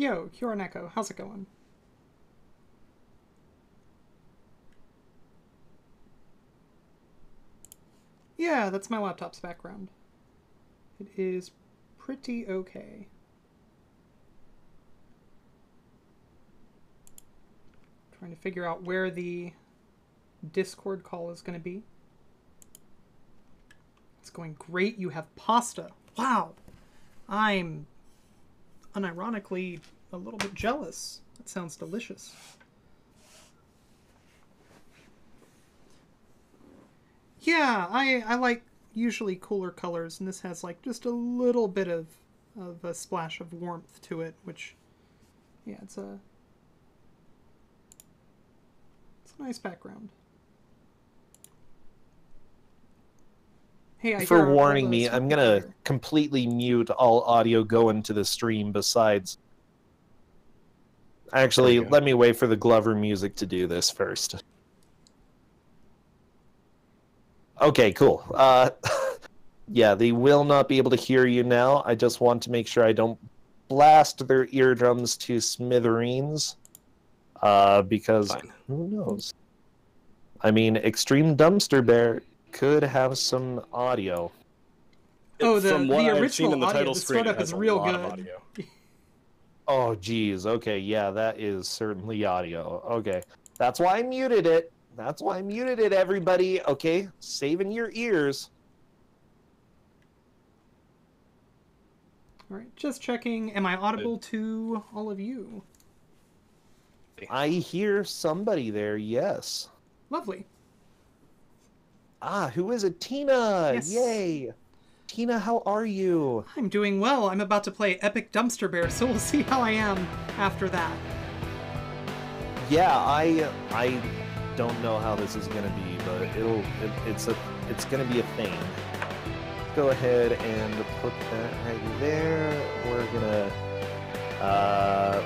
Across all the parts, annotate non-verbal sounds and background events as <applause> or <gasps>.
Yo, Echo, how's it going? Yeah, that's my laptop's background. It is pretty okay. Trying to figure out where the Discord call is going to be. It's going great. You have pasta. Wow. I'm unironically a little bit jealous. That sounds delicious. Yeah, I I like usually cooler colors, and this has like just a little bit of of a splash of warmth to it, which yeah, it's a it's a nice background. Hey, for warning me, I'm gonna completely mute all audio going to the stream. Besides, actually, let me wait for the Glover music to do this first. Okay, cool. Uh, <laughs> yeah, they will not be able to hear you now. I just want to make sure I don't blast their eardrums to smithereens. Uh, because Fine. who knows? I mean, Extreme Dumpster Bear could have some audio. Oh, the, From what the I've original seen in the audio, title the screen, startup is real good. <laughs> oh, geez. Okay, yeah, that is certainly audio. Okay, that's why I muted it. That's why I muted it, everybody. Okay, saving your ears. All right, just checking. Am I audible to all of you? I hear somebody there, yes. Lovely. Ah, who is it? Tina! Yes. Yay! Tina, how are you? I'm doing well. I'm about to play Epic Dumpster Bear, so we'll see how I am after that. Yeah, I I don't know how this is gonna be, but it'll it, it's a it's gonna be a thing. Go ahead and put that right there. We're gonna uh,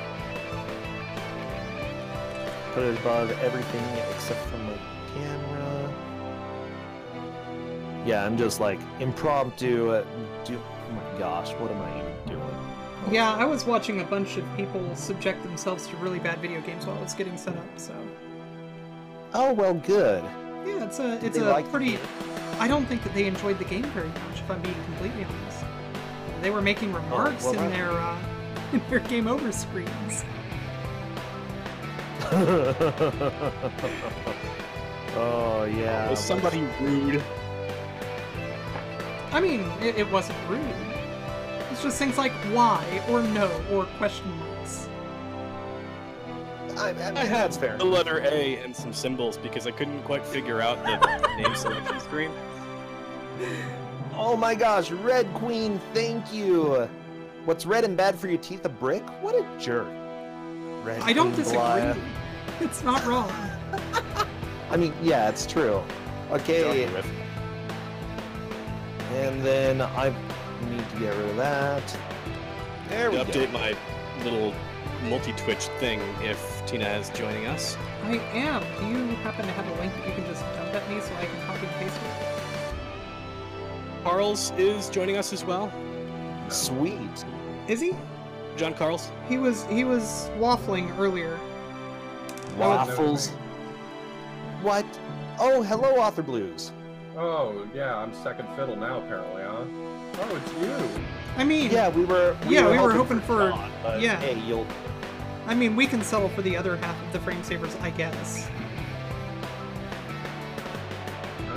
put it above everything except for yeah, I'm just like impromptu. Uh, do, oh my gosh, what am I even doing? Yeah, I was watching a bunch of people subject themselves to really bad video games while it's getting set up. So. Oh well, good. Yeah, it's a it's a like pretty. I don't think that they enjoyed the game very much. If I'm being completely honest, they were making oh, remarks oh, well, in their uh, <laughs> in their game over screens. <laughs> oh yeah. Was somebody rude? I mean, it, it wasn't rude. It's just things like why or no or question marks. I, I, I had fair. the letter A and some symbols because I couldn't quite figure out the <laughs> name selection screen. Oh my gosh, Red Queen, thank you. What's red and bad for your teeth? A brick? What a jerk. Red I don't disagree. Blah. It's not wrong. <laughs> I mean, yeah, it's true. Okay. And then I need to get rid of that. There we update go. my little multi-twitch thing if Tina is joining us. I am. Do you happen to have a link that you can just dump at me so I can copy and paste it? Carls is joining us as well. Sweet. Is he? John Carls. He was he was waffling earlier. Waffles. What? Oh, hello, Author Blues. Oh, yeah, I'm second fiddle now, apparently, huh? Oh, it's you. I mean, yeah, we were. We yeah, were we were hoping, for. for yeah. Hey, you'll. I mean, we can settle for the other half of the frame savers, I guess.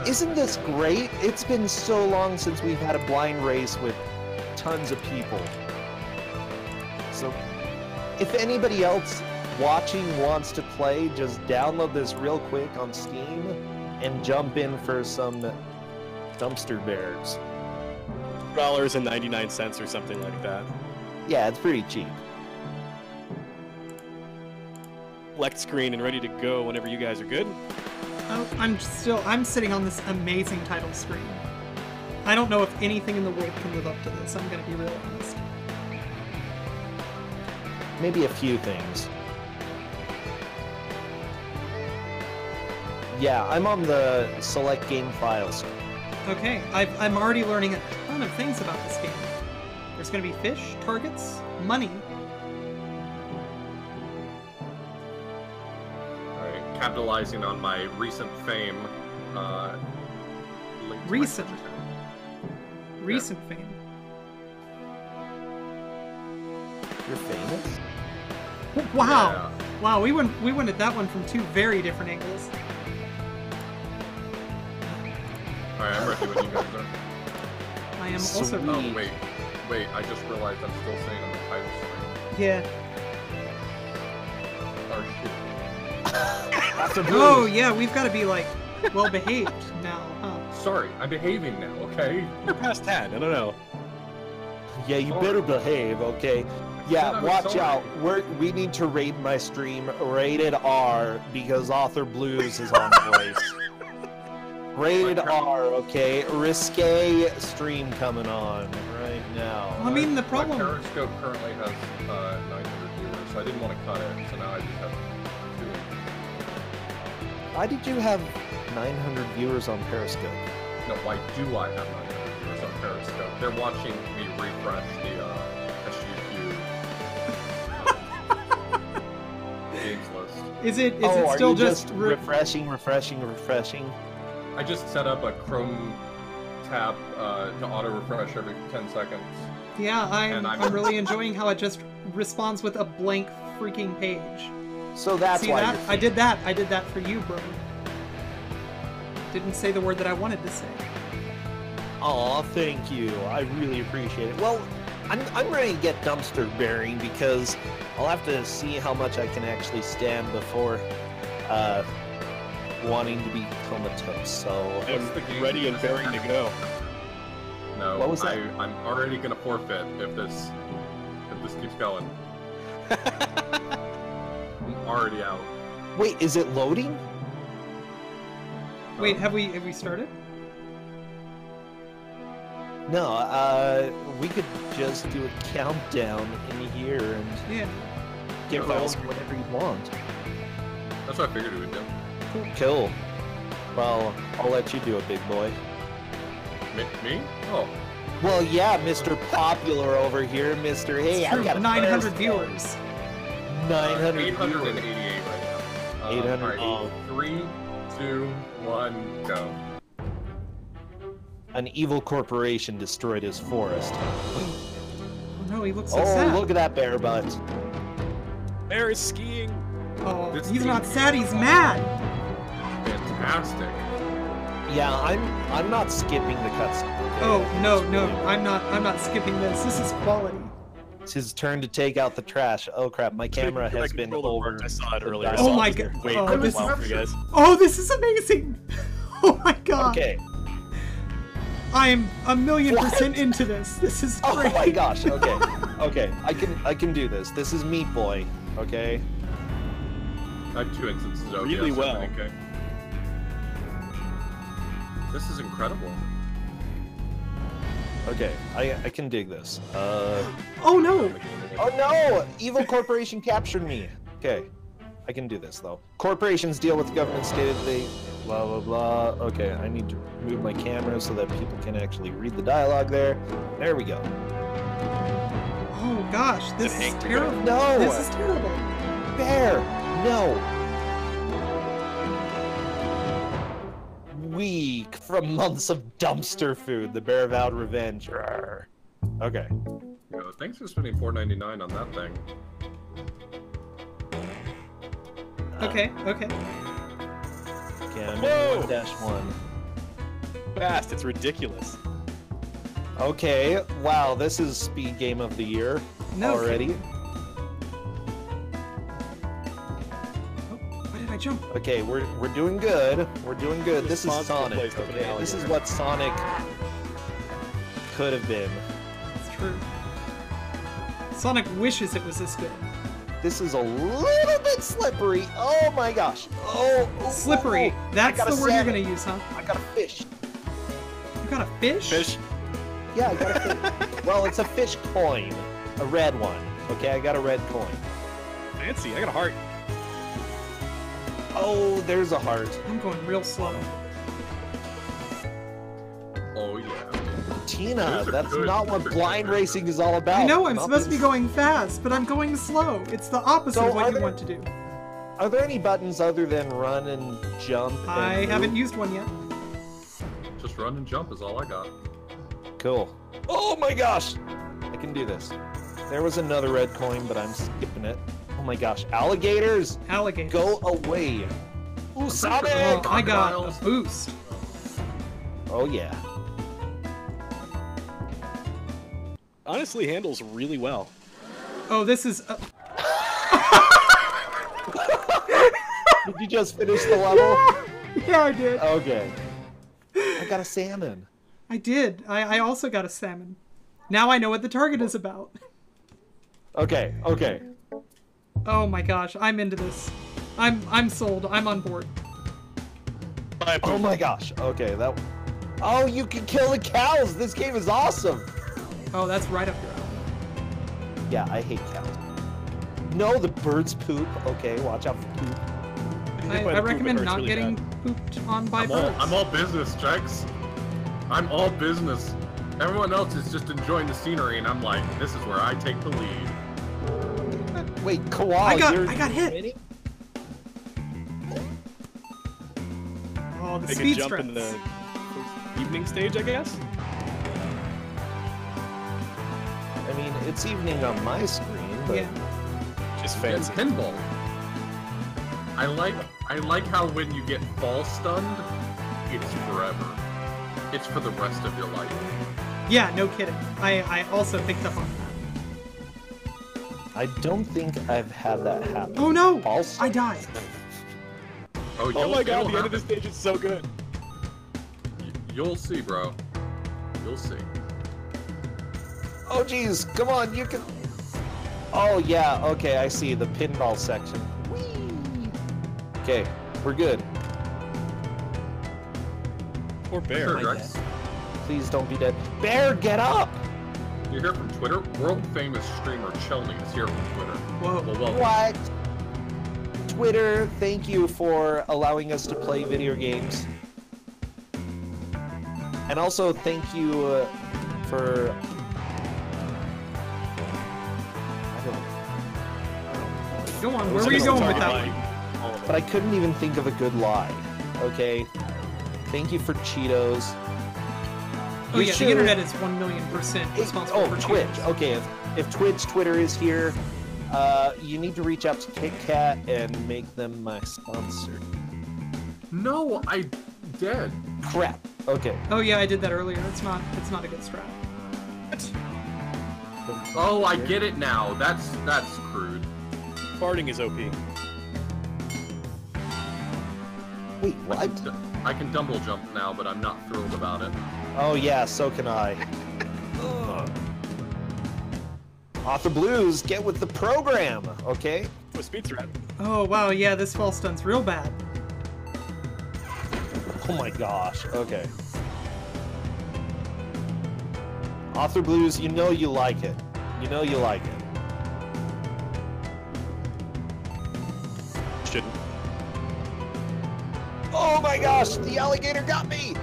Isn't this great? It's been so long since we've had a blind race with tons of people. So, if anybody else watching wants to play, just download this real quick on Steam and jump in for some dumpster bears. Dollars and ninety nine cents or something like that. Yeah, it's pretty cheap. Select screen and ready to go whenever you guys are good. Oh, I'm still I'm sitting on this amazing title screen. I don't know if anything in the world can live up to this. I'm gonna be real honest. Maybe a few things. Yeah, I'm on the select game files. Okay, I've, I'm already learning a ton of things about this game. There's gonna be fish, targets, money. Alright, capitalizing on my recent fame. Uh, link to my Recent? Twitch account. Recent fame. You're famous? Wow! Wow, we went we went at that one from two very different angles. Alright, I'm ready when you guys are. <laughs> I am also Sweet. Um, oh, wait. Wait, I just realized I'm still saying on the title screen. Yeah. Oh, shit. Oh yeah, we've gotta be like well behaved now, huh? Sorry, I'm behaving now, okay? We're past ten. I don't know. Yeah, you Sorry. better behave, okay? Yeah, watch sorry. out. We're, we need to rate my stream rated R because Author Blues is on voice. Rated R, okay? Risque stream coming on right now. I mean, the My problem. Periscope currently has uh, 900 viewers, so I didn't want to cut it, so now I just have two. Why did you have 900 viewers on Periscope? No, why do I have 900 viewers on Periscope? They're watching me refresh the uh, SGQ <laughs> games list. Is it is oh, it are still you just, just re- refreshing, refreshing, refreshing? I just set up a Chrome tab uh, to auto refresh every 10 seconds. Yeah, I'm, And I'm I'm- really enjoying how it just responds with a blank freaking page. So that's See why. that? I did that. I did that for you, bro. Didn't say the word that I wanted to say. Aw, thank you. I really appreciate it. Well, I'm, I'm ready to get dumpster bearing because I'll have to see how much I can actually stand before uh, wanting to be comatose. So, What's the game? Ready and bearing to go. No, What was I, that? I'm already gonna forfeit if this if this keeps going. <laughs> I'm already out. wait, is it loading? Wait, have we have we started? No, uh, we could just do a countdown in here and Yeah. get Yeah, rolling that's- whenever you want. That's what I figured we would do. Cool. Well, I'll let you do it, big boy. Me? me? Oh, Well, yeah, Mr. Popular over here, Mr. Hey, I've true, got 900 viewers. 900 uh, 888 viewers. right now. Uh, 800. Alright, Oh. three, two, one, go. An evil corporation destroyed his forest. Oh no, he looks so oh, sad. look at that bear butt. Bear is skiing. Oh, This he's not sad. He's mad. Fantastic. Yeah, I'm I'm not skipping the cutscene. Oh no, no, I'm not. I'm not skipping this. This is quality. It's his turn to take out the trash. Oh crap, my camera My has been over. I saw it earlier. I dial. saw Oh my God. Wait Oh, for a this while is- for you guys. Oh, this is amazing. <laughs> Oh my god. Okay. I am a million What? percent into this. This is great. Oh my gosh. <laughs> Okay. Okay. I can I can do this. This is Meat Boy. Okay. I have two instances of Really well. Okay. This is incredible. Okay. I I can dig this. Uh. Oh no. Oh no! Evil corporation captured me. Okay. I can do this though. Corporations deal with government stated they blah blah blah. Okay, I need to move my camera so that people can actually read the dialogue there. There we go. Oh gosh, this is terrible. No! This is terrible. Bear! No! Weak from months of dumpster food, the bear vowed revenge. Rawr. Okay. Yo, thanks for spending 4.99 on that thing. Okay, okay. Okay, I'm Whoa! in one dash one. Fast. It's ridiculous. Okay, wow, this is speed game of the year No. already. Oh, I jump? Okay, we're we're doing good. We're doing good. This is Sonic. place to put an Okay, this is what Sonic could have been. It's true. Sonic wishes it was this good. This is a little bit slippery. Oh my gosh. Oh, oh, Slippery. oh, oh. That's the a word you're gonna use, huh? I got a fish. You got a fish? Fish. Yeah, I got a fish. <laughs> well, it's a fish coin, a red one. Okay, I got a red coin. Fancy. I got a heart. Oh, there's a heart. I'm going real slow. Oh yeah. Tina, that's good. not what blind racing is all about. I know I'm Not supposed to be going fast, but I'm going slow. It's the opposite So of what you there- want to do. Are there any buttons other than run and jump? and I move? haven't used one yet. Just run and jump is all I got. Cool. Oh my gosh! I can do this. There was another red coin, but I'm skipping it. Oh my gosh, alligators! Alligators. Go away! Ooh, Oh, Sonic! I got a boost. Oh yeah. Honestly, handles really well. Oh, this is. Uh, <laughs> Did you just finish the level? <laughs> yeah, I did. Okay. I got a salmon. I did. I, I also got a salmon. Now I know what the target is about. Okay, okay. Oh my gosh, I'm into this. I'm I'm sold. I'm on board. Oh my gosh. Okay, that. Oh, you can kill the cows! This game is awesome! Oh, that's right up your alley. Yeah, I hate cows. No, the birds poop. Okay, watch out for poop. I, I recommend not getting pooped on by I'm all, birds. I'm all business, Jex. I'm all business. Everyone else is just enjoying the scenery, and I'm like, this is where I take the lead. Wait, Koala, I got- I got hit. winning? oh, the They can speed jump strats. in the evening stage, I guess. I mean, it's evening on my screen, but Yeah. Just And fancy. pinball. I like I like how when you get fall stunned, it's forever. It's for the rest of your life. Yeah, no kidding. I, I also picked up on that. I don't think I've had that happen. Oh no! Also- I died. Oh, Oh you'll- my god, it'll the end of this stage is so good. Y- You'll see, bro. You'll see. Oh jeez, come on, you can. Oh yeah, okay, I see the pinball section. Whee! Okay, we're good. Poor bear. Sure, Please don't be dead. Bear, get up! You're here from Twitter. World famous streamer Chelney is here from Twitter. Whoa. Well, welcome. What? Twitter, thank you for allowing us to play video games. And also, thank you uh, for. I don't, Go on, where was were you gonna with that one? But. I couldn't even think of a good lie. Okay? Thank you for Cheetos. Oh You yeah, should- the internet is one million percent It- responsible oh, for Twitch. Cheetos. Okay, if, if Twitch Twitter is here, uh, you need to reach out to KitKat and make them my sponsor. No, I did. Crap. Okay. Oh yeah, I did that earlier. It's not it's not a good strat. Oh, I get it now. That's that's crude. Farting is OP. Wait, I what? can, du- I can dumble jump now, but I'm not thrilled about it. Oh yeah, so can I. Author Blues, get with the program, okay? Oh, speed threat. Oh wow, yeah, this fall stun's real bad. Oh my gosh, okay. Author Blues, you know you like it. You know you like it. Shouldn't. Oh my gosh, the alligator got me!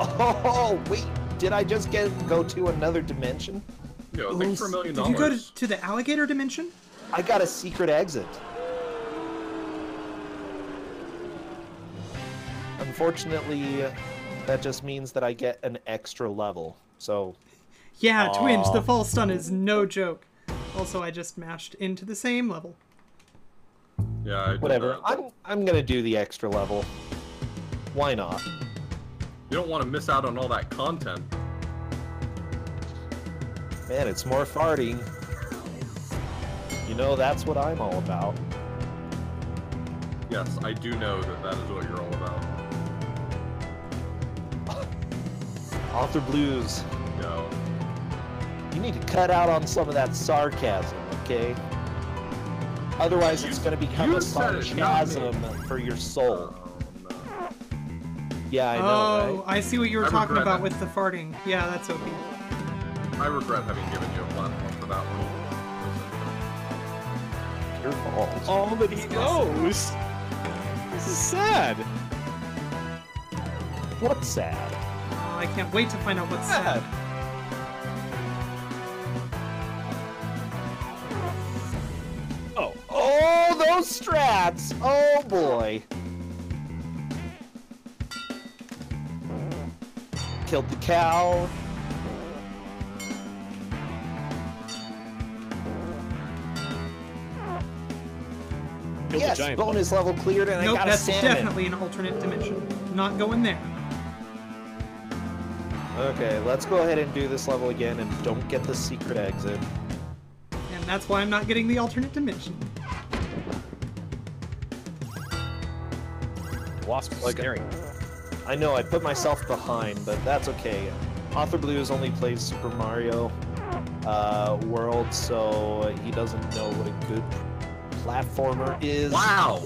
Oh, wait, did I just get go to another dimension? Yo, thanks for a million Did you go to, to the alligator dimension? I got a secret exit. Unfortunately, that just means that I get an extra level. So, Yeah, Twinge, Aw. the fall stun is no joke. Also, I just mashed into the same level. Yeah, I whatever. that. I'm I'm gonna do the extra level. Why not? You don't want to miss out on all that content. Man, it's more farting. You know, that's what I'm all about. Yes, I do know that that is what you're all about. <laughs> Author Blues, No. you need to cut out on some of that sarcasm, okay? Otherwise, it's going to become a said it, not me. sarcasm for your soul. Oh. Yeah, I know, oh, right? I see what you were I talking about it. with the farting. Yeah, that's okay. I regret having given you a platform for that one. Your fault. All that he knows. This is sad. What's sad? Oh, I can't wait to find out what's sad. Oh, Oh, those strats! Oh boy. Killed the cow. killed yes, the giant. bonus level cleared, and Nope, I got a that's salmon. definitely an alternate dimension. Not going there. Okay, let's go ahead and do this level again, and don't get the secret exit. And that's why I'm not getting the alternate dimension. Wasp is Like- scary. I know I put myself behind, but that's okay. Author Blues only plays Super Mario uh, World, so he doesn't know what a good platformer is. Wow!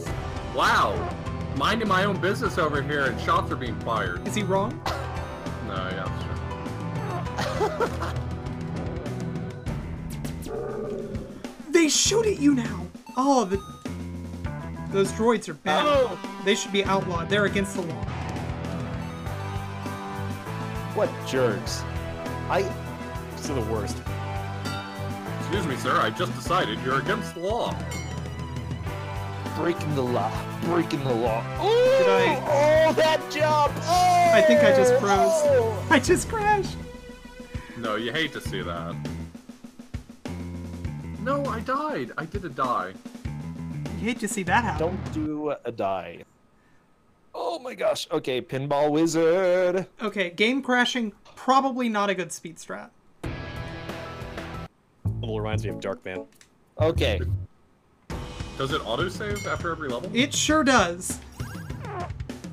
Wow! Minding my own business over here, and shots are being fired. Is he wrong? <laughs> No, yeah, that's true. They shoot at you now! Oh, the... Those droids are bad. Oh. They should be outlawed. They're against the law. What jerks. I These are the worst. Excuse me, sir, I just decided you're against the law. breaking the law. Breaking the law. Oh, Did I- oh that jump! Oh, I think I just oh. froze. oh. I just crashed! No, you hate to see that. No, I died. I did a die. You hate to see that happen. Don't do a die. Oh my gosh. Okay, Pinball Wizard. Okay, game crashing, probably not a good speed strat. Level reminds me of Darkman. Okay. Does it autosave after every level? It sure does,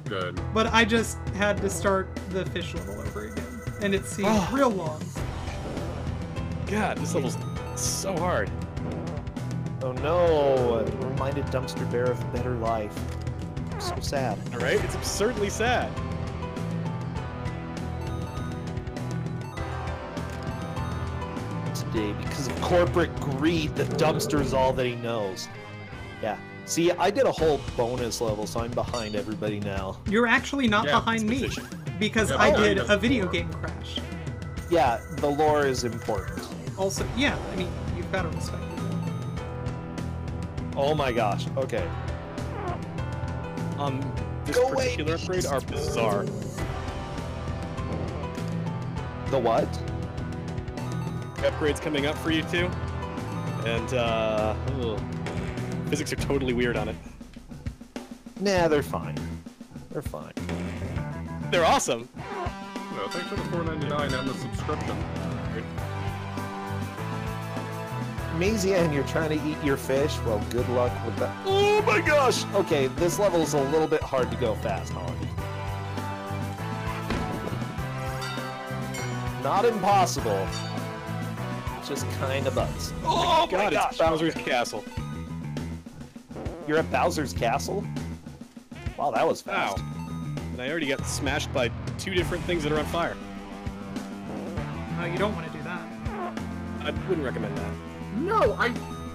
Good. but I just had to start the fish level over again. And it seemed Oh. real long. God, this level's so hard. Oh no. It reminded Dumpster Bear of a better life. So sad. All right, it's absurdly sad. today because of corporate greed. The dumpster is all that he knows. Yeah. See, I did a whole bonus level, so I'm behind everybody now. You're actually not Yeah, behind me, position. because Yeah, I did a video game crash. Yeah, the lore is important. Also, yeah, I mean, you've got to respect it. Oh my gosh. Okay. Um, this Go away, particular upgrade are bizarre. The what? Upgrades coming up for you too, and uh, ugh. physics are totally weird on it. Nah, they're fine. They're fine. They're awesome. No, thanks for the 4.99 and the subscription. Mazian, you're trying to eat your fish? Well, good luck with that. Oh my gosh! Okay, this level is a little bit hard to go fast on. Not impossible. Just kind of butts. Oh my God, gosh! it's Bowser's castle. You're at Bowser's Castle? Wow, that was fast. Wow. And I already got smashed by two different things that are on fire. No, you don't want to do that. I wouldn't recommend that. No, I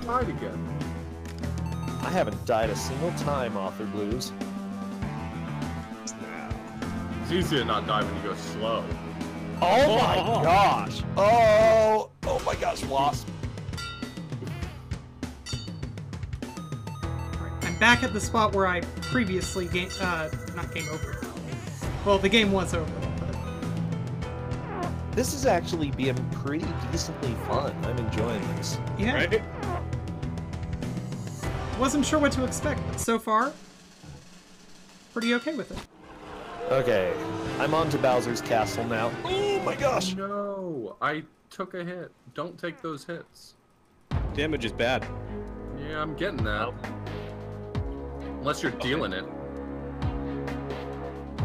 died again. I haven't died a single time, Author Blues. It's easy to not die when you go slow. Oh my Oh. gosh! Oh! Oh my gosh, Wasp. I'm back at the spot where I previously game, uh, not game over. Well, the game was over, but This is actually being pretty decently fun. I'm enjoying this. yeah, Right? wasn't sure what to expect, but so far, pretty okay with it. Okay, I'm on to Bowser's castle now. Oh my gosh! No, I took a hit. Don't take those hits. Damage is bad. Yeah, I'm getting that. Unless you're dealing it.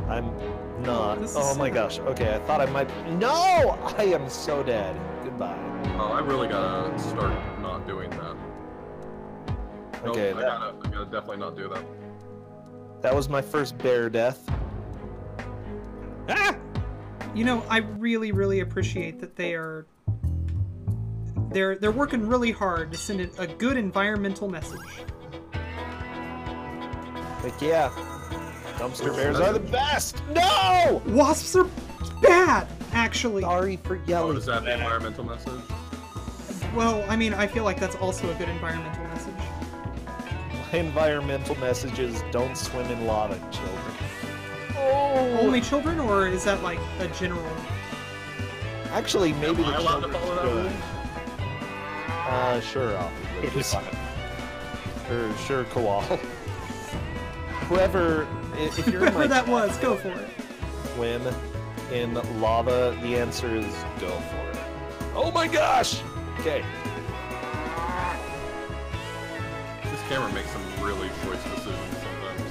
I'm not. This is Oh my gosh. Okay, I thought I might. No! I am so dead. Goodbye. Oh, I really gotta start not doing that. Nope, Okay, I that, gotta, I gotta definitely not do that. that was my first bear death. Ah! You know, I really, really appreciate that they are. They're they're working really hard to send a, a good environmental message. Like, yeah. Dumpster bears are the best! No! Wasps are bad, actually. Sorry for Oh, yelling. is that the environmental message? Well, I mean, I feel like that's also a good environmental message. My environmental message is don't swim in lava, children. Only children, or is that like a general? Actually, maybe Am I the allowed to children follow that should. rule? Uh, sure, I'll It was Or sure, Kowal. Whoever, i- if you're in Whoever that chat, was, go for it. swim in lava, the answer is go for it. Oh my gosh! Okay. This camera makes some really choice decisions sometimes.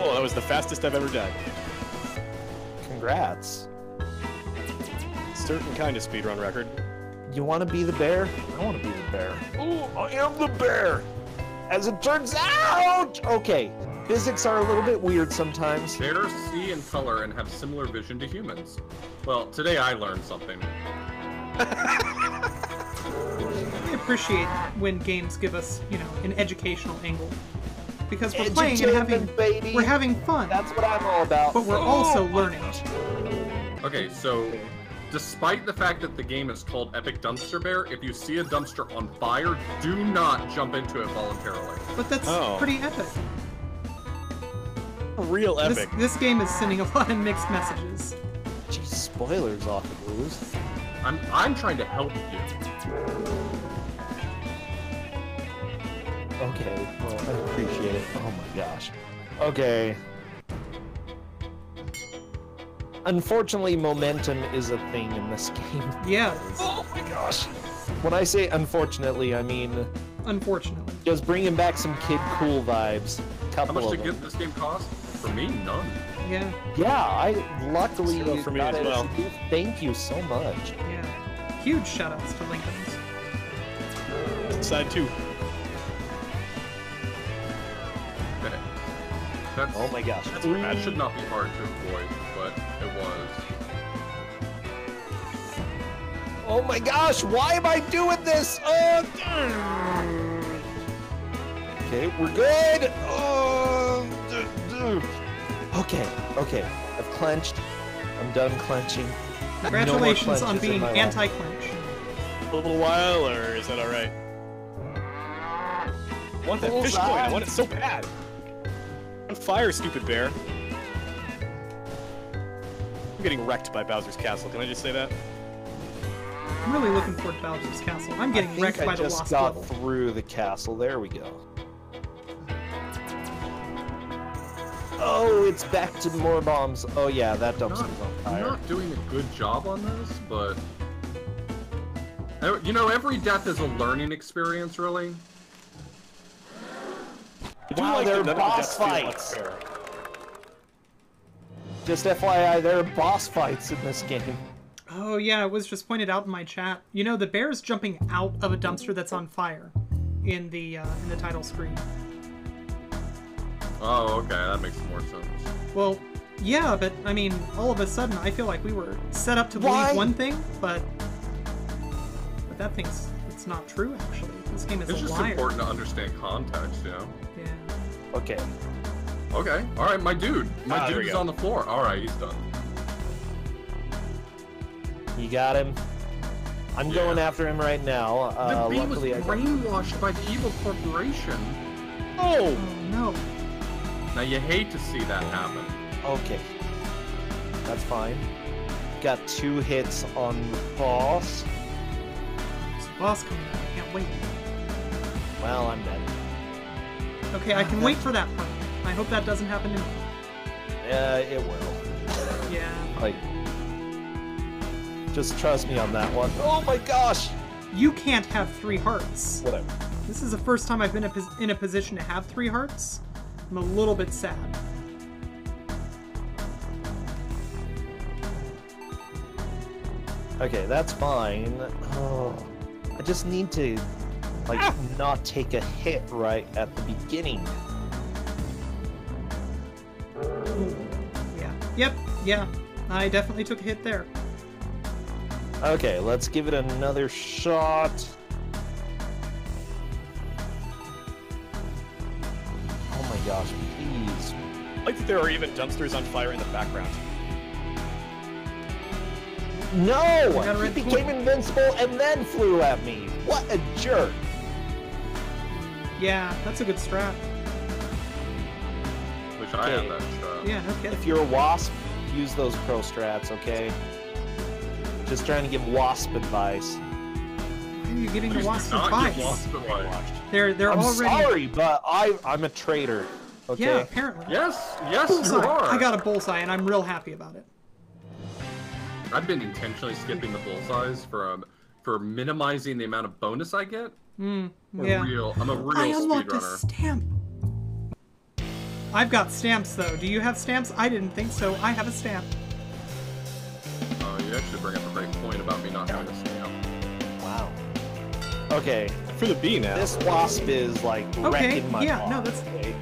Oh, that was the fastest I've ever done. Congrats. Certain kind of speedrun record. You want to be the bear? I want to be the bear. Oh, I am the bear! As it turns out! Okay, physics are a little bit weird sometimes. Bears see in color and have similar vision to humans. Well, today I learned something. I appreciate when games give us, you know, an educational angle. Because we're playing and having baby! we're having fun, That's what I'm all about. but we're Oh also learning. Okay, so despite the fact that the game is called Epic Dumpster Bear, if you see a dumpster on fire, do not jump into it voluntarily. But that's Oh. pretty epic. Real This, epic. this game is sending a lot of mixed messages. Geez, spoilers off the blues. I'm I'm trying to help you. Okay, well, I appreciate it. Oh my gosh. Okay. Unfortunately, momentum is a thing in this <laughs> game. Yeah. Oh my gosh. When I say unfortunately, I mean Unfortunately. just bringing back some Kid Cool vibes. How Couple much of did them. get this game cost? For me, none. Yeah, Yeah, I luckily Zero for me got as well. as a gift. Thank you so much. yeah. Huge shoutouts to Lincolns. Side two. Okay. That's, Oh my gosh. that's, that should not be hard to avoid, but it was. Oh my gosh, why am I doing this? Oh, okay, we're good. Oh, d- d- okay, okay. I've clenched. I'm done clenching. Congratulations on being anti-clench. A little while, or is that alright? I want that fish Bullseye. coin. I want it so bad. On fire, stupid bear. I'm getting wrecked by Bowser's Castle. Can I just say that? I'm really looking forward to Bowser's Castle. I'm I getting think wrecked I by the lost I just lost got level. through the castle. There we go. Oh, it's back to more bombs. Oh yeah, that Not, dumpster's on I'm fire. not doing a good job on this, but. You know, every death is a learning experience, really. I do Wow, like they're that none of the boss deaths feel like fights. Just FYI, there are boss fights in this game. Oh yeah, it was just pointed out in my chat. You know, the bear's jumping out of a dumpster that's on fire in the uh, in the title screen. Oh, okay, that makes more sense. Well, yeah, but I mean, all of a sudden, I feel like we were set up to believe Why? one thing, but but that thing's it's not true. Actually, this game is It's a just liar. important to understand context, you know? Yeah. Okay. Okay, alright, my dude. My Ah, dude is go. on the floor. Alright, he's done. You got him. I'm Yeah. going after him right now. The Uh, bee was luckily, I got... brainwashed by the evil corporation. Oh! Oh no. Now, you hate to see that happen. Okay. That's fine. Got two hits on the boss. There's a boss coming out. I can't wait. Well, I'm dead. Okay, I can ah, wait for that part. I hope that doesn't happen to me. Yeah, it will. Yeah. Like, just trust me on that one. Oh my gosh! You can't have three hearts. Whatever. This is the first time I've been in a position to have three hearts. I'm a little bit sad. Okay, that's fine. Oh, I just need to, like, ah! not take a hit right at the beginning. Yeah. Yep. Yeah. I definitely took a hit there. Okay, let's give it another shot. Gosh, please. I like that there are even dumpsters on fire in the background. No! He became invincible and then flew at me. What a jerk! Yeah, that's a good strat. Wish I had that strat. Yeah, no kidding. If you're a wasp, use those pro strats, okay? Just trying to give wasp advice. Why are you giving the wasp advice? Wasp? They're they're I'm already. sorry, but I I'm a traitor. Okay. Yeah, apparently. Yes, yes, bullseye. you are. I got a bullseye, and I'm real happy about it. I've been intentionally skipping the bullseyes for um, for minimizing the amount of bonus I get. Mm, yeah. Real, I'm a real I unlocked speedrunner. a stamp. I've got stamps though. Do you have stamps? I didn't think so. I have a stamp. Oh, you actually bring up a great point about me not having a stamp. Wow. Okay. For the B now. This wasp is like okay, wrecking my yeah, no, that's. Okay.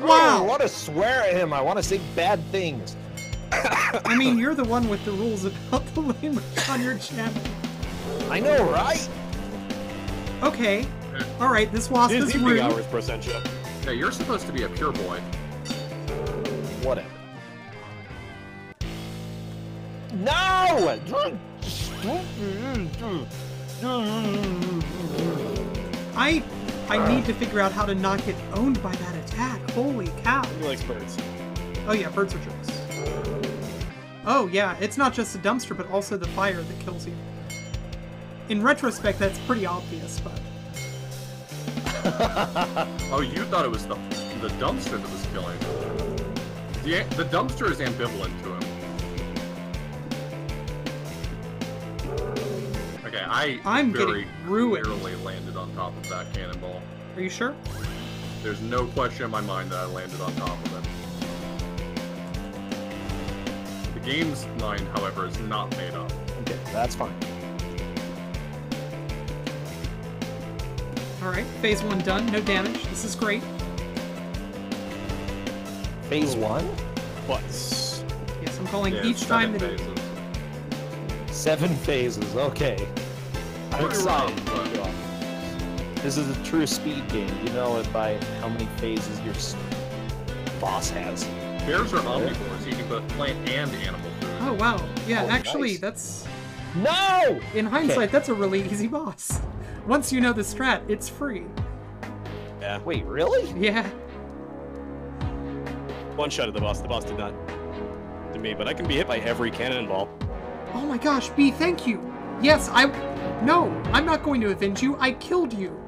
Wow! I want to swear at him. I want to say bad things. <coughs> I mean, you're the one with the rules about <laughs> the language on your channel. I know, right? Okay. All right, this wasp it is, is rude. hours, Brossentia. Yeah, you're supposed to be a pure boy. Whatever. No! I I need to figure out how to not get owned by that attack. Holy cow. He likes birds. Oh yeah, birds are jokes. Oh yeah, it's not just the dumpster, but also the fire that kills you. In retrospect, that's pretty obvious, but... <laughs> oh, you thought it was the, the dumpster that was killing him. The, the dumpster is ambivalent to him. Okay, I I'm very getting ruined. clearly landed on top of that cannonball. Are you sure? There's no question in my mind that I landed on top of it. The game's mind, however, is not made up. Okay, that's fine. Alright, phase one done, no damage. This is great. Phase one? What? Yes, I'm calling Yeah, each time that phases. Seven phases, okay. I'm Pretty excited. This is a true speed game. You know it by how many phases your boss has. Bears are omnivores, eating both plant and animal food. Oh wow. Yeah, Oh, actually nice. that's No! in hindsight Okay. that's a really easy boss. Once you know the strat, it's free. Yeah. Wait, really? Yeah. One shot at the boss. The boss did not to me, but I can be hit by every cannonball. Oh my gosh, B, thank you. Yes, I No, I'm not going to avenge you. I killed you.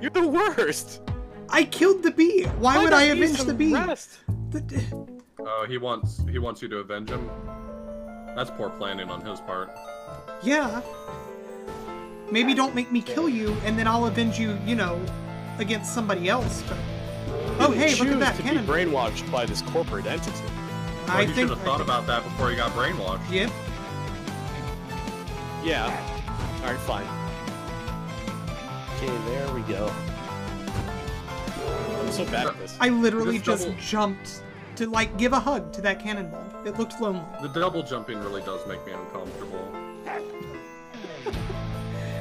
You're the worst. I killed the bee. Why, would I avenge the bee? rest? The- Oh, he wants he wants you to avenge him. That's poor planning on his part. yeah. Maybe don't make me kill you, and then I'll avenge you, you know, against somebody else. But oh, hey, look Choose at that to cannon. be brainwashed by this corporate entity. Well, I you think. should have thought think- about that before you got brainwashed. Yep. Yeah. All right, fine. Okay, there we go. I'm so bad at this. I literally Just just jumped to like give a hug to that cannonball. It looked lonely. The double jumping really does make me uncomfortable.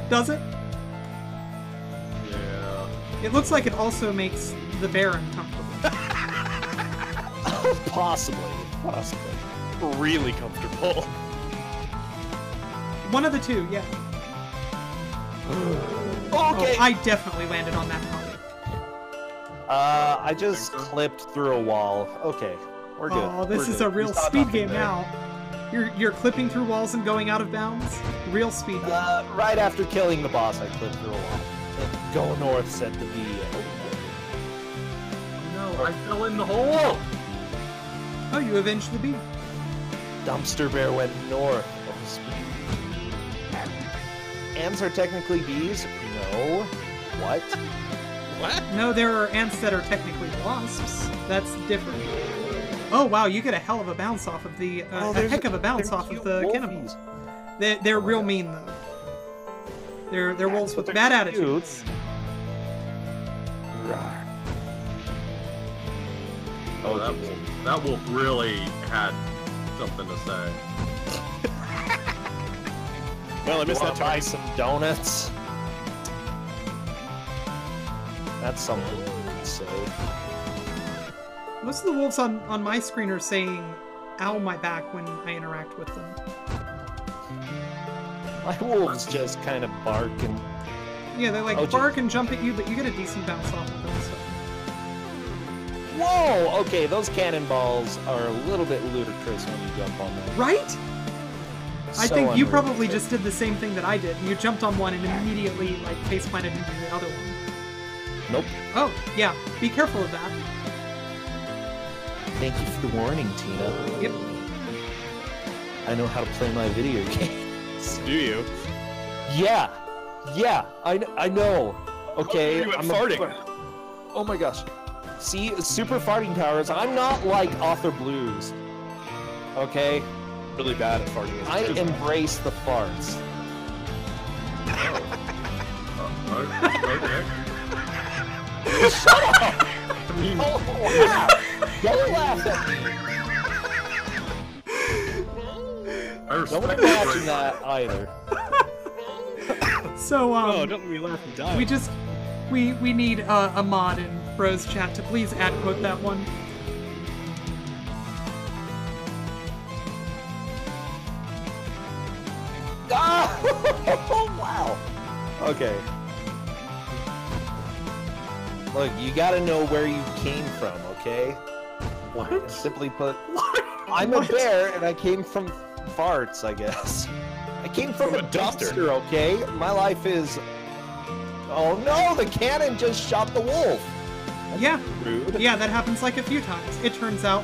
Does it? Yeah. It looks like it also makes the bear uncomfortable. <laughs> Possibly. Possibly. Really comfortable. One of the two, yeah. <gasps> Okay. Oh, I definitely landed on that target. Uh, I just clipped through a wall. Okay, we're good. Oh, this We're is good. a real speed game there. now. You're you're clipping through walls and going out of bounds. Real speed game. Uh, right after killing the boss, I clipped through a wall. Go north, said the bee. No, I fell in the hole! Oh, you avenged the bee. Dumpster bear went north. Ants are technically bees? No. What? What? No, there are ants that are technically wasps. That's different. Oh wow, you get a hell of a bounce off of the uh, Oh, a heck of a bounce off of the wolfies. cannibals. They're, they're real mean though. They're they're wolves with they're bad cute. attitudes. Oh, that wolf, that wolf really had something to say. Well, I missed Wanna that buy target. some donuts? That's something you could say. Most of the wolves on on my screen are saying "ow my back" when I interact with them. My wolves just kind of bark and Yeah, they like Oh, geez. bark and jump at you, but you get a decent bounce off of them. So. Whoa! Okay, those cannonballs are a little bit ludicrous when you jump on them. Right? I think you probably just did the same thing that I did. You jumped on one and immediately like face planted into the other one. Nope. Oh, yeah. Be careful of that. Thank you for the warning, Tina. Yep. I know how to play my video <laughs> game. Do you? Yeah, yeah, I, I know. Okay, oh, you I'm a- oh my gosh. See, super farting powers. I'm not like Author Blues. Okay, Really bad at farting. I a I kid. embrace the farts. Uh, okay. I mean, Oh, wow! Don't laugh at me. I respect Don't it imagine very that either. So um, Oh, don't let me laugh and die. we just we we need uh, a mod in Bros chat to please add quote that one. Ah! <laughs> wow. Okay. Look, you gotta know where you came from, okay? What? Simply put, what? I'm a bear and I came from farts, I guess. I came from, From a a dumpster. dumpster, okay? My life is. Oh no, the cannon just shot the wolf! Yeah, Rude. yeah, that happens like a few times. It turns out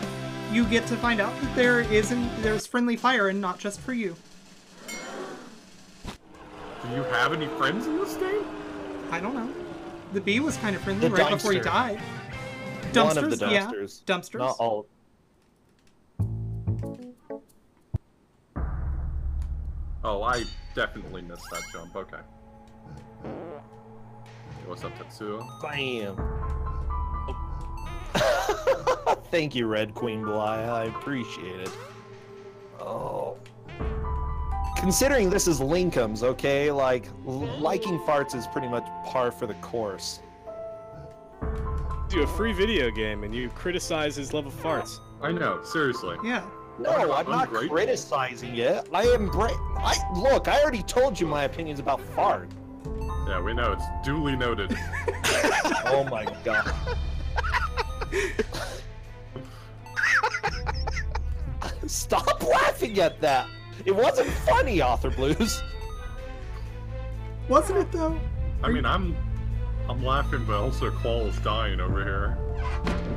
you get to find out that there isn't there's friendly fire and not just for you. Do you have any friends in this game? I don't know. The bee was kind of friendly The right before he died. Dumpsters, One of the yeah, dumpsters. dumpsters. Not all. Oh, I definitely missed that jump. Okay. What's up, Tetsuo? Bam. <laughs> Thank you, Red Queen Bly. I appreciate it. Oh. Considering this is Linkums, okay? Like, l- liking farts is pretty much par for the course. do a free video game and you criticize his love of farts. I know, seriously. Yeah. No, I'm not Ungrateful. criticizing it. I am bra- I look. I already told you my opinions about fart. Yeah, we know. It's duly noted. <laughs> Oh my god. <laughs> Stop laughing at that. It wasn't funny, Author Blues. Wasn't it though? I mean, I'm, I'm laughing, but also Kowal is dying over here.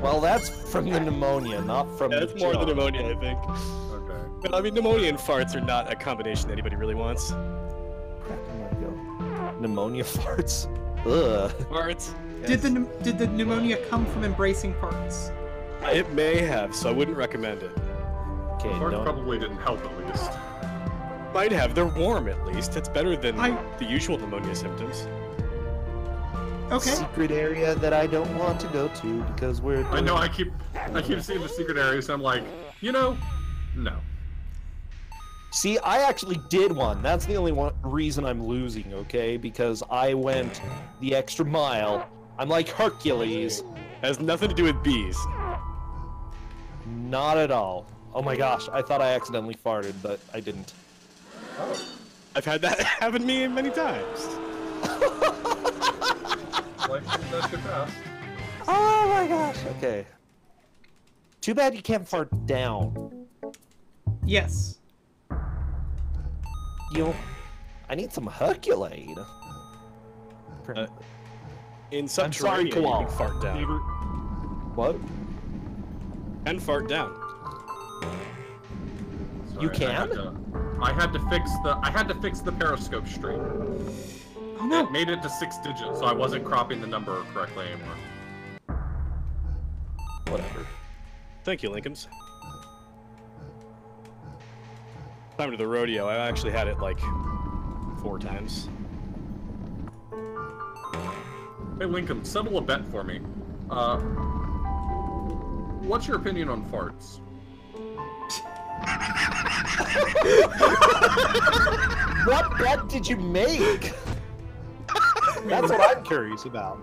Well, that's from the pneumonia, not from Yeah, the that's more the pneumonia, I think. Okay. But I mean, pneumonia and farts are not a combination anybody really wants. Crap, I'm gonna go. Pneumonia farts. Ugh. Farts. Did the did the pneumonia come from embracing farts? It may have, so I wouldn't recommend it. Okay, Fart don't. probably didn't help at least. Might have. They're warm at least. That's better than I- the usual pneumonia symptoms. Okay. Secret area that I don't want to go to because we're. I know. I keep, I keep seeing the secret areas. I'm like, you know, no. See, I actually did one. That's the only one reason I'm losing, okay? Because I went the extra mile. I'm like Hercules. Has nothing to do with bees. Not at all. Oh my gosh, I thought I accidentally farted, but I didn't. I've had that <laughs> happen to me many times. Like that shit fast. Oh my gosh. Okay. Too bad you can't fart down. Yes. You know, I need some Herculade. Uh, in I'm sorry, subterranean, you can fart down. What? And fart down. You Sorry, I had can? to- I had to fix the I had to fix the periscope stream. Oh no! It made it to six digits, so I wasn't cropping the number correctly anymore. Whatever. Thank you, Linkums. Time to the rodeo. I actually had it like four times. Hey Lincoln, settle a bet for me. Uh, what's your opinion on farts? <laughs> What bet did you make? That's what I'm curious about.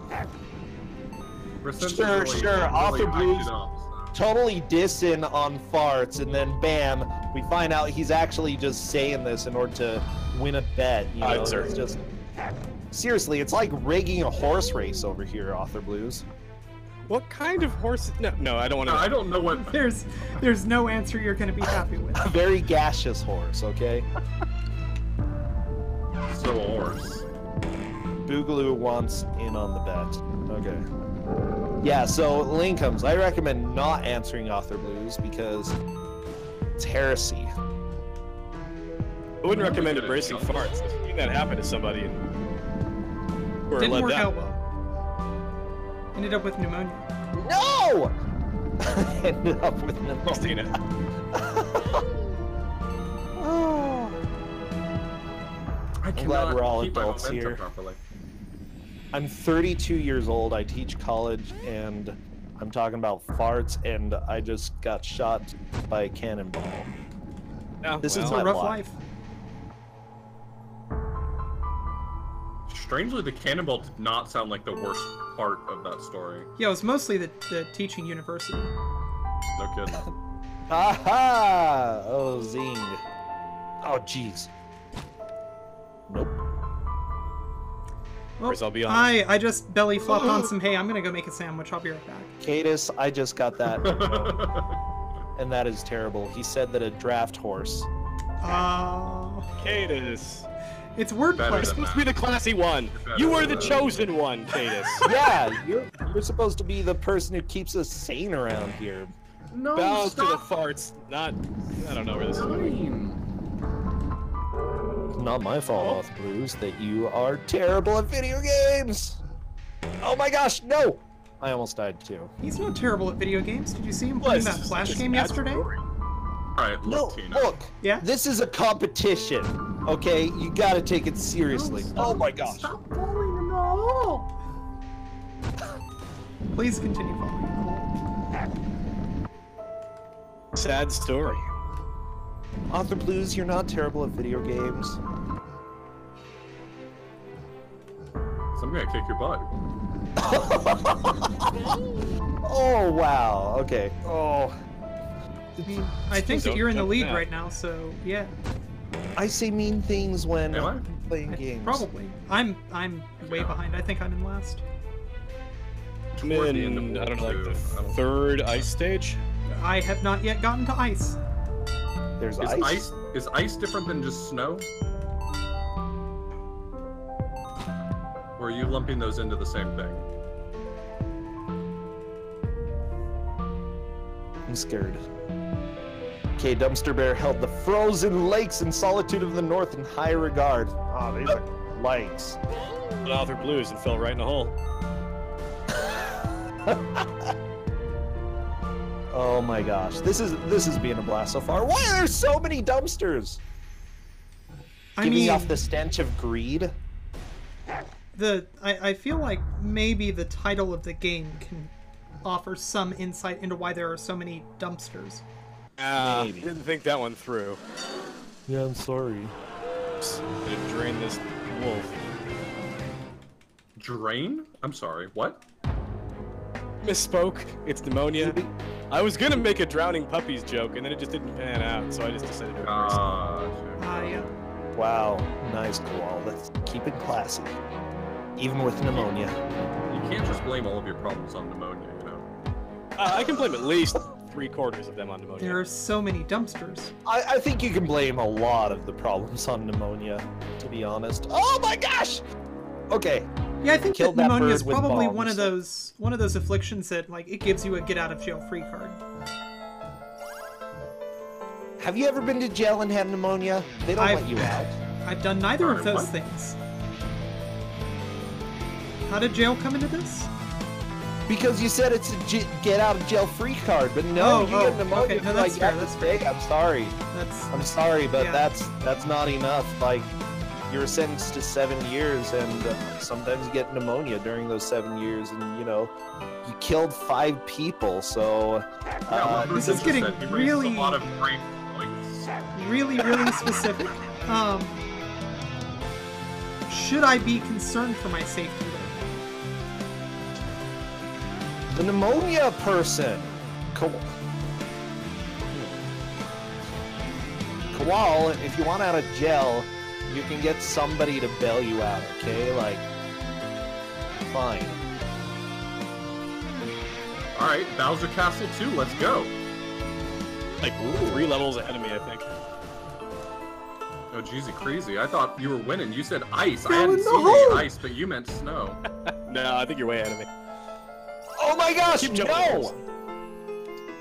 Sure, sure, really Author Blues- up, so. Totally dissing on farts, and then bam, we find out he's actually just saying this in order to win a bet. You know, I'd say. it's just seriously, it's like rigging a horse race over here, Author Blues. What kind of horse? No, no, I don't want to. No, I don't know what. <laughs> There's there's no answer you're gonna be happy with. <laughs> A very gaseous horse, okay? So a horse. Boogaloo wants in on the bet. Okay. Yeah, so Lane comes. I recommend not answering Author Blues because it's heresy. I wouldn't recommend good at embracing guns. farts. I've seen that happen to somebody and we're Didn't let work down. out well. Ended up with pneumonia. No! <laughs> Ended up with pneumonia. Christina. <laughs> <sighs> Oh. I glad cannot we're all keep my adults momentum here. Properly. I'm 32 years old. I teach college, and I'm talking about farts, and I just got shot by a cannonball. No, This is my a rough life. life. Strangely, the cannonball did not sound like the worst part of that story. Yeah, it was mostly the, the teaching university. No kidding. <laughs> Aha! Oh, zing. Oh, jeez. Nope. Well, Chris, I'll be honest. I I just belly flopped on some hay. I'm gonna go make a sandwich. I'll be right back. Cadis, I just got that, <laughs> and that is terrible. He said that a draft horse. Uh, Cadus. It's Better wordplay. You're than supposed to be the classy one. You were the chosen one, Cadus. <laughs> Yeah, you're you're supposed to be the person who keeps us sane around here. no, Bows to the farts. Not. I don't know where this is. going. dying. Not my fault, Off Blues, that you are terrible at video games. Oh my gosh, no! I almost died too. He's not terrible at video games. Did you see him Well, playing that Flash game yesterday? story. Alright, No, look, Tina. look, Yeah. this is a competition, okay? You gotta take it seriously. Oh my gosh. Stop falling in the hole! <laughs> Please continue following. Sad story. Author Blues, you're not terrible at video games. So I'm gonna kick your butt. <laughs> Oh wow, okay. Oh. I mean, I think that you're in the lead now. right now, so yeah, I say mean things when Am I? I'm playing I- games. probably. I'm I'm way Yeah. behind. I think I'm in last. I'm Toward the end of in, I don't know, like the third ice stage. I have not yet gotten to ice. There's Is ice. ice is ice different than just snow? Or are you lumping those into the same thing? I'm scared. Okay, Dumpster Bear held the frozen lakes and solitude of the north in high regard. Oh, these are lakes. But Author Blues and fell right in a hole. <laughs> Oh my gosh, this is this is being a blast so far. Why are there so many dumpsters? I Giving mean, off the stench of greed. the I, I feel like maybe the title of the game can offer some insight into why there are so many dumpsters. Ah, Maybe. didn't think that one through. Yeah, I'm sorry. Gonna drain this wolf. Drain? I'm sorry, what? Misspoke. It's pneumonia. I was gonna make a drowning puppies joke, and then it just didn't pan out, so I just decided to embrace it. Ah, Ah, yeah. Wow, nice Kowal. Let's keep it classy. Even with pneumonia. you can't just blame all of your problems on pneumonia, you know. Uh, I can blame at least three quarters of them on pneumonia. There are so many dumpsters. I, I think you can blame a lot of the problems on pneumonia, to be honest. Oh my gosh! Okay, Yeah, I think that Killed that pneumonia is bird with probably one of those one of those afflictions that like it gives you a get out of jail free card. Have you ever been to jail and had pneumonia? They don't I've- let you out. I've done neither of those things. How did jail come into this? Because you said it's a j- get out of jail free card, but no, Oh, you oh, get pneumonia. okay, no, that's like, fair, that's the fair. day. I'm sorry. That's I'm sorry, but Yeah. that's that's not enough. Like you're sentenced to seven years, and uh, sometimes you get pneumonia during those seven years, and you know you killed five people. So Yeah, uh, what This is getting said, he raises really- a lot of great points. really, really <laughs> specific. Um, should I be concerned for my safety? The pneumonia person, Ka- Kowal, if you want out of jail, you can get somebody to bail you out. Okay, like fine. All right, Bowser Castle 2, let's go. Like three levels ahead of me, I think. Oh, jeezy, crazy. I thought you were winning. You said ice. I Go hadn't in the seen hole. any ice, but you meant snow. <laughs> No, I think you're way ahead of me. Oh my gosh, Keep no!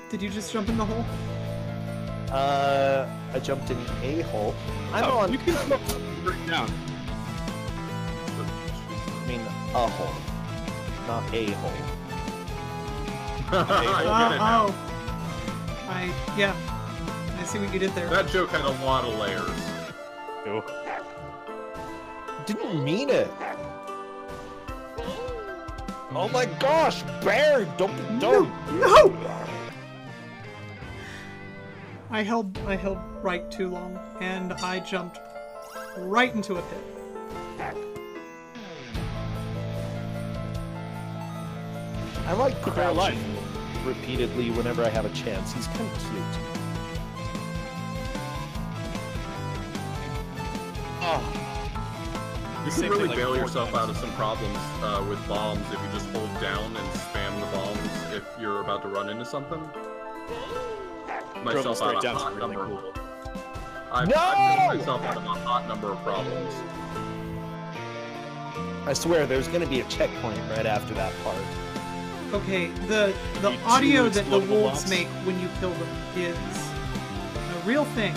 Did you just jump in the hole? Uh, I jumped in a hole. I'm Oh, on. You can look right down. I mean, a hole, not a hole. I Uh, oh, I yeah, I see what you did there. That joke had a lot of layers. Ew. Didn't mean it. Oh my gosh, bear! Don't be dumb. No! I held I held right too long, and I jumped right into a pit. I like Fair life. crouching repeatedly whenever I have a chance. He's kind of cute. Oh. You can really thing, like, bail four yourself times. out of some problems uh, with bombs if you just hold down and spam the bombs if you're about to run into something. Drove Myself straight out a down, it's hot really number. cool. I've, No! I've myself out of a hot number of problems. I swear, there's gonna be a checkpoint right after that part. Okay, the the audio that the wolves blocks? make when you kill them is a real thing.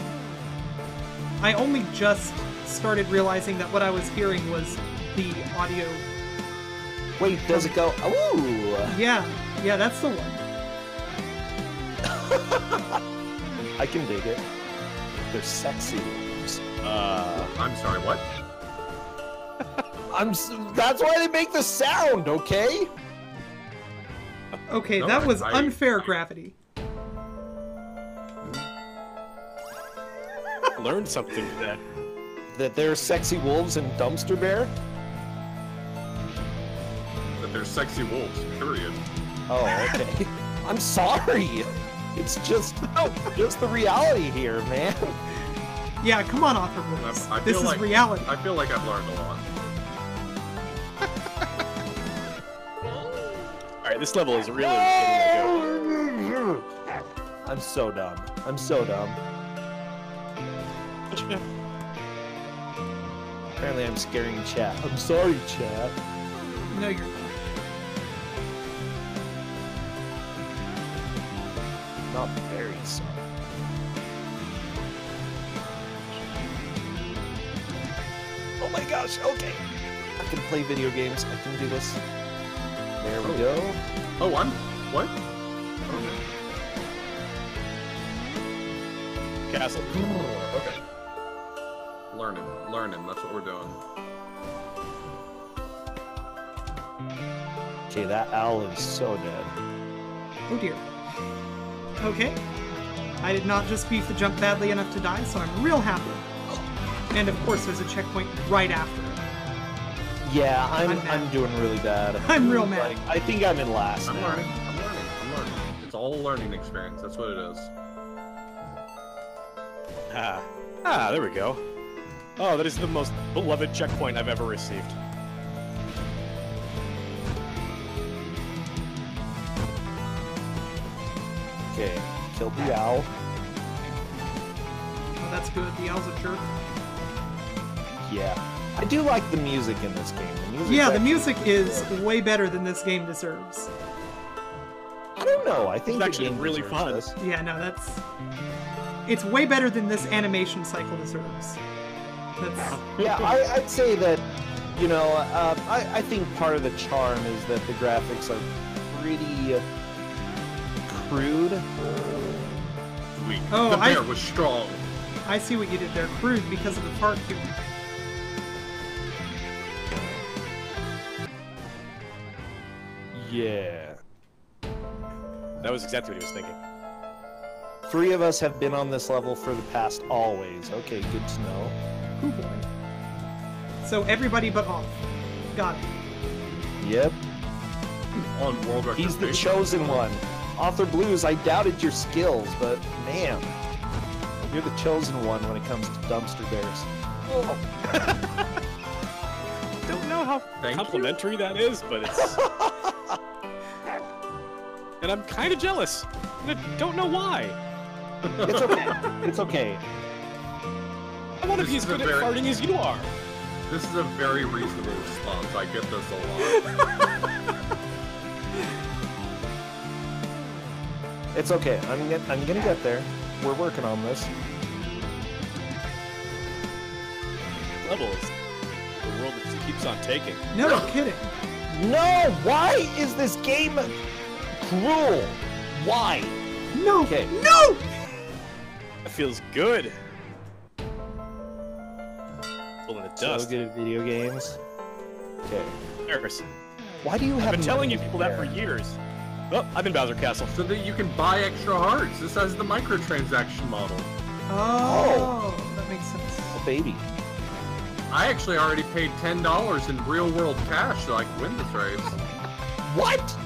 I only just started realizing that what I was hearing was the audio. Wait, does it go? Ooh! Yeah, yeah, that's the one. <laughs> I can dig it. They're sexy. Uh, I'm sorry, what? <laughs> I'm. That's why they make the sound. Okay. Okay, No, that I- was I- unfair I- gravity. learned something today. That they're sexy wolves and dumpster bear. That there's sexy wolves, period. Oh, okay. <laughs> I'm sorry. It's just, <laughs> just the reality here, man. Yeah, come on, Author Wolves. I This is like- reality. I feel like I've learned a lot. Alright, this level is really getting. I'm so dumb. I'm so dumb. <laughs> Apparently, I'm scaring chat. I'm sorry, chat. No, you're not. Not very sorry. Oh my gosh, okay. I can play video games. I can do this. There we Oh. go. Oh, I'm. What? Oh, okay. Castle. Okay. Learning, learning. That's what we're doing. Okay, that owl is so dead. Oh dear. Okay. I did not just beef the jump badly enough to die, so I'm real happy. And of course, there's a checkpoint right after. Yeah, I'm I'm I'm, doing really bad. <laughs> I'm real mad. Like, I think I'm in last I'm now. learning. I'm learning. I'm learning. It's all a learning experience. That's what it is. Ah. Ah, there we go. Oh, that is the most beloved checkpoint I've ever received. Okay, killed the owl. Oh, that's good. The owl's a jerk. Yeah. I do like the music in this game. The music yeah, the music is way better than this game deserves. I don't know. I think It's actually the game really fun. this. Yeah, no, that's. It's way better than this animation cycle deserves. That's. Yeah, I, I'd say that. You know, uh, I, I think part of the charm is that the graphics are pretty crude. Weak. Oh, the I- bear was strong. I see what you did there. Crude because of the park humor. Yeah. That was exactly what he was thinking. Three of us have been on this level for the past always. Okay, good to know. Hoo boy. So everybody but off. Got it. Yep. On World Record He's the chosen one. Author Blues, I doubted your skills, but man, you're the chosen one when it comes to dumpster bears. Oh. <laughs> Don't know how Thank you. complimentary that is, but it's. <laughs> and I'm kind of jealous. I don't know why. It's okay. <laughs> It's okay. I want to be as is a good very- at farting as you are. This is a very reasonable response. I get this a lot. <laughs> It's okay. I'm get, I'm gonna get there. We're working on this. Levels. The world that just keeps on taking. No kidding. No, why is this game cruel? Why? No. Okay. No. That feels good. Full of the So good at video games. Okay. Embarrassing. Why do you have? I've been telling you money people that for years. Oh, I'm in Bowser Castle. so that you can buy extra hearts. This has the microtransaction model. Oh, oh that makes sense. A baby. I actually already paid ten dollars in real world cash so I could win this race. What?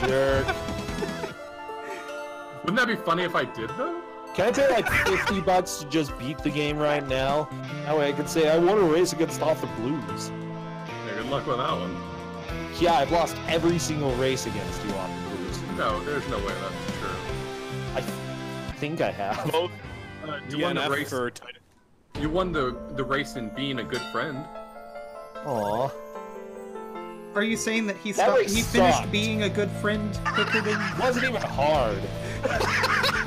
Jerk. Wouldn't that be funny if I did though? Can I pay like 50 bucks to just beat the game right now? That way I can say I want to race against Author Blues. Yeah, good luck with that one. Yeah, I've lost every single race against you, Author Blues. No, there's no way that's true. I think I have. Both uh, You won the race. for Titan. You won the the race in being a good friend. Aw. Are you saying that he That stopped, race he finished sucked. being a good friend quicker than? It wasn't even hard. <laughs>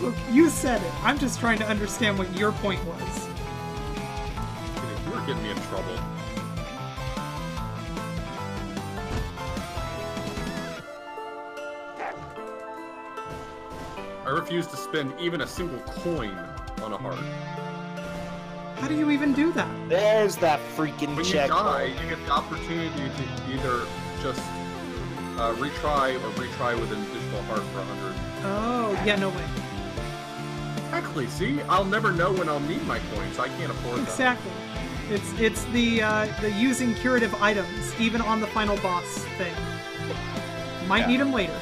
Look, you said it. I'm just trying to understand what your point was. You were getting me in trouble. I refuse to spend even a single coin on a heart. How do you even do that? There's that freaking When you check. die, you get the opportunity to either just uh, retry or retry with an additional heart for 100. Oh, yeah, no way. Exactly, see? I'll never know when I'll need my coins. I can't afford them. Exactly. It's it's the uh, the using curative items even on the final boss thing. Might Yeah. need them later.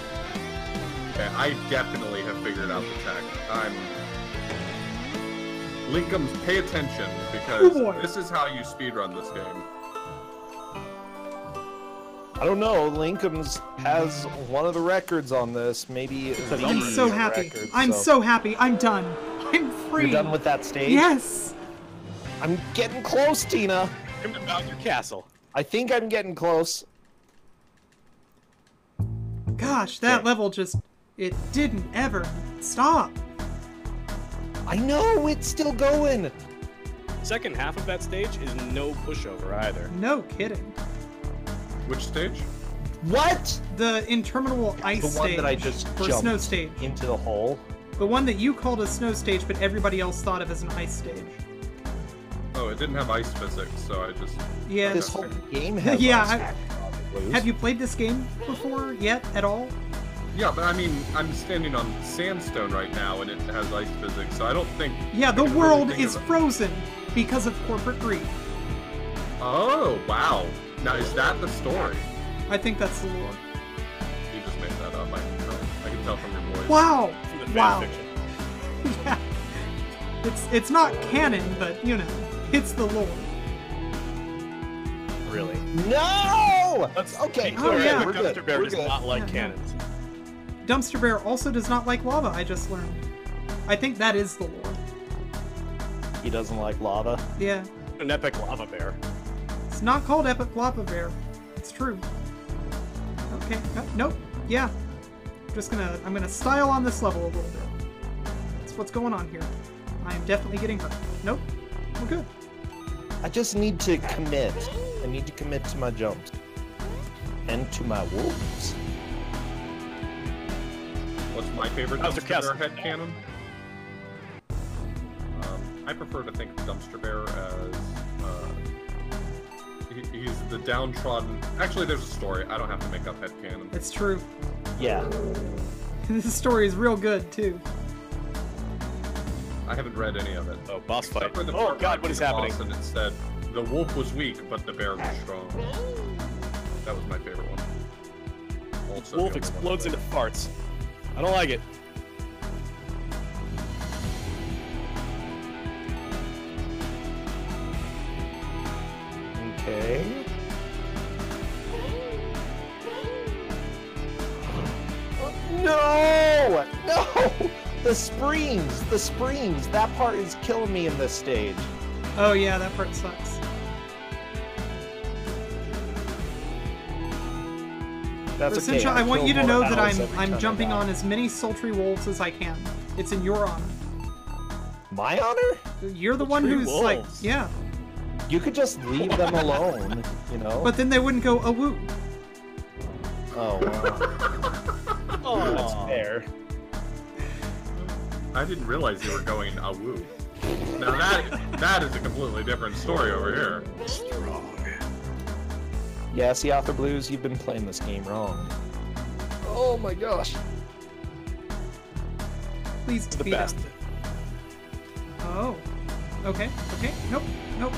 Okay, I definitely have figured out the tech. I'm. Linkums, pay attention because Oh, this is how you speedrun this game. I don't know. Linkums has one of the records on this. Maybe the I'm so happy. record, I'm so happy. I'm done. I'm free. You're done with that stage. Yes. I'm getting close, Tina. I'm in Bowser Castle. I think I'm getting close. Gosh, that Okay. level just it didn't ever stop. I know it's still going. Second half of that stage is no pushover either. No kidding. Which stage? What? The interminable ice The one stage that I just or jumped. snow stage. Into the hole. The one that you called a snow stage, but everybody else thought of as an ice stage. Oh, it didn't have ice physics, so I just. Yeah. This whole fair. game <laughs> has. Yeah, ice I- blues. Have you played this game before yet at all? Yeah, but I mean, I'm standing on sandstone right now, and it has ice physics, so I don't think. Yeah, the I can really world is frozen because of corporate greed. Oh, wow. Now, is that the story? I think that's the lore. You just made that up. I can tell. I can tell from your voice. Wow! From the Wow! <laughs> yeah. It's it's not canon, but you know, it's the lore. Really. No. Let's okay. be Oh, yeah. We're Dumpster good. Bear We're does good. not like Yeah, yeah. cannons. Dumpster Bear also does not like lava, I just learned. I think that is the lore. He doesn't like lava. Yeah. An epic lava bear. It's not called Epic Lava Bear. It's true. Okay. No, nope. Yeah. Just gonna. I'm gonna style on this level a little bit. That's what's going on here. I am definitely getting hurt. Nope. We're good. I just need to commit. I need to commit to my jumps. And to my wolves. What's my favorite How's dumpster bear head cannon? Um, I prefer to think of dumpster bear as uh, he, he's the downtrodden. Actually, there's a story. I don't have to make up head canon. It's true. Yeah. <laughs> this story is real good too. I haven't read any of it. Oh, boss fight. For the Oh god, what is happening? boss And it said the wolf was weak, but the bear was strong. That was my favorite one. Also, Wolf the one explodes into farts. I don't like it. Okay. No! No! The springs! The springs! That part is killing me in this stage. Oh yeah, that part sucks. That's okay. Essentially, I want you to know that I'm I'm jumping on as many sultry wolves as I can. It's in your honor. My honor? You're the one who's like, yeah. You could just leave them alone, you know? But then they wouldn't go a woo. oh, well, <laughs> that's Oh, fair. I didn't realize you were going a woo. Now that that is a completely different story over here. Yeah, see, Author Blues, you've been playing this game wrong. Oh my gosh. Please the best. up. Oh. Okay. Okay. Nope. Nope.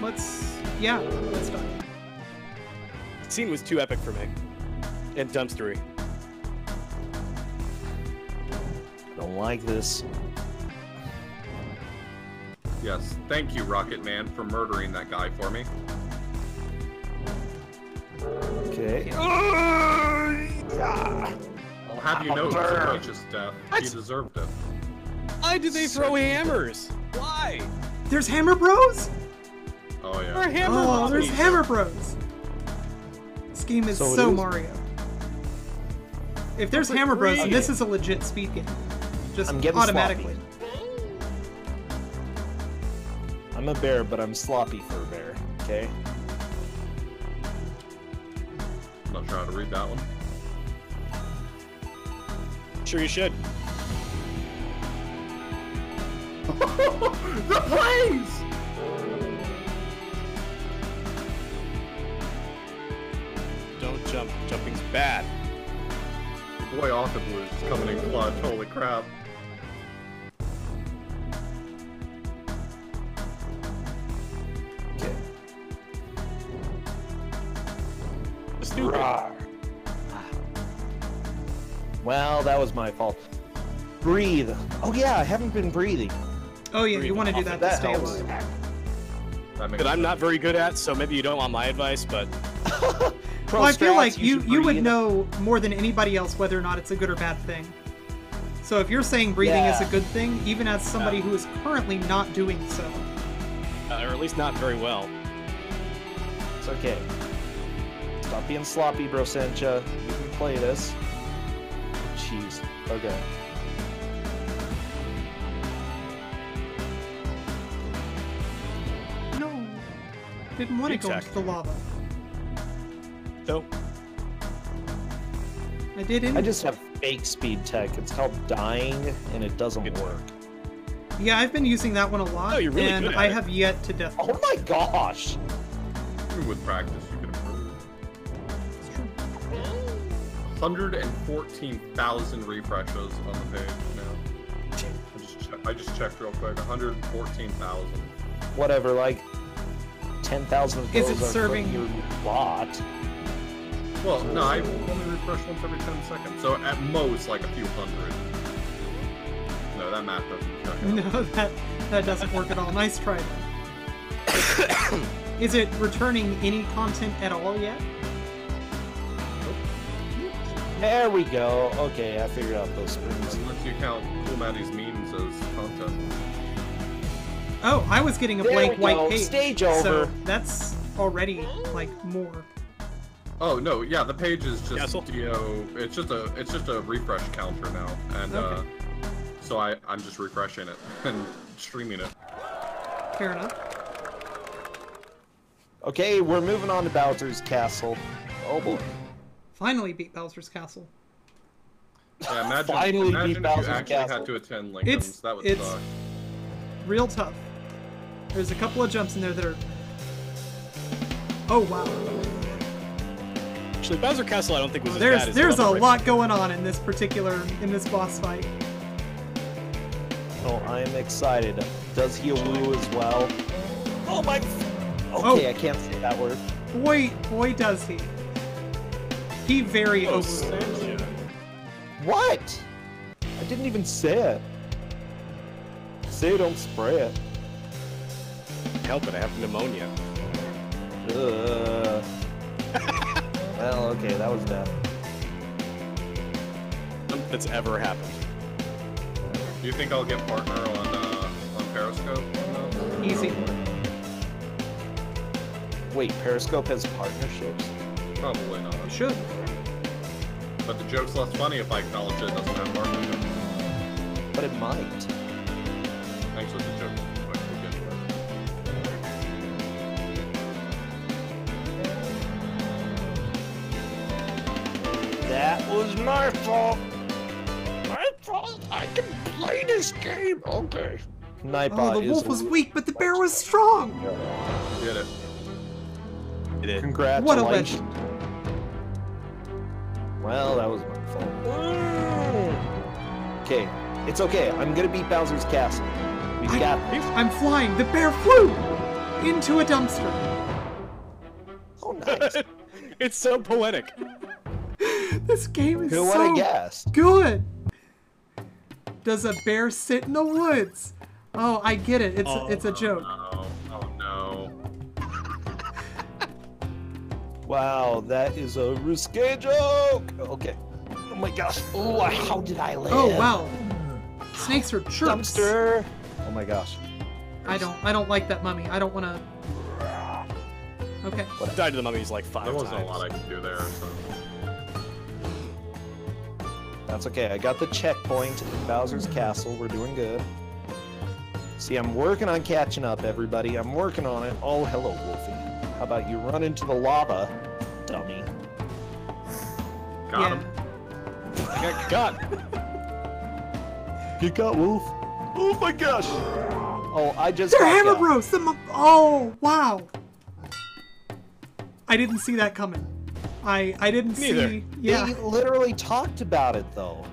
Let's. Yeah. Let's start. The scene was too epic for me. And dumpstery. I don't like this. Yes, thank you, Rocket Man, for murdering that guy for me. Okay. Ah! I'll have you know it's a Brr. righteous death. He deserved it. Why do they throw hammers? Why? There's Hammer Bros. Oh There yeah. are hammer Oh, there's. Hammer Bros. This game is So so, it is- Mario. If there's But Hammer Bros, then this is a legit speed game. Just I'm getting automatically. I'm a bear, but I'm sloppy for a bear, okay? I'm not sure how to read that one. Sure you should. <laughs> the planes! Bad. Boy, Author Blues is coming in clutch. Holy crap. Okay. Stupid. Rawr. Well, that was my fault. Breathe. Oh yeah, I haven't been breathing. Oh yeah, you want to do off that of to that stay helps. alive. That That I'm not very good at, so maybe you don't want my advice, but Pro <laughs> Well, I feel like you you would know more than anybody else whether or not it's a good or bad thing. So if you're saying breathing is a good thing, even as somebody who is currently not doing so, uh, or at least not very well. It's okay. Stop being sloppy, Brossentia. You can play this. Jeez. Okay. no, didn't want to go into the lava. So, I did. In- I just have fake speed tech. It's called dying, and it doesn't Good. work. yeah, I've been using that one a lot, Oh, you're really and good at I it. have yet to death. Oh my gosh! Even With practice, you can improve. It's true. 114,000 refreshes on the page now. I just, che- I just checked real quick. 114,000. Whatever, like 10,000 of Is it are serving- from your bot. Well, no, I only refresh once every 10 seconds. So at most, like a few hundred. No, that math doesn't <laughs> check out. No, that that doesn't work at all. Nice try. though. <coughs> Is it returning any content at all yet? There we go. Okay, I figured out those springs. Unless you count Cool Maddie's memes as content. Oh, I was getting a There blank we white go. page. Stage over. So that's already like more. Oh no, yeah, the page is just Castle? do. It's just a it's just a refresh counter now, and uh, so I I'm just refreshing it <laughs> and streaming it. Fair enough. Okay, we're moving on to Bowser's Castle. Oh boy. Finally beat Bowser's Castle. Yeah, <laughs> imagine, Finally beat imagine if Bowser's you actually Castle. had to attend Lincoln's. It's- that would it's- suck. Real tough. There's a couple of jumps in there that are. Oh wow. Actually, Bowser Castle, I don't think was as There's bad as there's a Level Race. lot going on in this particular in this boss fight. Oh, I am excited. Does he a woo as well? Oh my. Oh. Okay, I can't say that word. Boy, boy, does he. He very Oh, over. What? I didn't even say it. Say don't spray it. Help it, I have pneumonia. Ugh. <laughs> well, okay, that was bad. Something That's ever happened. Do you think I'll get partner on uh, on Periscope? No? Easy. Wait, Periscope has partnerships? Probably not. You should. But the joke's less funny if I acknowledge it doesn't have partnership. But it might. Was my fault. My fault. I can play this game. Okay. Nightbot Oh, the wolf was weak, but the bear was strong. Get it. It did. Congratulations. Well, that was my fault. Mm. Okay, it's okay. I'm gonna beat Bowser's Castle. We I- got this. I'm flying. The bear flew into a dumpster. Oh, nice. <laughs> it's so poetic. <laughs> This game is Who would so have guessed? good. Does a bear sit in the woods? Oh, I get it. It's it's a joke. Oh, oh no. <laughs> Wow, that is a risque joke. Okay. Oh my gosh. Oh, how did I oh, live? Oh wow. Snakes are chirps. Dumpster. Oh my gosh. I don't I don't like that mummy. I don't want to. Okay. I died to the mummies like five There wasn't times. a lot I could do there. So. That's okay. I got the checkpoint in Bowser's Castle. We're doing good. See, I'm working on catching up, everybody. I'm working on it. Oh, hello, Wolfie. How about you run into the lava, dummy? Got yeah. him. Got, got. You got Wolf. Oh my gosh. Oh, I just They're hammer bros. The oh wow. I didn't see that coming. I I didn't Neither. see. Yeah. They literally talked about it though.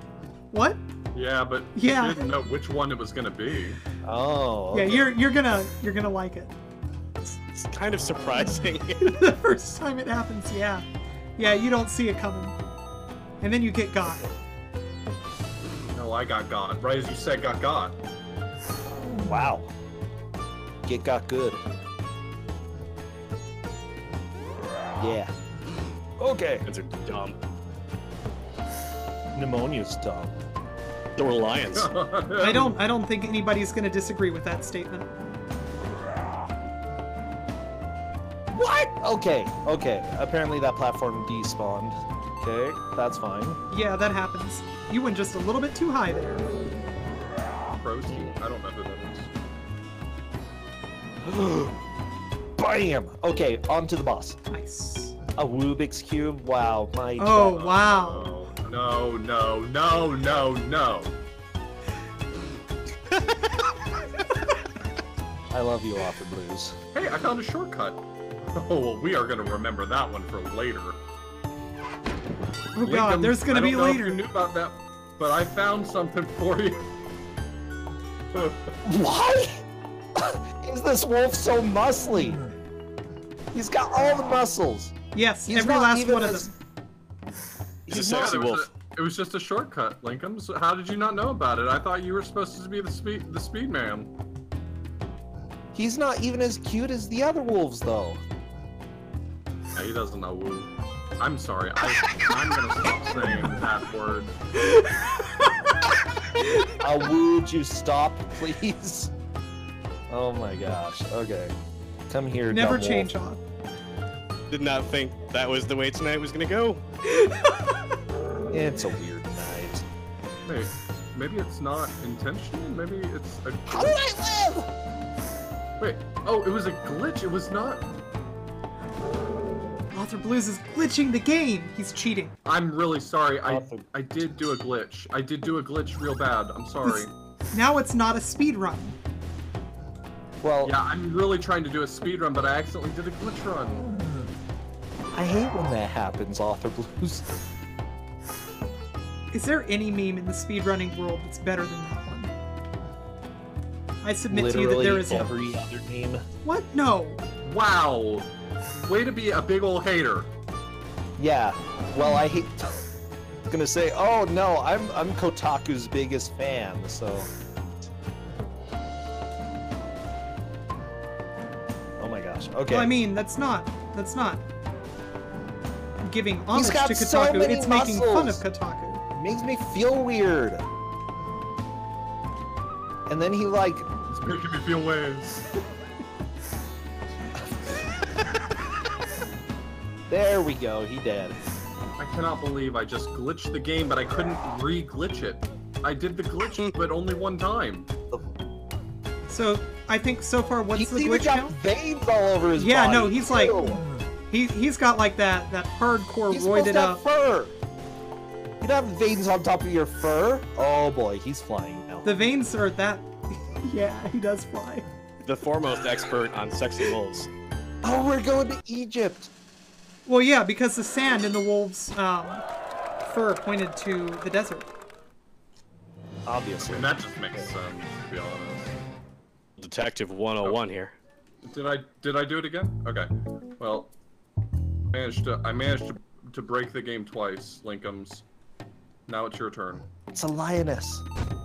What? Yeah, but Yeah. you didn't know which one it was gonna be. Oh. Yeah, you're you're gonna you're gonna like it. It's kind of surprising. <laughs> the first time it happens, yeah. Yeah, you don't see it coming. And then you get got. No, I got God. Right as you said, got God. Wow. Get got good. Yeah. Okay. Kids are dumb. Pneumonia's dumb. There were lions. <laughs> I don't I don't think anybody's gonna disagree with that statement. What? Okay, okay. Apparently that platform despawned. Okay, that's fine. Yeah, that happens. You went just a little bit too high there. Protein. I don't know who that is. <gasps> Bam! Okay, on to the boss. Nice. A Rubik's Cube? Wow, my Oh God. wow. No, no, no, no, no. I love you, Offer Blues. Hey, I found a shortcut. <laughs> Oh, well, we are gonna remember that one for later. Oh god, there's gonna I be don't know if later. you knew about that, but I found something for you. <laughs> Why <laughs> is this wolf so muscly? He's got all the muscles. Yes, He's every last even one of them. He's a sexy it, was wolf. it was just a shortcut, Lincoln. So how did you not know about it? I thought you were supposed to be the speed the speed man. He's not even as cute as the other wolves, though. Yeah, he doesn't know woo. I'm sorry. I, I'm gonna stop saying that word. <laughs> Uh, would you stop, please? Oh my gosh. Okay. Come here, Never dumb wolf. change off. Did not think that was the way tonight was gonna go. It's a weird night. Wait, maybe it's not intentional. Maybe it's a. How did I live? Wait. Oh, it was a glitch. It was not. Author Blues is glitching the game. He's cheating. I'm really sorry. I Awesome. I did do a glitch. I did do a glitch real bad. I'm sorry. Now it's not a speed run. Well, Yeah, I'm really trying to do a speed run, but I accidentally did a glitch run. I hate when that happens, Author Blues. Is there any meme in the speedrunning world that's better than that one? I submit to you that Literally there is no. every other name. What? No. Wow. Way to be a big old hater. Yeah. Well, I hate. <laughs> I was gonna say, oh no, I'm I'm Kotaku's biggest fan, so. Oh my gosh. Okay. Well, I mean, that's not. That's not giving homage got to so Kotaku. many it's making fun of muscles. Kotaku. It makes me feel weird. And then he like It's making me feel ways. <laughs> There we go, he dead. I cannot believe I just glitched the game, but I couldn't re-glitch it. I did the glitch, hmm. but only one time. So I think so far, what's He's the even glitch got count? veins all over his Yeah, body. no, he's like- Ew. He he's got like that that hardcore He's roided up. fur. You don't have veins on top of your fur. Oh boy, he's flying now. The veins are that. <laughs> yeah, he does fly. The foremost expert on sexy wolves. Oh, we're going to Egypt. Well, yeah, because the sand in the wolves' um, fur pointed to the desert. Obviously. And that just makes sense, to be honest. Detective 101 here. Did I did I do it again? Okay. Well, managed to I managed to, to break the game twice, Linkums. Now it's your turn. It's a lioness.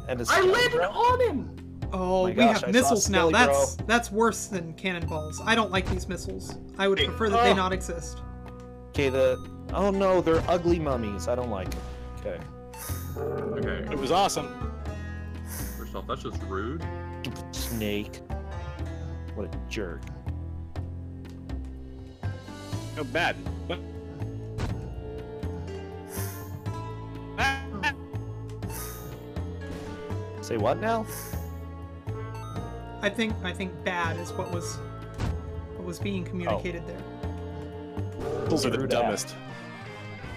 And it's I landed on him. Oh, my we gosh, have I missiles now. Skelly, That's that's worse than cannonballs. I don't like these missiles. I would Hey, prefer that they oh. not exist. Okay, the. Oh no, they're ugly mummies. I don't like it. Okay. Okay. It was awesome. First off, that's just rude. Snake. What a jerk. No bad. What? Say what now? I think I think bad is what was what was being communicated there. Those are the dumbest.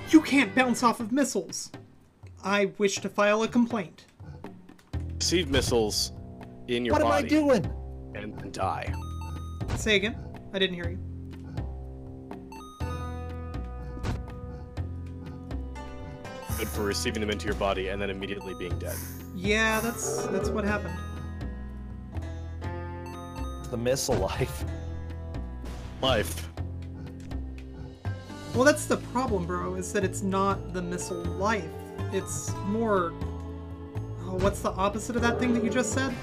You can't bounce off of missiles. I wish to file a complaint. Receive missiles in your what am I doing? and then die. Say again. I didn't hear you. Good for receiving them into your body and then immediately being dead. Yeah, that's that's what happened. The missile life. Life. Well, that's the problem, bro. Is that it's not the missile life. It's more. Oh, what's the opposite of that thing that you just said?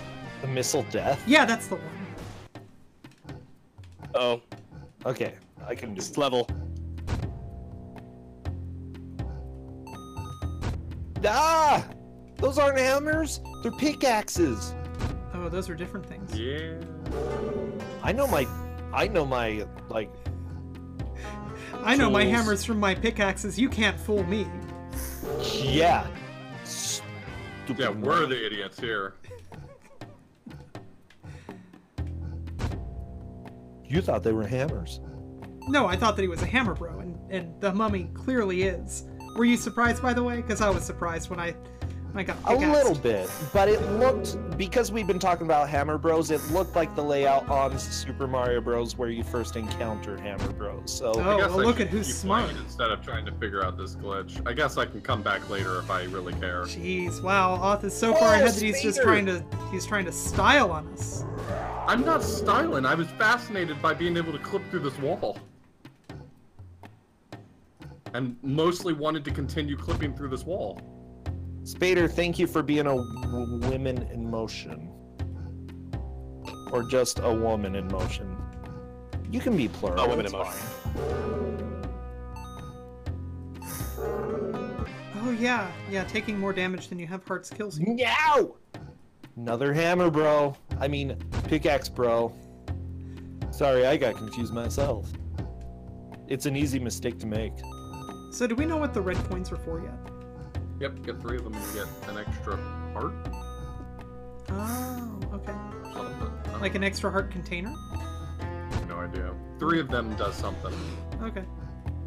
The missile death. Yeah, that's the one. Oh, Okay, I can Just level. Ah! Those aren't hammers. They're pickaxes. Oh, those are different things. Yeah. I know my. I know my like. I know my hammers from my pickaxes. You can't fool me. Yeah. Stupid Yeah, we're monkey. the idiots here. You thought they were hammers. No, I thought that he was a hammer bro, and, and the mummy clearly is. Were you surprised, by the way? Because I was surprised when I, when I got A pickaxed. little bit, but it looked because we've been talking about Hammer Bros. It looked like the layout on Super Mario Bros. where you first encountered Hammer Bros. So Oh, I guess well, I look at who's keep smart. Instead of trying to figure out this glitch, I guess I can come back later if I really care. Jeez, wow, Oth is so Whoa, far ahead that he's just trying to he's trying to style on us. I'm not styling. I was fascinated by being able to clip through this wall. And mostly wanted to continue clipping through this wall. Spader, thank you for being a w- woman in motion, or just a woman in motion. You can be plural. Oh, women it's in motion. fine. Oh yeah, yeah, taking more damage than you have hearts kills you. Meow! Another hammer, bro. I mean, pickaxe, bro. Sorry, I got confused myself. It's an easy mistake to make. So do we know what the red coins are for yet? Yep, get three of them and you get an extra heart. Oh, okay. Something. Like an extra heart container? no idea. Three of them does something. Okay.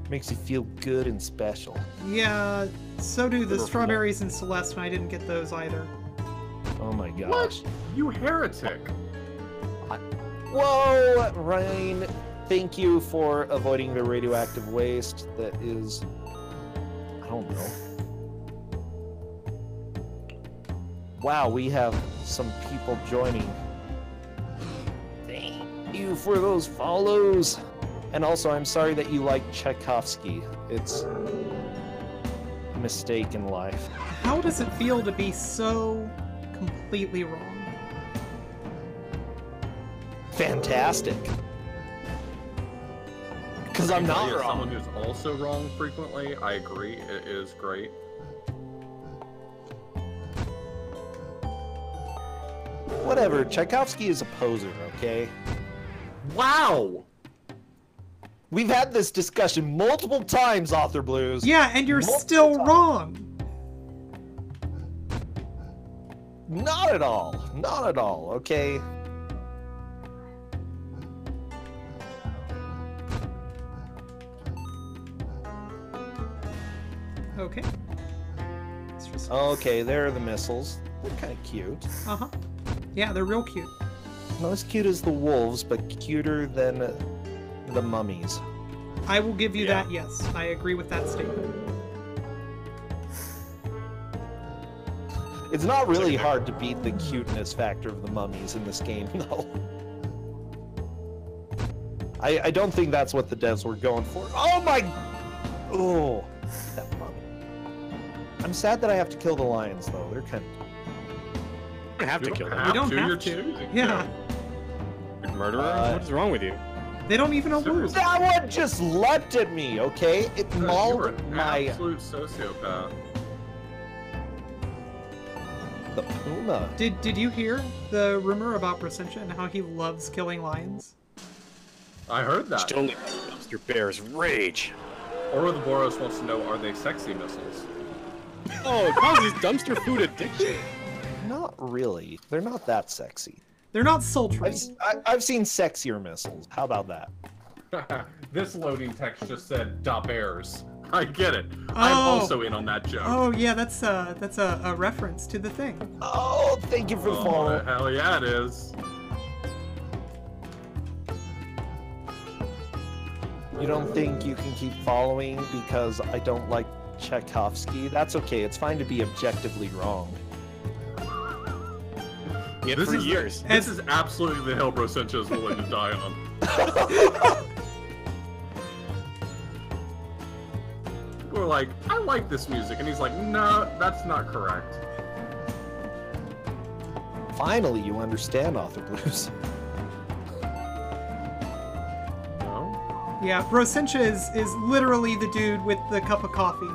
Makes you feel good and special. Yeah, so do the Liverpool. strawberries and Celeste, and I didn't get those either. Oh my What? gosh. You heretic! Whoa, Ryan, thank you for avoiding the radioactive waste that is. I don't know. Wow, we have some people joining. Thank you for those follows. And also, I'm sorry that you like Tchaikovsky. It's a mistake in life. How does it feel to be so completely wrong? Fantastic. Because I'm not As Someone who's also wrong frequently, I agree, it is great. Whatever, Tchaikovsky is a poser, okay? Wow! We've had this discussion multiple times, Author Blues. Yeah, and you're Multiple still times. wrong. Not at all. Not at all, okay? Okay. Just. Okay, there are the missiles. They're kind of cute. Uh huh. Yeah, they're real cute. Not as cute as the wolves, but cuter than the mummies. I will give you Yeah. that, yes. I agree with that statement. It's not really hard to beat the cuteness factor of the mummies in this game, <laughs> though. I, I don't think that's what the devs were going for. Oh my! Oh, that. I'm sad that I have to kill the lions, though. They're kind of. You don't have to You kill don't them. have don't to, have you're to. choosing Yeah. You murderer? Uh, what is wrong with you? They don't even know woo. Seriously. That one just leapt at me, okay? It to. You're mauled an my absolute sociopath. the puma. Did Did you hear the rumor about Brossentia and how he loves killing lions? I heard that. Just only dumpster bears rage. Ouroboros wants to know, are they sexy missiles? <laughs> Oh, it causes dumpster food addiction. Not really. They're not that sexy. They're not sultry. I've, s- I, I've seen sexier missiles. How about that? <laughs> this loading text just said "da bears." I get it. I'm Oh. also in on that joke. Oh yeah, that's uh that's a, a reference to the thing. Oh, thank you for the Oh, follow. hell yeah, it is. You don't think you can keep following because I don't like Tchaikovsky? That's okay. It's fine to be objectively wrong. Yeah, This for is the- years. <laughs> This is absolutely the hill Brossentia is willing to die on. <laughs> People are like, I like this music, and he's like, No, that's not correct. Finally, you understand Author Blues. No. Yeah, Brossentia is is literally the dude with the cup of coffee,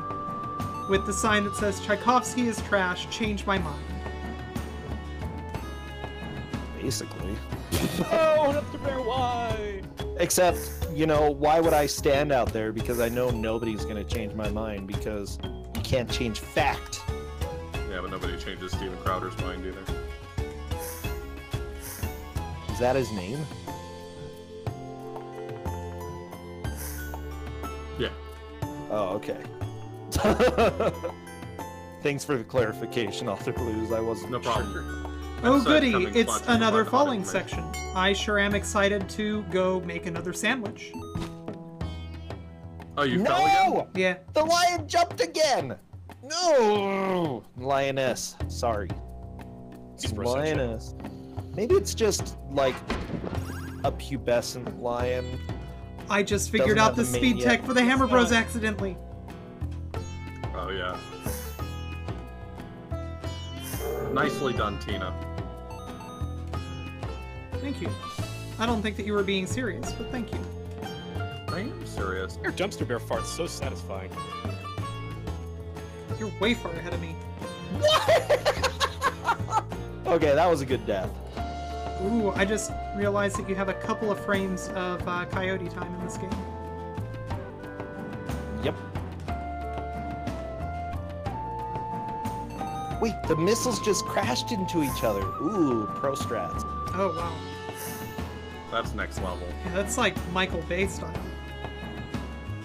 with the sign that says Tchaikovsky is trash. Change my mind. Basically. Oh, dumpster bear, why? Except, you know, why would I stand out there? Because I know nobody's gonna change my mind because you can't change fact. Yeah, but nobody changes Steven Crowder's mind either. Is that his name? Yeah. Oh, okay. <laughs> Thanks for the clarification, Author Blues. I wasn't No sure. Oh Episode goody, it's another falling section. I sure am excited to go make another sandwich. Oh, you fell again? No! Yeah, The lion jumped again! No! Lioness. Sorry. It's It's lioness. Maybe it's just like a pubescent lion. I just figured Doesn't out the the speed mane tech yet. for the Hammer It's Bros not- accidentally. Oh, yeah. Nicely done, Tina. Thank you. I don't think that you were being serious, but thank you. I am serious. Your dumpster bear fart's so satisfying. You're way far ahead of me. <laughs> Okay, that was a good death. Ooh, I just realized that you have a couple of frames of uh, coyote time in this game. Wait, the missiles just crashed into each other. Ooh, pro strats. Oh wow, That's next level. yeah, that's like Michael Bay style.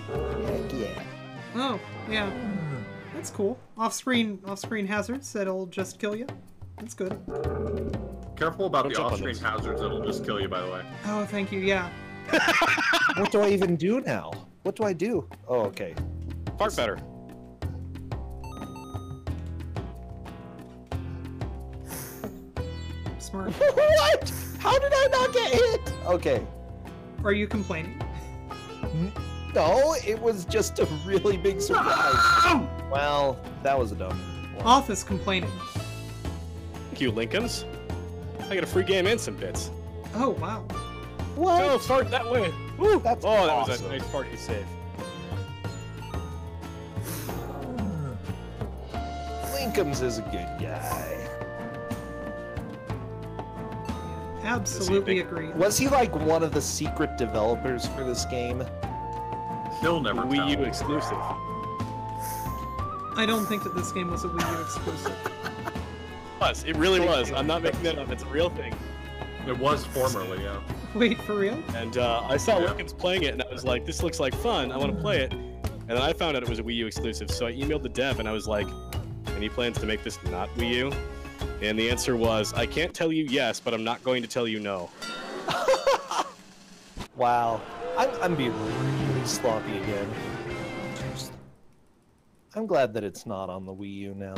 Heck yeah. Oh yeah, that's cool. Off-screen, off-screen hazards that'll just kill you. That's good. Careful about Don't the off-screen those. hazards; it'll just kill you. By the way. Oh, thank you. Yeah. <laughs> What do I even do now? What do I do? Oh, okay. Fart better. Smart. <laughs> what? How did I not get hit? Okay. Are you complaining? No, it was just a really big surprise. Well, that was a dumb one. Off is complaining. Thank you, Linkums. I got a free game and some bits. Oh wow. What? Oh, start that way. Woo. That's oh, that was a nice party to save. Linkums is a good guy. Absolutely agree. Was he like one of the secret developers for this game? He'll never Wii tell. U exclusive. I don't think that this game was a Wii U exclusive. <laughs> Was it really was? I'm not making that up. It's a real thing. It was formerly, yeah. Wait, for real? And uh, I saw Yeah. Linkums playing it, and I was like, "This looks like fun. I want to play it." And then I found out it was a Wii U exclusive, so I emailed the dev, and I was like, "Any plans to make this not Wii U?" And the answer was, "I can't tell you yes, but I'm not going to tell you no." <laughs> Wow. I'm, I'm being really sloppy again. I'm glad that it's not on the Wii U now.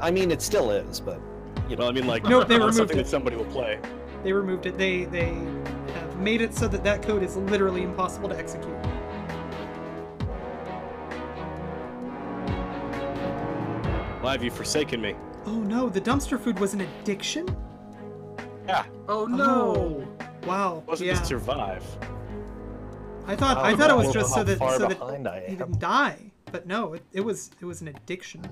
I mean, it still is, but you know. Well, I mean, like, Nope, they removed something it. that somebody will play. They removed it. They they have made it so that that code is literally impossible to execute. Why have you forsaken me? Oh no, the dumpster food was an addiction? Yeah, Oh, oh no! Wow. wasn't yeah. to survive. I thought I I thought it was just so that so that I he didn't die. But no, it, it was it was an addiction.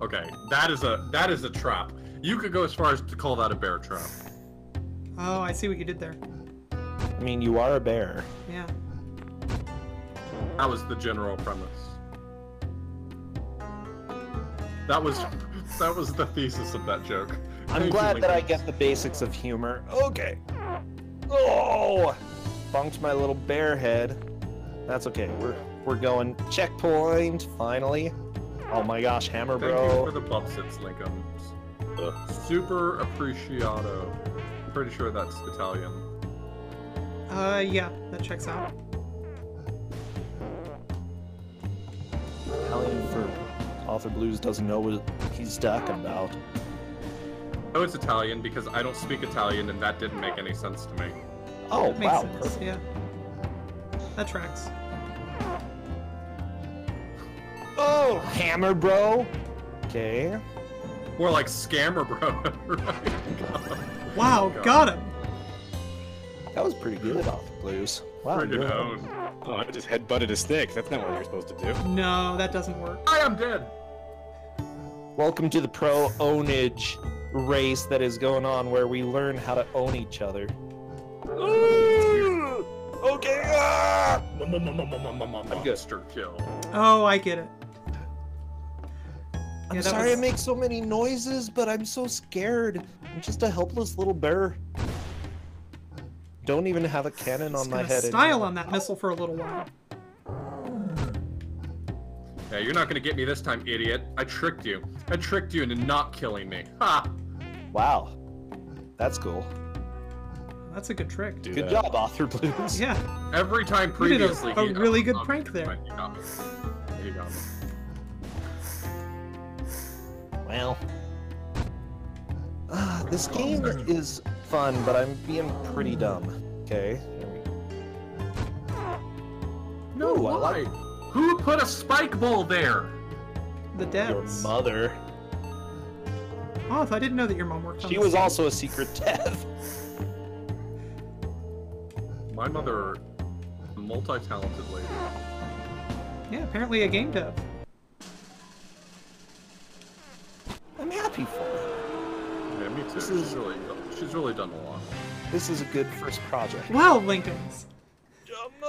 Okay, that is a that is a trap. You could go as far as to call that a bear trap. Oh, I see what you did there. I mean, you are a bear. Yeah. That was the general premise. That was that was the thesis of that joke. I'm Thank you, glad that I get the basics of humor. Okay. Oh, bunked my little bear head. That's okay. We're we're going checkpoint finally. Oh my gosh, hammer Thank you for bro. the bump sits, Lincoln. Super appreciato. Pretty sure that's Italian. Uh yeah, that checks out. Italian for Author Blues doesn't know what he's talking about. Oh, it's Italian because I don't speak Italian and that didn't make any sense to me. Oh That makes wow, sense. perfect. Yeah. That tracks. Oh, hammer bro. Okay. More like scammer, bro. <laughs> right? Wow, God. got him. That was pretty good, Author Blues. Wow. Friggin' good. Oh, I just headbutted a snake. That's not what you're supposed to do. No, that doesn't work. I am dead. Welcome to the pro ownage race that is going on where we learn how to own each other. Ooh! okay. ah! Monster kill. Oh, I get it. I'm Yeah, sorry was- I make so many noises, but I'm so scared. I'm just a helpless little bear. Don't even have a cannon on my head. style anymore. on that missile for a little while. Yeah, you're not gonna get me this time, idiot. I tricked you. I tricked you into not killing me. Ha! Wow. That's cool. That's a good trick. Do Good that. job, Author Blues. Yeah. Every time You did a- previously, a he- really good prank there. You got me. You got me. Well. Ah, this game is fun, but I'm being pretty dumb. Okay. No, Ooh, I why? Like- Who put a spike ball there? The Your mother. Oh, I didn't know that your mom worked on She was game. also a secret <laughs> dev. My mother, a multi-talented lady. Yeah, apparently a game dev. I'm happy for her. Yeah, me too. This She's is- really she's really done a lot. This is a good first project. Wow, Linkums.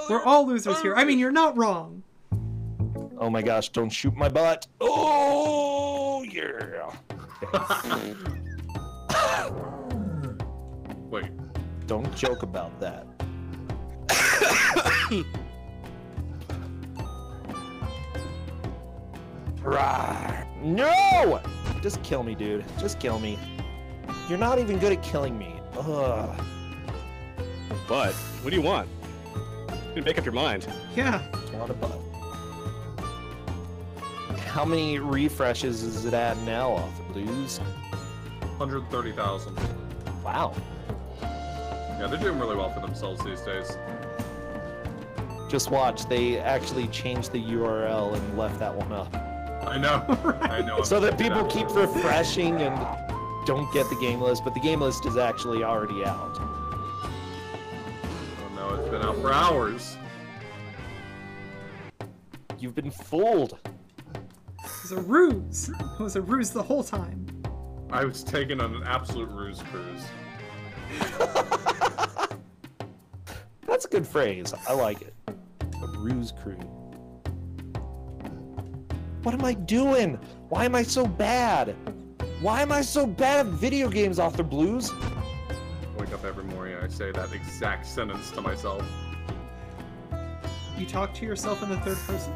We're all losers here. I mean, you're not wrong. Oh my gosh, don't shoot my butt. Oh, yeah. <laughs> Wait, Don't joke about that. <coughs> No! Just kill me, dude. Just kill me. You're not even good at killing me. Ugh. But what do you want? You can make up your mind. Yeah. Not a butt. How many refreshes is it at now off of Blues? 130,000. Wow. Yeah, they're doing really well for themselves these days. Just watch, they actually changed the URL and left that one up. I know. <laughs> I know. So that people keep refreshing and don't get the game list, but the game list is actually already out. Oh no, it's been out for hours. You've been fooled. It was a ruse. It was a ruse the whole time. I was taken on an absolute ruse cruise. <laughs> That's a good phrase. I like it. A ruse crew. What am I doing? Why am I so bad? Why am I so bad at video games, Author Blues? Wake up every morning, I say that exact sentence to myself. You talk to yourself in the third person.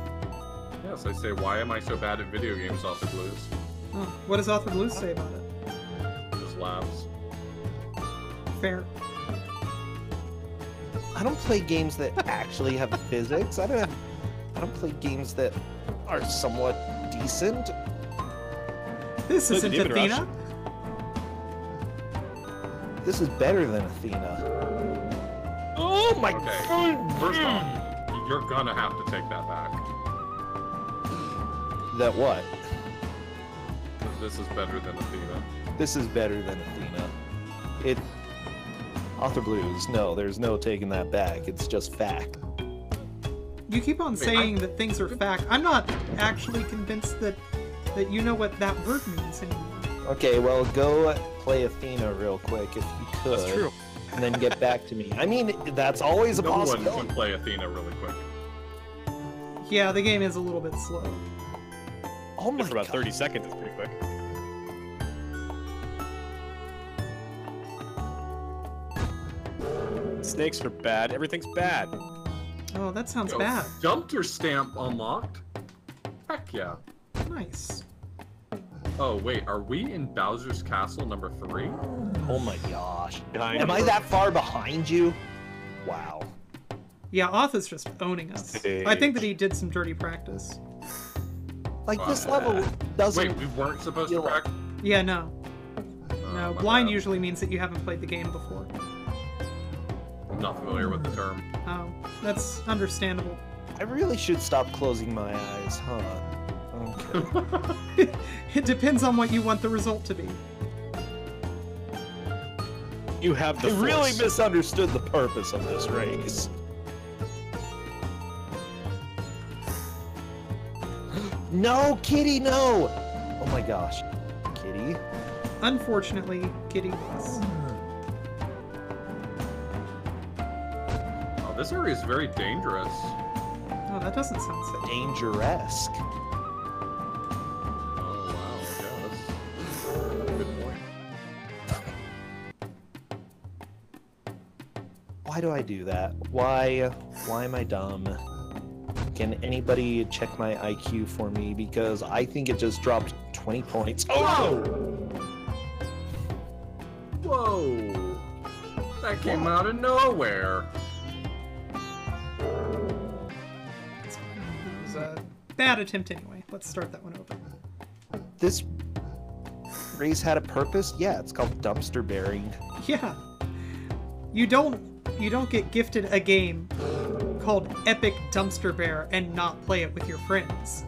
Yes, I say, why am I so bad at video games, Author Blues? Oh, what does Author Blues say about it? Just laughs. Fair. I don't play games that actually have physics. I don't have, I don't play games that are somewhat decent. This Play isn't Demon Rush. Athena. This is better than Athena. Oh my Okay, god! First off, you're gonna have to take that back. That what? This is better than Athena. This is better than Athena. It. Author Blues. No, there's no taking that back. It's just fact. You keep on Wait, saying that things are fact. I'm not actually convinced that that you know what that word means anymore. Okay, well, go play Athena real quick if you could. That's true. And then get back to me. I mean, that's always a No one possibility. can play Athena really quick. Yeah, the game is a little bit slow. Oh my For about god. 30 seconds, it's pretty quick. Snakes are bad. Everything's bad. Oh, that sounds Yo, bad. Dumpster stamp unlocked? Heck yeah. Nice. Oh, wait, are we in Bowser's Castle number three? Oh my gosh. Behind Am I that far behind you? Wow. Yeah, Arthur's just owning us. I think that he did some dirty practice. Like this Uh, level doesn't. Wait, we weren't supposed to feel like- practice? Yeah, no. Oh, No, my blind bad. usually means that you haven't played the game before. I'm not familiar with the term. Oh, that's understandable. I really should stop closing my eyes, huh? Okay. <laughs> <laughs> it depends on what you want the result to be. You have the I really misunderstood the purpose of this race. No, Kitty, no! Oh my gosh. Kitty? Unfortunately, Kitty was. Oh, this area is very dangerous. Oh, that doesn't sound so Dangerous. Oh, wow, I guess. Good point. Why do I do that? Why? Why am I dumb? Can anybody check my IQ for me? Because I think it just dropped 20 points. Oh! Whoa! That came out of nowhere. It was a bad attempt anyway. Let's start that one over. This race had a purpose? Yeah, it's called dumpster bearing. Yeah. You don't you don't get gifted a game called Epic Dumpster Bear and not play it with your friends.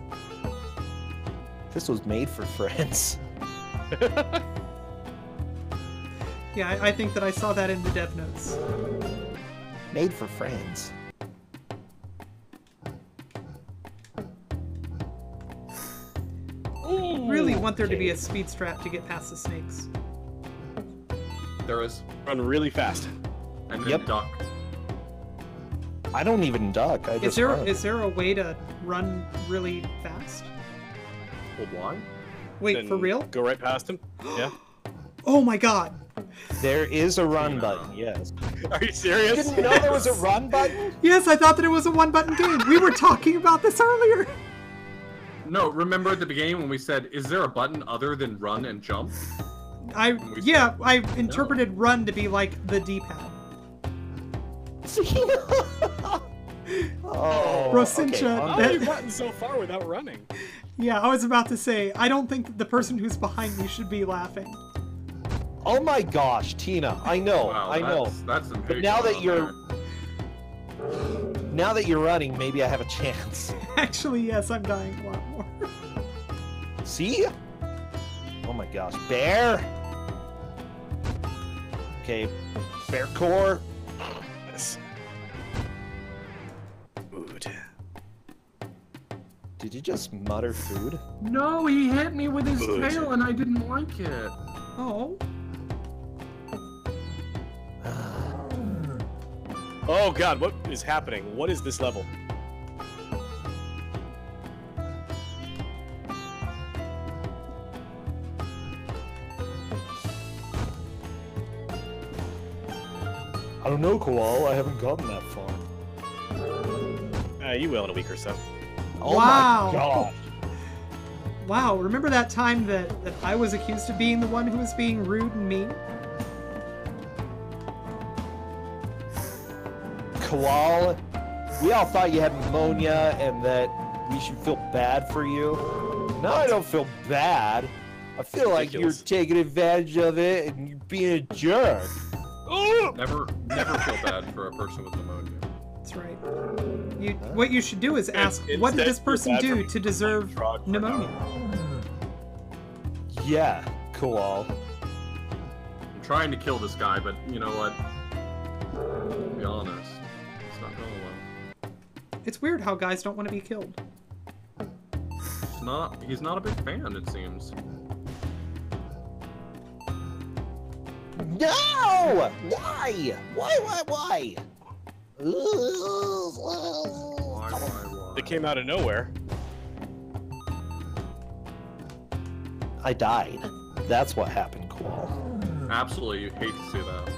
This was made for friends. <laughs> Yeah, I, I think that I saw that in the dev notes. Made for friends. Really want there to be a speed strat to get past the snakes. There is. Run really fast. And then Yep. duck. I don't even duck. I just Is there run. is there a way to run really fast? Hold why? Wait, Then for real? Go right past him. Yeah. <gasps> Oh my god. There is a run Yeah. button. Yes. Are you serious? Didn't know there was a run button. <laughs> Yes, I thought that it was a one button game. We were talking about this earlier. No, remember at the beginning when we said, is there a button other than run and jump? I We yeah, I interpreted run to be like the D-pad. <laughs> oh, Brossentia. Okay. How have you gotten so far without running? Yeah, I was about to say, I don't think the person who's behind me should be laughing. oh my gosh, Tina! I know, Wow, I know. that's, That's some But now that you're- there. Now that you're running, maybe I have a chance. <laughs> Actually, yes, I'm dying a lot more. See? Oh my gosh, bear. Okay, bear core. Food. Did you just mutter food? No, he hit me with his Good. tail and I didn't like it. Oh, <sighs> Oh god, what is happening? What is this level? I don't know, Kowal. I haven't gotten that far. Uh, you will in a week or so. Oh Wow. my gosh. <laughs> wow! Remember that time that that I was accused of being the one who was being rude and mean? Kowal, we all thought you had pneumonia and that we should feel bad for you. Now I don't feel bad. I feel like you're taking advantage of it and you're being a jerk. Oh! Never, never feel bad for a person with pneumonia. That's right. You, what you should do is ask, instead what did this person do to deserve pneumonia? Yeah, Kowal. I'm trying to kill this guy, but you know what? To be honest, it's not going well. It's weird how guys don't want to be killed. It's not. He's not a big fan, it seems. No! Why? Why, why, why? It came out of nowhere. I died. That's what happened, Kowal. Absolutely you hate to see that.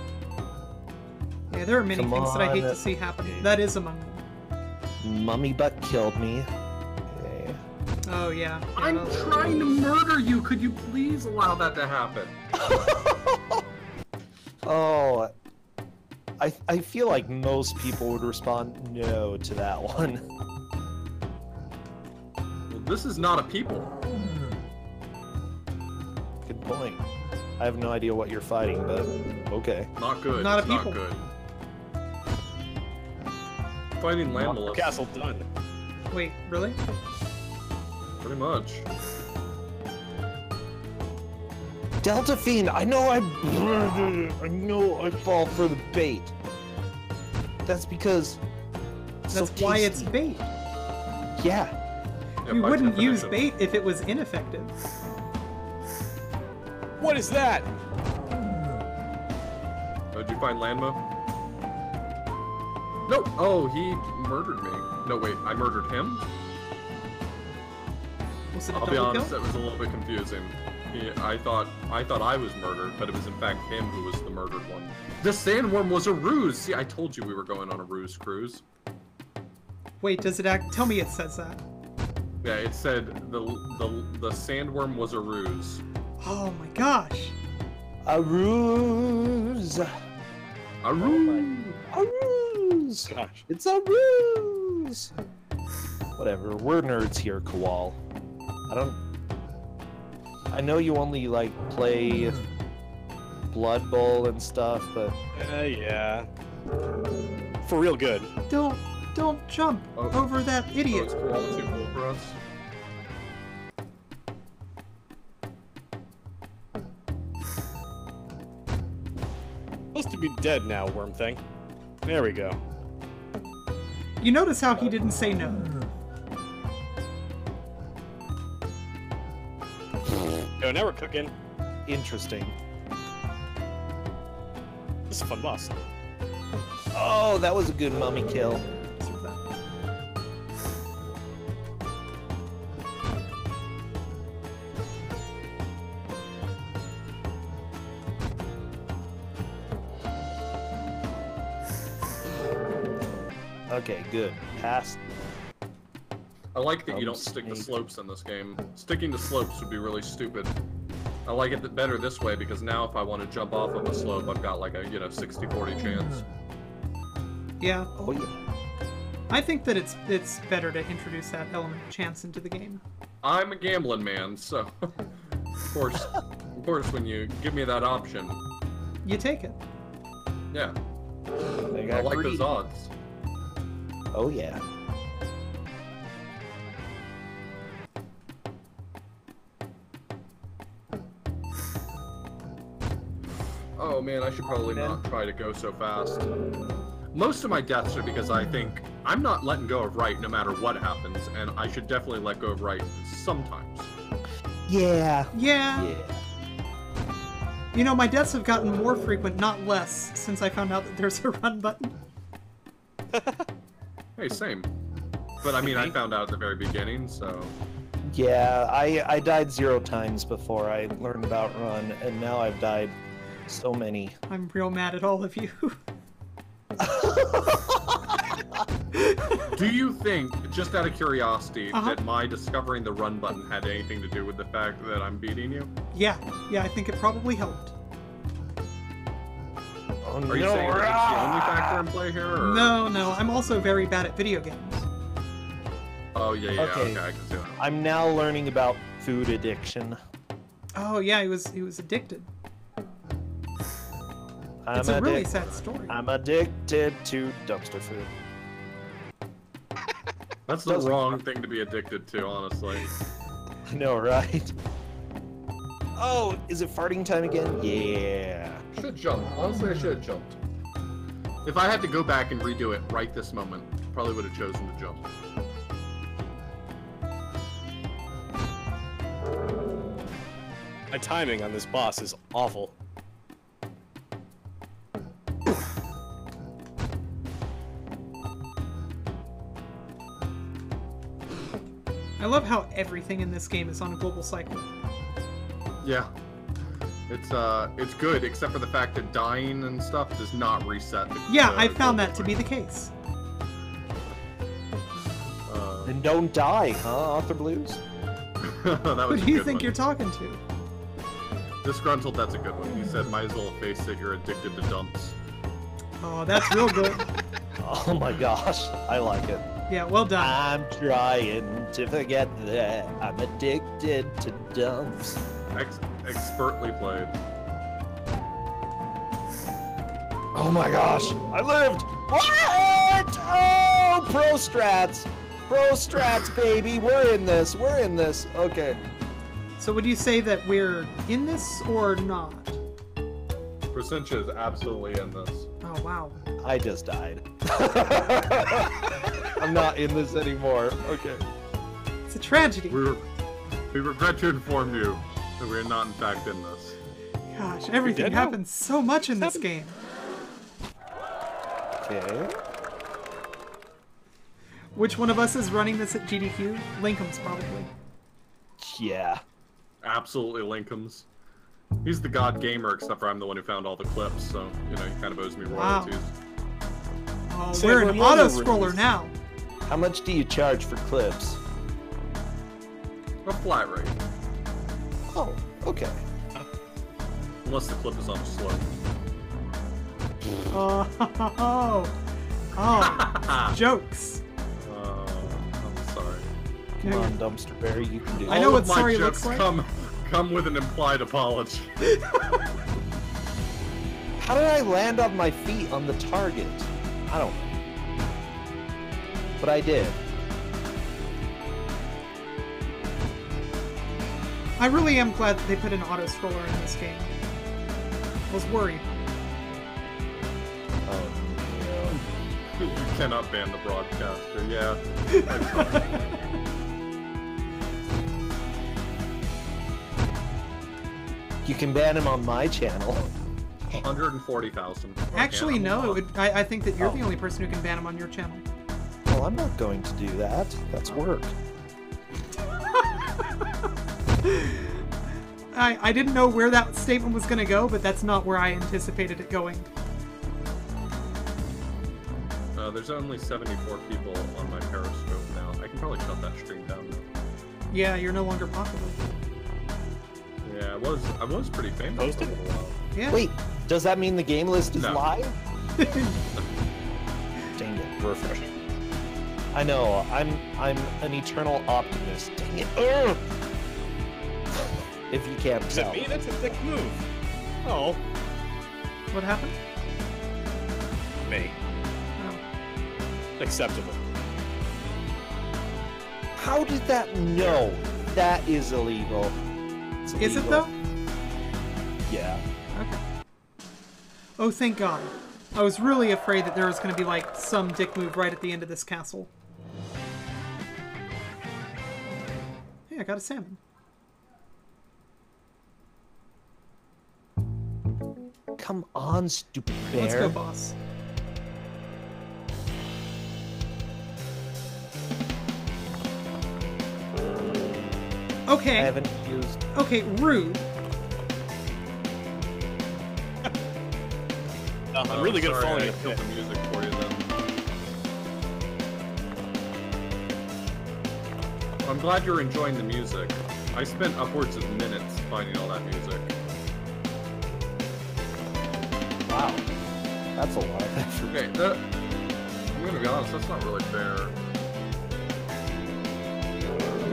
Yeah, there are many Come things that I hate on. to see happen. That is among them. Mummy butt killed me. Okay. Oh yeah. yeah, I'm well, trying to murder you. Could you please allow that to happen? <laughs> Oh, I I feel like most people would respond no to that <laughs> one. Well, this is not a people. Good point. I have no idea what you're fighting, but okay. Not good. Not a It's people. Not good. Fighting land mollusks. Castle done. Wait, really? Pretty much. Delta Fiend, I know I I know I fall for the bait. That's because it's That's so why it's bait. Yeah. Yeah, we wouldn't use bait if it was ineffective. What is that? Oh, did you find Landmo? No. Oh, he murdered me. No, wait. I murdered him. Was it a I'll be honest. kill? That was a little bit confusing. He, I thought I thought I was murdered, but it was in fact him who was the murdered one. The sandworm was a ruse. See, I told you we were going on a ruse cruise. Wait, does it act? Tell me it says that. Yeah, it said the the the sandworm was a ruse. Oh my gosh. A ruse. A Oh ruse. A ruse. Gosh. It's a ruse. Whatever. We're nerds here, Kowal. I don't. I know you only like play Blood Bowl and stuff, but Uh, yeah. For real good. Don't don't jump Oh. over that Oh, idiot. it's cool. Too cool for us. Supposed to be dead now, worm thing. There we go. You notice how he didn't say no. Yo, now we're cooking. interesting. This is a fun boss. Oh, that was a good mummy kill. Okay, good. Pass. I like that you don't stick to snake. slopes in this game. Sticking to slopes would be really stupid. I like it better this way because now if I want to jump off of a slope, I've got like a, you know, 60-40 chance. Yeah, Oh yeah. I think that it's it's better to introduce that element of chance into the game. I'm a gambling man, so <laughs> of course, of course, when you give me that option, You take it. yeah, I like greedy. those odds. Oh yeah. Oh man, I should probably not try to go so fast. Most of my deaths are because I think I'm not letting go of right no matter what happens, and I should definitely let go of right sometimes. Yeah. Yeah. Yeah. You know, my deaths have gotten more frequent, not less, since I found out that there's a run button. <laughs> Hey, same. But I mean, I found out at the very beginning, so Yeah, I I died zero times before I learned about run, and now I've died so many. I'm real mad at all of you. Do you think, just out of curiosity, Uh-huh. that my discovering the run button had anything to do with the fact that I'm beating you? yeah, yeah, I think it probably helped. Oh, Are you no, saying that it's the only factor in play here? Or... No, no, I'm also very bad at video games. Oh yeah, yeah. Okay. Okay, I can see that. I'm now learning about food addiction. Oh yeah, he was he was addicted. I'm it's a really sad story. I'm addicted to dumpster food. <laughs> That's the wrong thing to be addicted to, honestly. <laughs> I know, right? Oh, is it farting time again? Yeah. Should jump. Honestly, I should have jumped. If I had to go back and redo it right this moment, probably would have chosen to jump. My timing on this boss is awful. Love how everything in this game is on a global cycle. Yeah. It's uh, it's good except for the fact that dying and stuff does not reset. The, Yeah, the I found that to be the case. Uh, Then don't die, huh, Author Blues? <laughs> that Who was a do you think one. you're talking to? Disgruntled, that's a good one. He said, might as well face it, you're addicted to dumps. Oh, that's real good. <laughs> Oh my gosh, I like it. Yeah, well done. I'm trying to forget that I'm addicted to dumps. Ex- expertly played. Oh my gosh, I lived! What? Oh, pro strats! Pro strats, baby! We're in this, we're in this. Okay. So would you say that we're in this or not? Percentage is absolutely in this. Oh wow. I just died. <laughs> I'm not in this anymore. Okay. It's a tragedy. We, re- we regret to inform you that we are not in fact in this. Gosh, everything dead now? happens so much in this game. Okay. Which one of us is running this at GDQ? Linkums probably. Yeah. Absolutely Linkums. He's the god gamer, except for I'm the one who found all the clips, so, you know, he kind of owes me Wow. royalties. Oh, Sam, we're what an auto scroller now. How much do you charge for clips? A flat rate. Oh, okay. Unless the clip is on a slope. Oh, <laughs> oh, oh, <laughs> jokes. Uh, I'm sorry. Come on, Dumpster Berry, you can do I know what my sorry jokes looks like. come come with an implied apology. <laughs> How did I land on my feet on the target? I don't know. But I did. I really am glad that they put an auto scroller in this game. I was worried. Oh, <laughs> you cannot ban the broadcaster. Yeah. <laughs> You can ban him on my channel. 140,000. Actually, no. It would. I, I think that you're Oh. the only person who can ban him on your channel. Well, I'm not going to do that. That's work. <laughs> I, I didn't know where that statement was going to go, but that's not where I anticipated it going. Uh, there's only 74 people on my Periscope now. I can probably shut that stream down. Yeah, you're no longer popular. Yeah, I was I was pretty famous for a Posted? little while. Yeah. Wait, does that mean the game list is No. live? <laughs> Dang it. Refresh. I know. I'm I'm an eternal optimist. Dang it. Ugh. If you can't Is tell. it me? That's a dick move. Oh, what happened? me. Oh. Acceptable. How did that no? That is illegal. It's Is it though? Yeah. Okay. Oh, thank God. I was really afraid that there was going to be like some dick move right at the end of this castle. Hey, I got a salmon. Come on, stupid bear. Let's go, boss. I Okay, haven't used. okay, rude. Uh, <laughs> I'm Oh, really good at sorry, falling I killed the music for you then. I'm glad you're enjoying the music. I spent upwards of minutes finding all that music. Wow. That's a lot. <laughs> Okay, that, I'm gonna be honest, that's not really fair.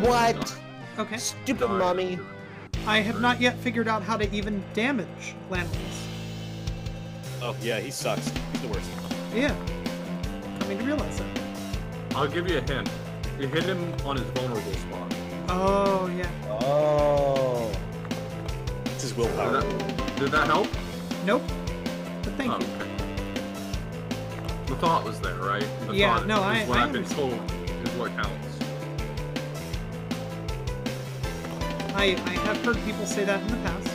What? Okay. Stupid Dying. mummy. I have not yet figured out how to even damage Lanwolf. Oh yeah, he sucks. He's the worst. Yeah. I mean, to realize that. I'll give you a hint. You hit him on his vulnerable spot. Oh, yeah. Oh. It's his Did willpower. that, did that help? Nope. But thank Oh, you. okay. The thought was there, right? The Yeah, thought no, is I- what I have been told is what counts. I, I have heard people say that in the past.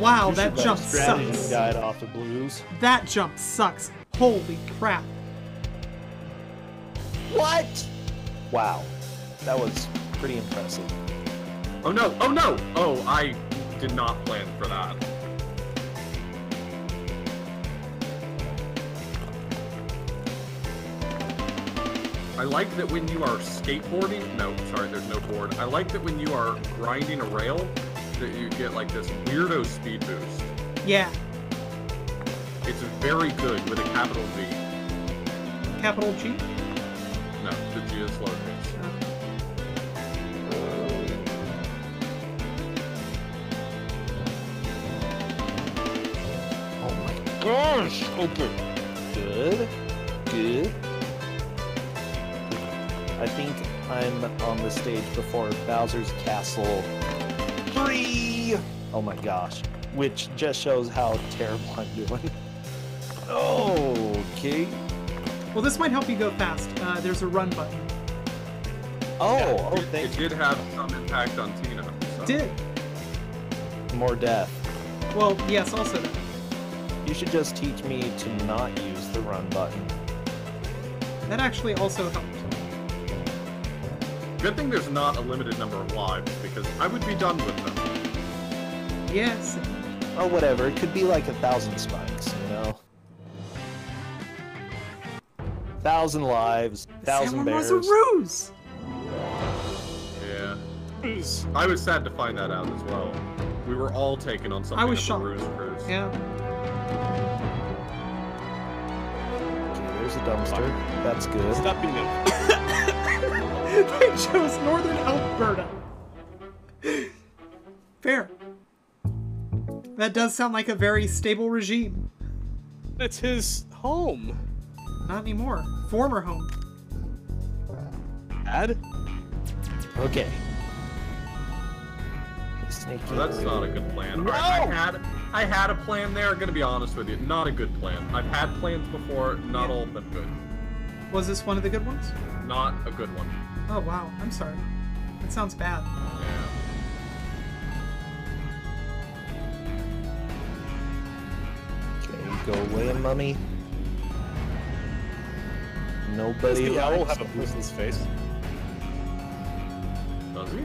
Wow, You that jump sucks. guide off the blues. That jump sucks. Holy crap. What? Wow. That was pretty impressive. Oh no! Oh no! Oh, I did not plan for that. I like that when you are skateboarding. No, sorry, there's no board. I like that when you are grinding a rail, that you get like this weirdo speed boost. Yeah. It's very good with a capital V. Capital G? No, the G is lowercase. Uh, Oh my gosh. Okay. Good. Good. I think I'm on the stage before Bowser's Castle 3. Oh my gosh. Which just shows how terrible I'm doing. <laughs> Okay. well, this might help you go fast. Uh, there's a run button. Oh, Yeah, oh, it, thank it you. did have some impact on Tina. So. Did. More death. Well, yes, also that. You should just teach me to not use the run button. That actually also helped. Good thing there's not a limited number of lives because I would be done with them. Yes. Or whatever. It could be like a thousand spikes, you know? Thousand lives, thousand Salmon bears. was a ruse! Yeah. I was sad to find that out as well. We were all taken on something I was of a shocked. ruse cruise. Yeah. Okay, there's a dumpster. That's good. Stop being a <laughs> they chose Northern Alberta. Fair. That does sound like a very stable regime. It's his home. Not anymore. Former home. Dad? Okay. Sneaky. So that's not a good plan. No! Alright, I had I had a plan there, I'm gonna be honest with you. Not a good plan. I've had plans before, not all been good. Was this one of the good ones? Not a good one. Oh, wow. I'm sorry. That sounds bad. Yeah. Go away, mummy. Does Nobody the owl likes have a person's face? Does he?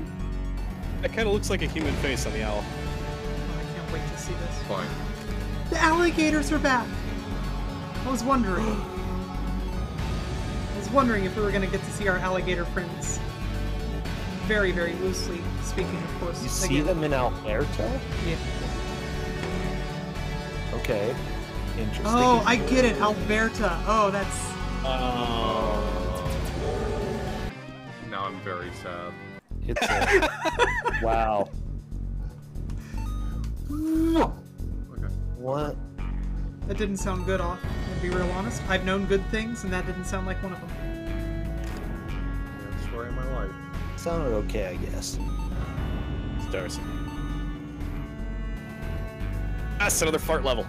That kind of looks like a human face on the owl. Oh, I can't wait to see this. Fine. The alligators are back! I was wondering. <gasps> <gasps> I was wondering if we were gonna get to see our alligator friends. Very, very loosely speaking, of course. You see Again, them in Alberta? Yeah. Okay. Interesting. Oh, I get it, Alberta. Oh, that's. Oh. Now I'm very sad. It's a... <laughs> wow. Okay. What? That didn't sound good, off. To be real honest, I've known good things, and that didn't sound like one of them. Yeah, story of my life. Sounded okay, I guess. Ah, it's Darcy. That's another fart level.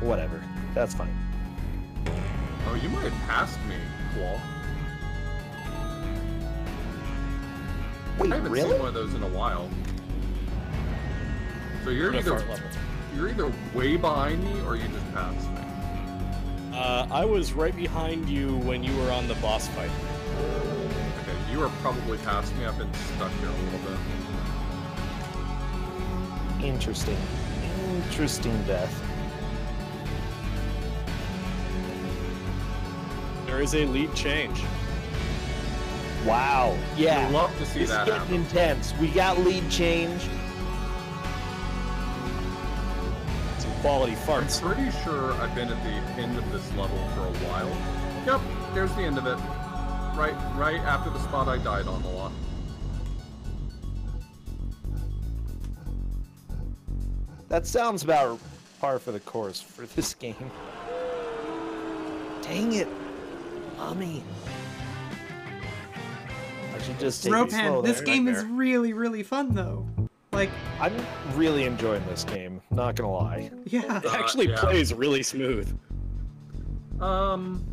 Whatever. That's fine. Oh, you might have passed me, Kowal. Wait, I haven't really? seen one of those in a while. So you're Another either fart level. You're either way behind me or you just passed me. Uh, I was right behind you when you were on the boss fight. Okay, you are probably past me. I've been stuck here a little bit. Interesting. Interesting death. There is a lead change. Wow. Yeah. I'd love to see This is that getting happen. intense. We got lead change. Some quality I'm pretty sure I've been at the end of this level for a while. Yep, there's the end of it. Right, right after the spot I died on a lot. That sounds about par for the course for this game. Dang it. Mommy. I should just take it slow Ropan, this there. game is really, really fun, though. Like, I'm really enjoying this game, not gonna lie. yeah. It actually yeah. plays really smooth. Um,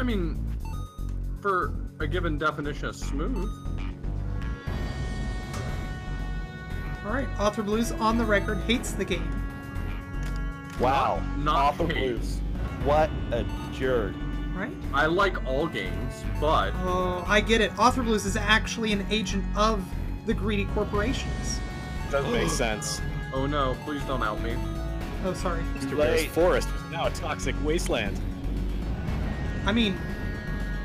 I mean, for a given definition of smooth, Alright, Author Blues on the record hates the game. Wow. not Off of hates. Blues. What a jerk. Right? I like all games, but Oh, I get it. Author Blues is actually an agent of the greedy corporations. Does make sense. oh no, please don't out me. Oh, sorry. Mr. Bear's forest is now a toxic wasteland. I mean,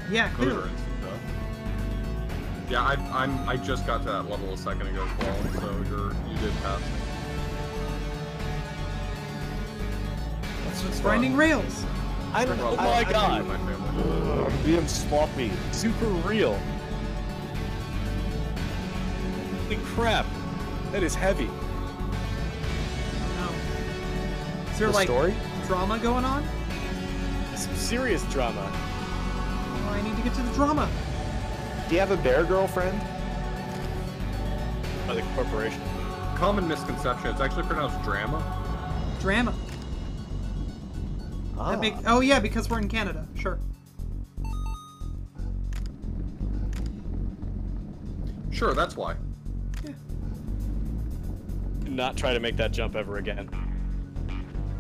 yeah, clearly. are instant death. Yeah, I, I'm. I just got to that level a second ago as well, so you're you did pass me. Just grinding rails. I'm, Well, Oh my I- I God. my. I'm being sloppy. Super real. Holy crap. That is heavy. No. Is there The like story? drama going on? Some serious drama. Oh, I need to get to the drama. Do you have a bear girlfriend? By the corporation. Common misconception. It's actually pronounced drama. Drama. Ah, That make, oh yeah, because we're in Canada. Sure. Sure, that's why. Do not try to make that jump ever again.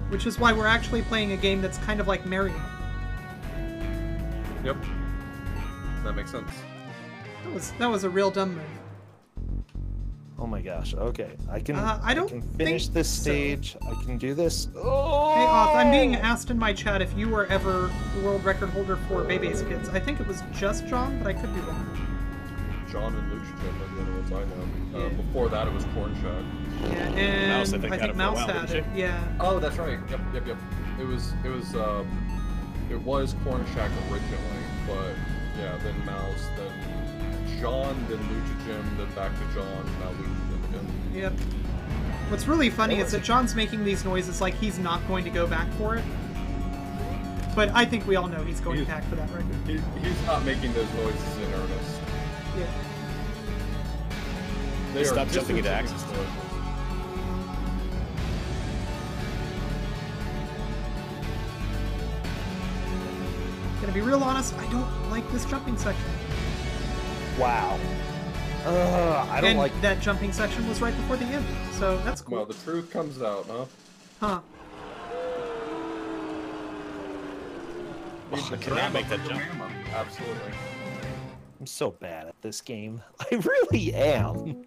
Which is why we're actually playing a game that's kind of like Mario. Yep. That makes sense. That was that was a real dumb move. Oh my gosh. Okay, I can. Uh, I don't can finish think this so. stage. I can do this. Oh! Hey, Off, I'm being asked in my chat if you were ever the world record holder for Bebe's Kids. I think it was just John, but I could be wrong. John and Lucha Jim are the only ones I know. Uh, Before that, it was Corn Shack. Yeah, and Mouse, I think, I had think it Mouse while, had it. Yeah. Oh, that's right. Yep, yep, yep. It was, it was, um, it was Corn Shack originally, but yeah, then Mouse, then John, then Lucha Jim, then back to John, now Lucha Jim again. Yep. What's really funny is that John's making these noises like he's not going to go back for it. But I think we all know he's going He- back for that record. He, he's not making those noises in earnest. They Stop jumping into distancing axes. noises. Gonna be real honest, I don't like this jumping section. Wow. Uh, I don't and like. that jumping section was right before the end, so that's cool. Well, the truth comes out, huh? Huh. Need the cannot make that jump. Absolutely. I'm so bad at this game. <laughs> I really am.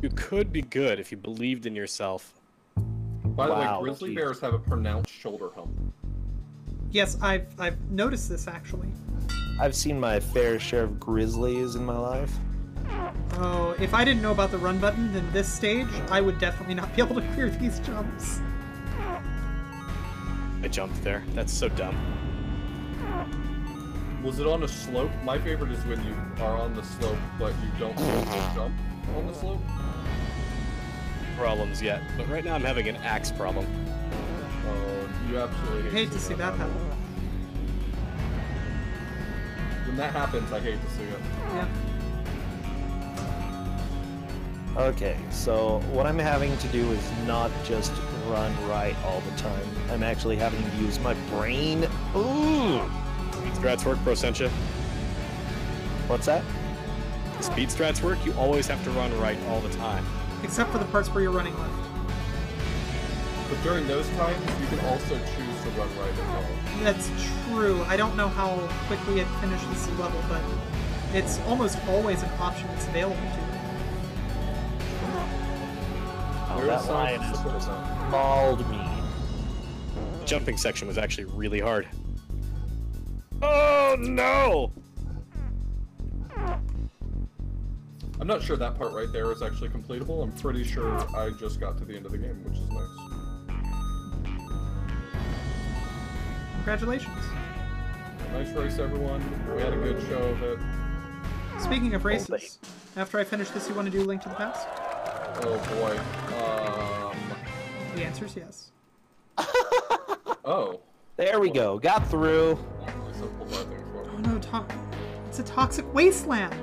You could be good if you believed in yourself. By the Wow, way, grizzly geez. bears have a pronounced shoulder hump. Yes, I've I've noticed this actually. I've seen my fair share of grizzlies in my life. Oh, if I didn't know about the run button in this stage, I would definitely not be able to <laughs> clear these jumps. I jumped there. That's so dumb. Was it on a slope? My favorite is when you are on the slope, but you don't <laughs> be able to jump on the slope. Problems yet, but right now I'm having an axe problem. Oh, you absolutely hate, Hate to see that happen. When that happens, I hate to see it. Yeah. Okay, so what I'm having to do is not just run right all the time. I'm actually having to use my brain. Ooh! Speed strats work, Brossentia. What's that? Speed strats work, you always have to run right all the time. Except for the parts where you're running left. But during those times, you can also choose to run right as well. That's true. I don't know how quickly it finishes the level, but it's almost always an option that's available to you. Oh, Where that is lion Sonic has Support just Zone? mauled me. The jumping section was actually really hard. Oh no! I'm not sure that part right there is actually completable. I'm pretty sure I just got to the end of the game, which is nice. Congratulations. Nice race, everyone. We had a good show of it. Speaking of thank- races, after I finish this, you want to do Link to the Past? Oh boy. Um. The answer is yes. Oh. There we go. Got through. Not really simple bad things for Oh no, to- it's a toxic wasteland.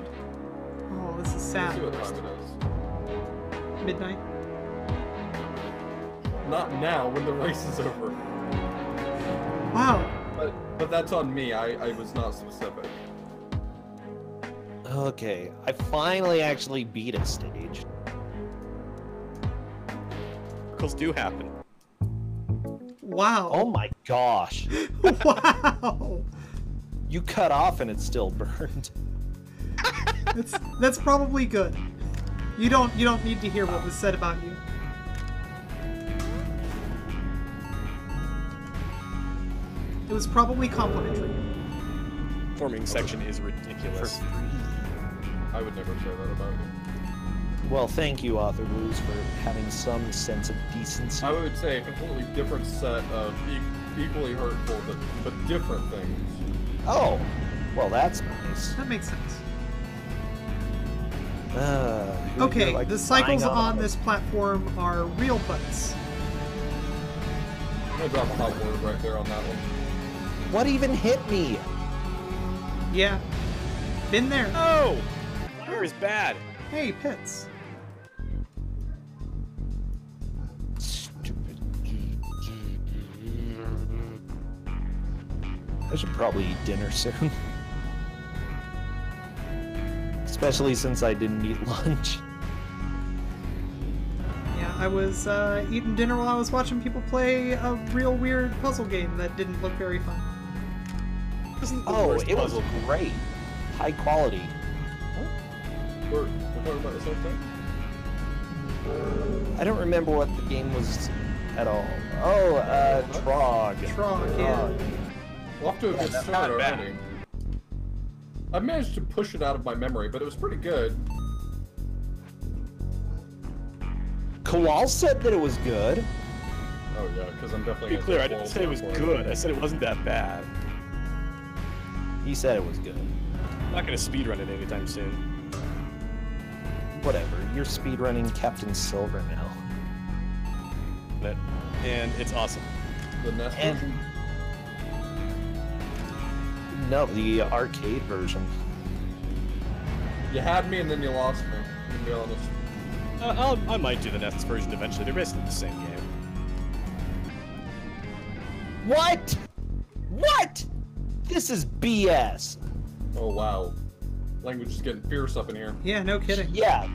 Oh, this is Let's sad. see what time it is. Midnight. Not now, when the race is over. Wow. But but that's on me. I, I was not specific. Okay, I finally actually beat a stage. Miracles do happen. Wow. Oh my gosh. <laughs> wow. You cut off and it's still burned. <laughs> That's that's probably good. You don't you don't need to hear what was said about you. It was probably complimentary. Forming section is ridiculous. I would never say that about you. Well, thank you, Author Blues, for having some sense of decency. I would say a completely different set of e- equally hurtful but, but different things. Oh, well, that's nice. That makes sense. Uh, Okay, like, the cycles dying on this platform are real butts. I'm gonna drop a hot word right there on that one. What even hit me? Yeah. Been there. No! Fire is bad. Hey, Pits. I should probably eat dinner <laughs> soon. Especially since I didn't eat lunch. Yeah, I was uh, eating dinner while I was watching people play a real weird puzzle game that didn't look very fun. Isn't the Oh, worst it was puzzle. great. High quality. We're, we're talking about the same thing? I don't remember what the game was at all. Oh, uh, Trog. Trog, yeah. We're off to a good start not bad. already. I managed to push it out of my memory, but it was pretty good. Kowal said that it was good. Oh yeah, because I'm definitely. be gonna clear, I didn't say it was for good. I said it wasn't that bad. He said it was good. I'm not gonna speedrun it anytime soon. Whatever. You're speedrunning Captain Silver now. But, and it's awesome. The NES And- version. No, the arcade version. You had me and then you lost me. To be honest. Uh, I'll, I might do the NES version eventually. They're basically the same game. What? What? This is BS. Oh wow, language is getting fierce up in here. Yeah, no kidding. Yeah.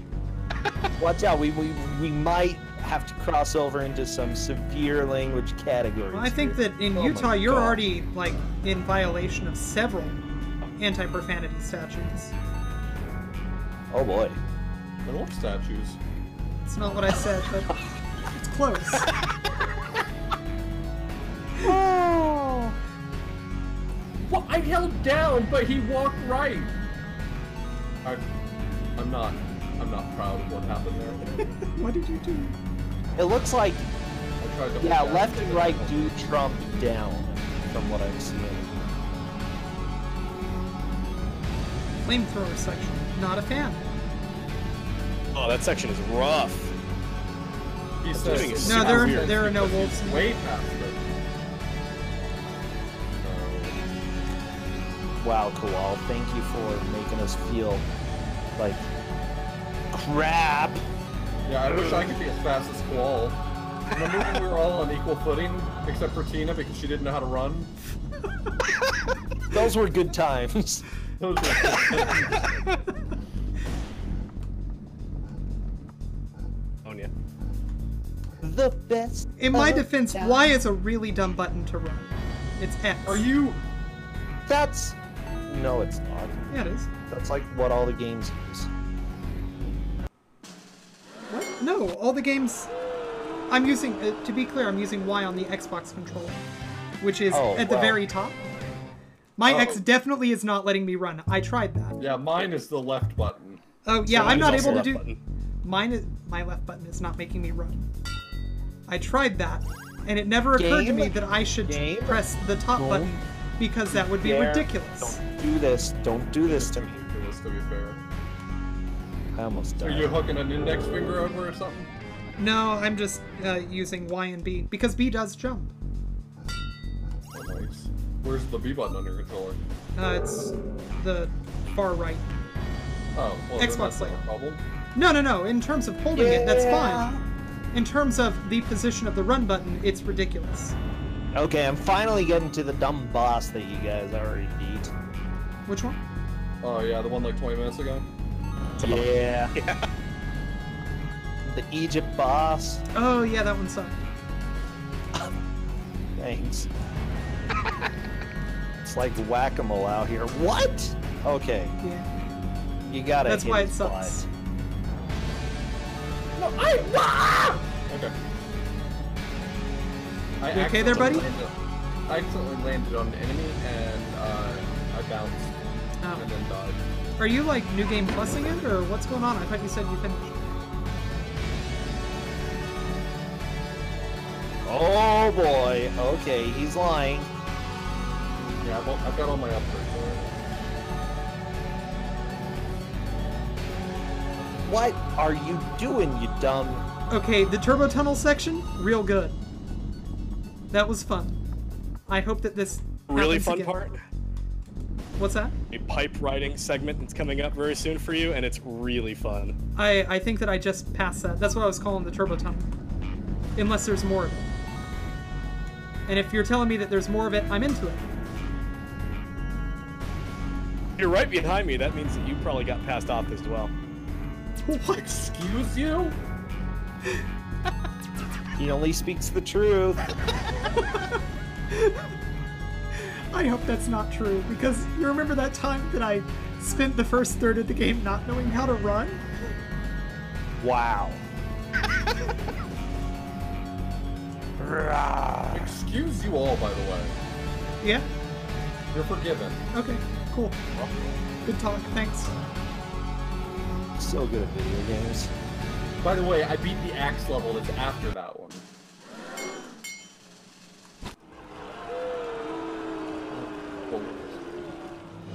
<laughs> Watch out, we, we we might have to cross over into some severe language categories. Well, I think here. that in Oh Utah, you're God. already like in violation of several anti-profanity statutes. Oh boy. I love statues. It's not what I said, but <laughs> it's close. oh. <laughs> Well, I held down, but he walked right. I, I'm not. I'm not proud of what happened there. <laughs> what did you do? It looks like I tried to. hold yeah, left and right do trump down from what I'm seeing. Flamethrower section. Not a fan. Oh, that section is rough. help. He doing says is No, there weird there are no wolves. in Way past it. Uh, wow, Kowal, thank you for making us feel like crap. Yeah, I wish I could be as fast as Kowal. Remember when we were all on equal footing, except for Tina because she didn't know how to run? Those were good times. Those were Oh yeah. The best. In my defense, times. Y is a really dumb button to run. It's X. Are you? That's no, it's not. Yeah, it is. That's like what all the games use. What? No, all the games. I'm using. Uh, to be clear, I'm using Y on the Xbox controller, which is Oh, at the well. very top. My Oh. X definitely is not letting me run. I tried that. Yeah, mine is the left button. Oh yeah, So I'm not able to do. button. Mine is my left button is not making me run. I tried that, and it never occurred to me that I should Game? press the top Don't button because that would be dare. ridiculous. Don't do this. Don't do this to me. Ridiculous, to be fair. I almost Are you hooking an index finger over or something? No, I'm just uh, using Y and B because B does jump. Oh, nice. Where's the B button on your controller? Uh, it's the far right. Oh, well, then Xbox that's not a problem. No, no, no. In terms of holding it, that's fine. In terms of the position of the run button, it's ridiculous. Okay, I'm finally getting to the dumb boss that you guys already beat. Which one? Oh yeah, the one like 20 minutes ago. <laughs> Yeah. The Egypt boss. Oh yeah, that one sucked. <laughs> Thanks. <laughs> it's like whack-a-mole out here. What? Okay, Yeah. you gotta. That's hit why it his sucks. butt. No, I. Ah! Okay. I You okay there, buddy? landed- I accidentally landed on an enemy and uh, I bounced Oh. and then died. Are you like new game plusing it, or what's going on? I thought you said you finished. Oh boy. Okay, he's lying. Yeah, I've, I've got all my upgrades. What are you doing, you dumb? Okay, the turbo tunnel section, real good. That was fun. I hope that this Really fun again. part. What's that? A pipe writing segment that's coming up very soon for you, and it's really fun. I I think that I just passed that. That's what I was calling the turbo tunnel. Unless there's more of it. And if you're telling me that there's more of it, I'm into it. You're right behind me. That means that you probably got passed off as well. What? Excuse you? He only speaks the truth. <laughs> I hope that's not true because you remember that time that I spent the first third of the game not knowing how to run? Wow. <laughs> Excuse you all, by the way. Yeah? You're forgiven. Okay, cool. Good talk, thanks. so good at video games. By the way, I beat the axe level that's after that one.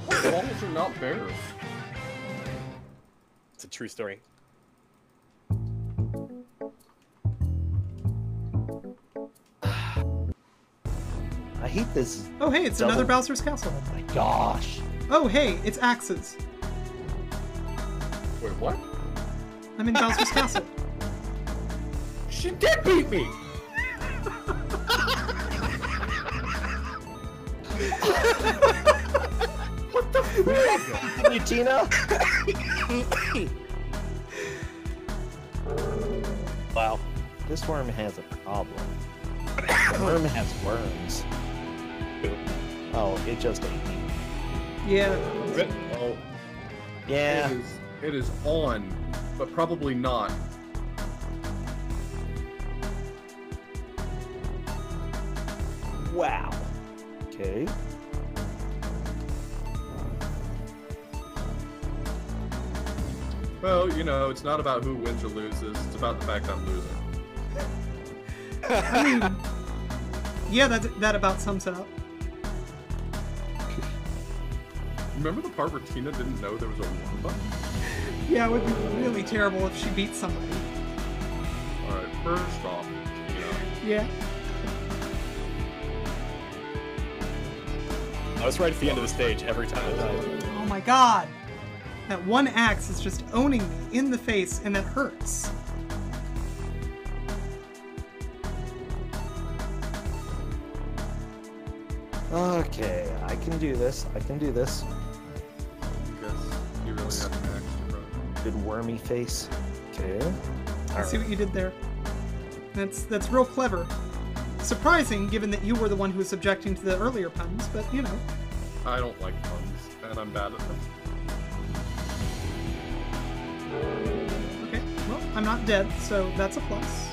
Oh. Walls are not bears. It's a true story. I hate this. Oh hey, it's Double. another Bowser's Castle. Oh my gosh. Oh hey, it's axes. Wait, what? I'm in Bowser's <laughs> Castle. She did beat me! <laughs> <laughs> You, Tina? Wow. This worm has a problem. The <coughs> worm has worms. Oh, it just ate me. Yeah. Oh, Yeah. it is, it is on, but probably not. Wow. Okay. Well, you know, it's not about who wins or loses. It's about the fact I'm losing. I <laughs> mean, yeah, that that about sums it up. Remember the part where Tina didn't know there was a one button? Yeah, it would be really terrible if she beat somebody. Alright, first off, Tina. Yeah. I was right at the end of the stage every time I died. Oh my god. That one axe is just owning me in the face, and that hurts. Okay, I can do this. I can do this. You really have an axe, bro. Good wormy face. Okay. I see what you did there. That's that's real clever. Surprising, given that you were the one who was objecting to the earlier puns, but you know. I don't like puns, and I'm bad at them. Okay, well, I'm not dead, so that's a plus.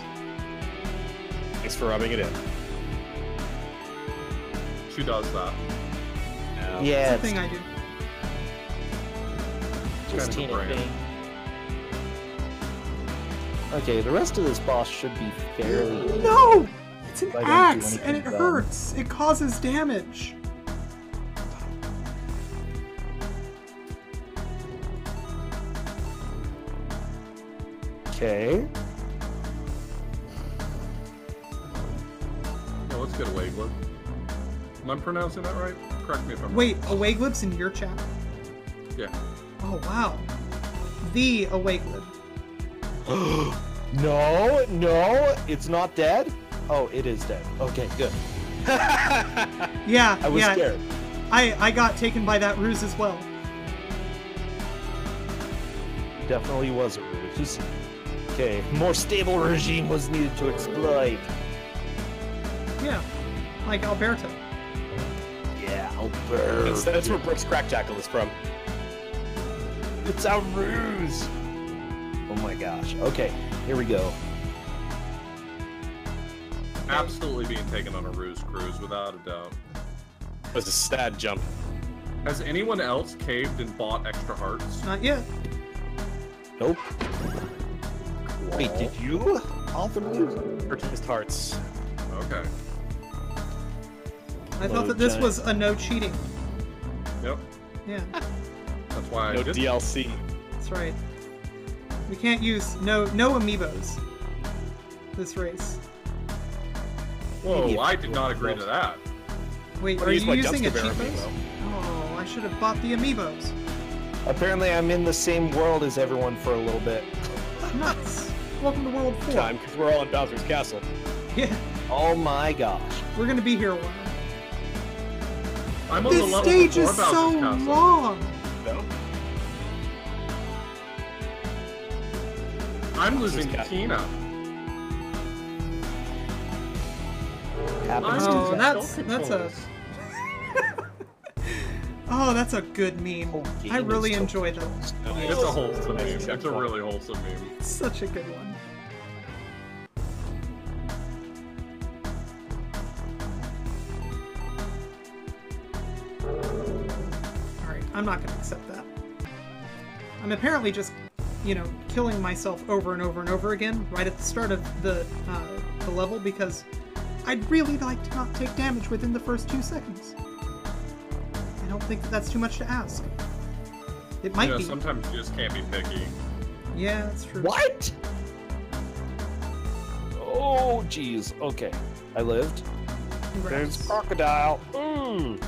Thanks for rubbing it in. She does that. Now, Yeah, It's a thing I do. just kind of a Tina brand. Okay, the rest of this boss should be fairly. No! It's an I don't do axe, and it anything hurts. It causes damage. Okay. No, let's get away, Glib. Am I pronouncing that right? Correct me if I'm wrong. Wait, Awaglib's in your chat? Yeah. Oh, wow. The Awaglib. <gasps> no, no, it's not dead. Oh, it is dead. Okay, good. <laughs> Yeah, I was yeah. scared. I, I got taken by that ruse as well. Definitely was a ruse. Okay, more stable regime was needed to exploit. Yeah, like Alberta. Yeah, Albert. that's, that's where Brooks Crack Jackal is from. It's a ruse. Oh my gosh. Okay, here we go. Absolutely being taken on a ruse cruise, without a doubt. It was a sad jump. Has anyone else caved and bought extra hearts? Not yet. Nope. Wait, did you? Awesome. Purchased hearts. Okay. I thought that this giant. was a no cheating. Yep. Yeah, That's why I No did. DLC. that's right. We can't use no no amiibos this race. Whoa, I did not agree to that. Wait, Or are you using a dumpster bear cheapos? Oh, I should have bought the amiibos. Apparently, I'm in the same world as everyone for a little bit. Nuts. Welcome to World 4. Time, because we're all in Bowser's Castle. Yeah, Oh my gosh. we're gonna be here a while. I'm on the This level stage before is so Castle. long. No? I'm Bowser's losing to Castle. Tina. Happens Oh, to that's- that's a- <laughs> Oh, that's a good meme. I really enjoy that. No, It's a wholesome meme. It's a really wholesome meme. It's such a good one. I'm not gonna accept that. I'm apparently just, you know, killing myself over and over and over again right at the start of the, uh, the level because I'd really like to not take damage within the first two seconds. I don't think that that's too much to ask. It might you know, be. sometimes you just can't be picky. Yeah, that's true. What? Oh, jeez. Okay. I lived. Congrats. There's crocodile. Mm.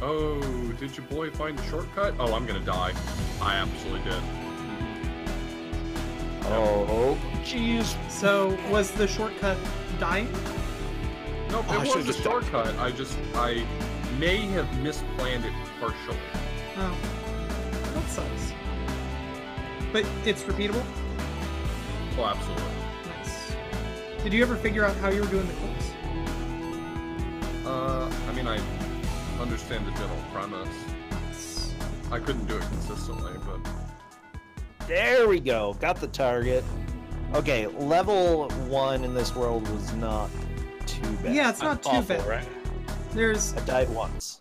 Oh, did your boy find the shortcut? Oh, I'm gonna die. I absolutely did. Oh, jeez. So, was the shortcut dying? Nope, Oh, it should've was a just shortcut. I just, I may have misplanned it partially. Oh. That sucks. But it's repeatable? Oh, absolutely. Nice. Did you ever figure out how you were doing the clips? Uh, I mean, I understand the general premise. I couldn't do it consistently, but There we go. Got the target. Okay, level one in this world was not too bad. Yeah, it's not too Awful, bad. right? There's I died once.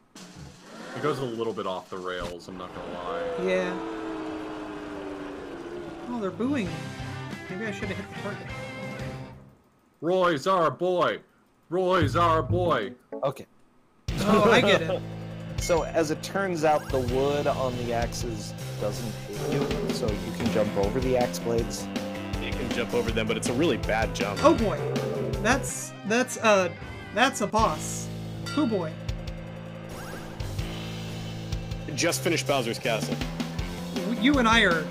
it goes a little bit off the rails. I'm not gonna lie. yeah. Oh, they're booing me. Maybe I should have hit the target. Roy's our boy. Roy's our boy. Okay. <laughs> Oh, I get it. So as it turns out, the wood on the axes doesn't hit you, so you can jump over the axe blades. You can jump over them, but it's a really bad jump. Oh boy, that's that's uh that's a boss. Oh boy? Just finished Bowser's Castle. You and I are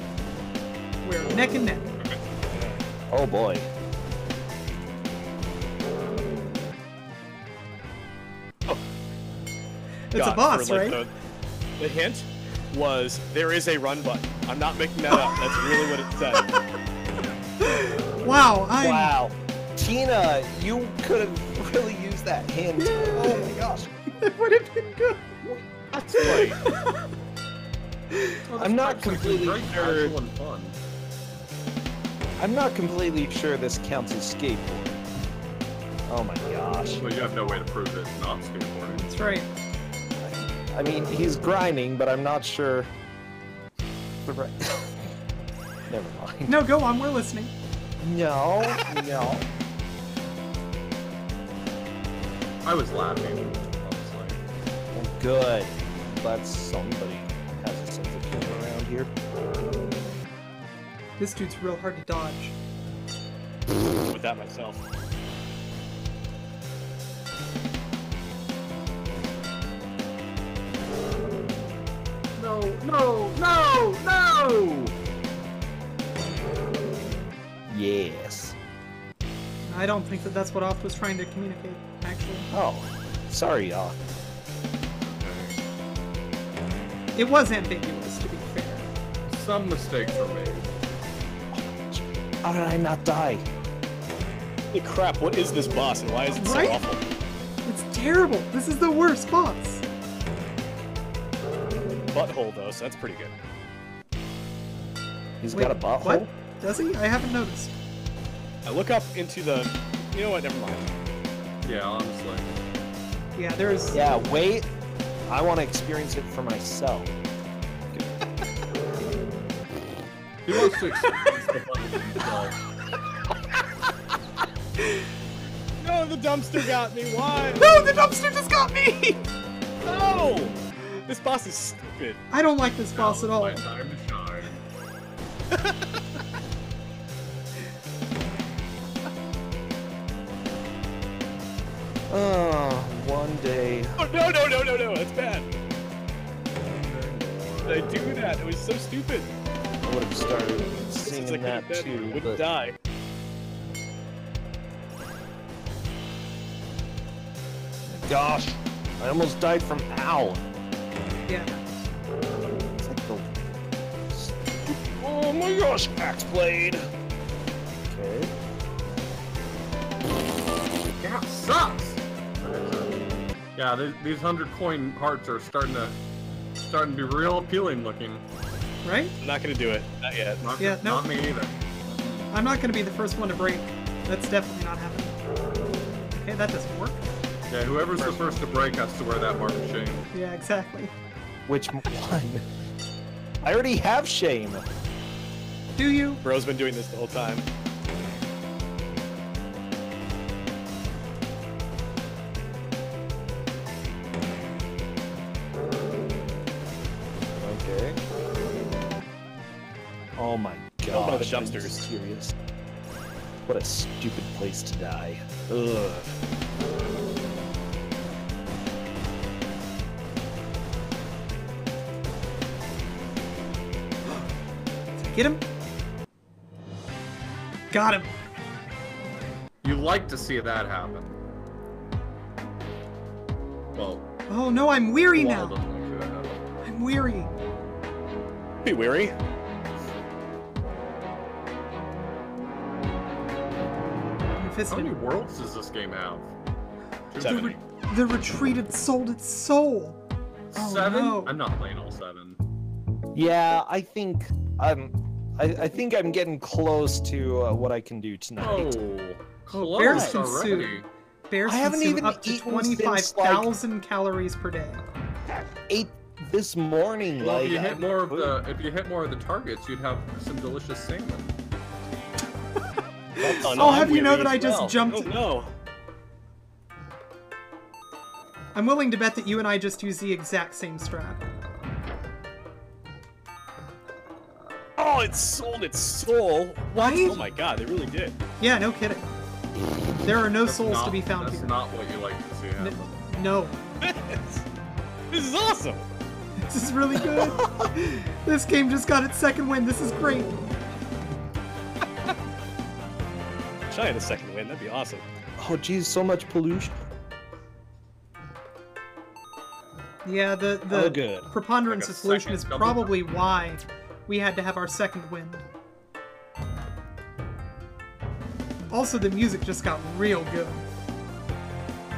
we're neck and neck. Oh boy. It's a boss, for, like, right? The, the hint was there is a run button. I'm not making that up. That's really what it said. <laughs> Wow, I'm Wow. Tina, you could have really used that hint. Oh my gosh. <laughs> it would have been good. That's right. This I'm not completely sure. and fun. I'm not completely sure this counts as skateboarding. Oh my gosh. Well, you have no way to prove it's not skateboarding. That's right. I mean, he's grinding, but I'm not sure. The right. <laughs> Never mind. No, go on. We're listening. No, no. I was laughing, honestly. Well, good. Glad somebody has a sense of humor around here. This dude's real hard to dodge. With that myself. No, no, no, no! Yes. I don't think that that's what Off was trying to communicate. Actually, Oh, sorry, y'all. It was ambiguous. To be fair. Some mistakes were made. How did I not die? Holy crap, what is this boss and why is it so Right? awful? It's terrible. This is the worst boss. Butthole, though, so that's pretty good. He's Wait, got a butthole? What? Does he? I haven't noticed. I look up into the. You know what? Never mind. Yeah, honestly. Yeah, there's. Yeah, wait. I want to experience it for myself. He wants to experience the fun himself. <laughs> No, the dumpster got me. Why? No, the dumpster just got me. No! This boss is stupid. I don't like this boss at all. My time to. Oh, <laughs> ah, one day. Oh, no, no, no, no, no. That's bad. Did I do that? It was so stupid. I would have started Since singing couldn't that too, wouldn't but die. gosh, I almost died from owl. Yeah. It's like the stupid- Oh my gosh, axe blade. Okay. Yeah, sucks. Yeah, th- these hundred coin hearts are starting to starting to be real appealing looking. Right? I'm not gonna do it. Not yet. Not, Yeah, no. not me either. I'm not going to be the first one to break. That's definitely not happening. Okay, that doesn't work. Yeah, whoever's the first to break has to wear that mark of shame. Yeah, exactly. Which <laughs> one? I already have shame. Do you? Bro's been doing this the whole time. Okay. Oh my god. Oh, one of the dumpsters. Serious. What a stupid place to die. Ugh. Get him? Got him. You like to see that happen. Well, Oh no, I'm weary now. like to see that happen. I'm weary. Be weary. Fisted. How many worlds does this game have? The, Seven. re- the retreated sold its soul. Oh, seven? no. I'm not playing all seven. Yeah, I think I'm. I, I think I'm getting close to uh, what I can do tonight. Oh, bears close can already. sue. Bears I haven't consume even up to eaten since, 25,000 calories per day. Ate this morning. Well, like if you I- hit more of the if you hit more of the targets, you'd have some delicious salmon. Oh, I'll I'm have you know that I just well. jumped- Oh no. I'm willing to bet that you and I just use the exact same strat. Oh, it sold its soul. What? Oh my god, they really did. Yeah, no kidding. There are no That's souls to be found That's here. not what you like to see N- happen. no. <laughs> this is awesome. This is really good. <laughs> this game just got its second win. This is great. Wish I had a second win. That'd be awesome. oh, geez, so much pollution. Yeah, the the Oh, good. preponderance Like of pollution is probably why we had to have our second win. Also, the music just got real good.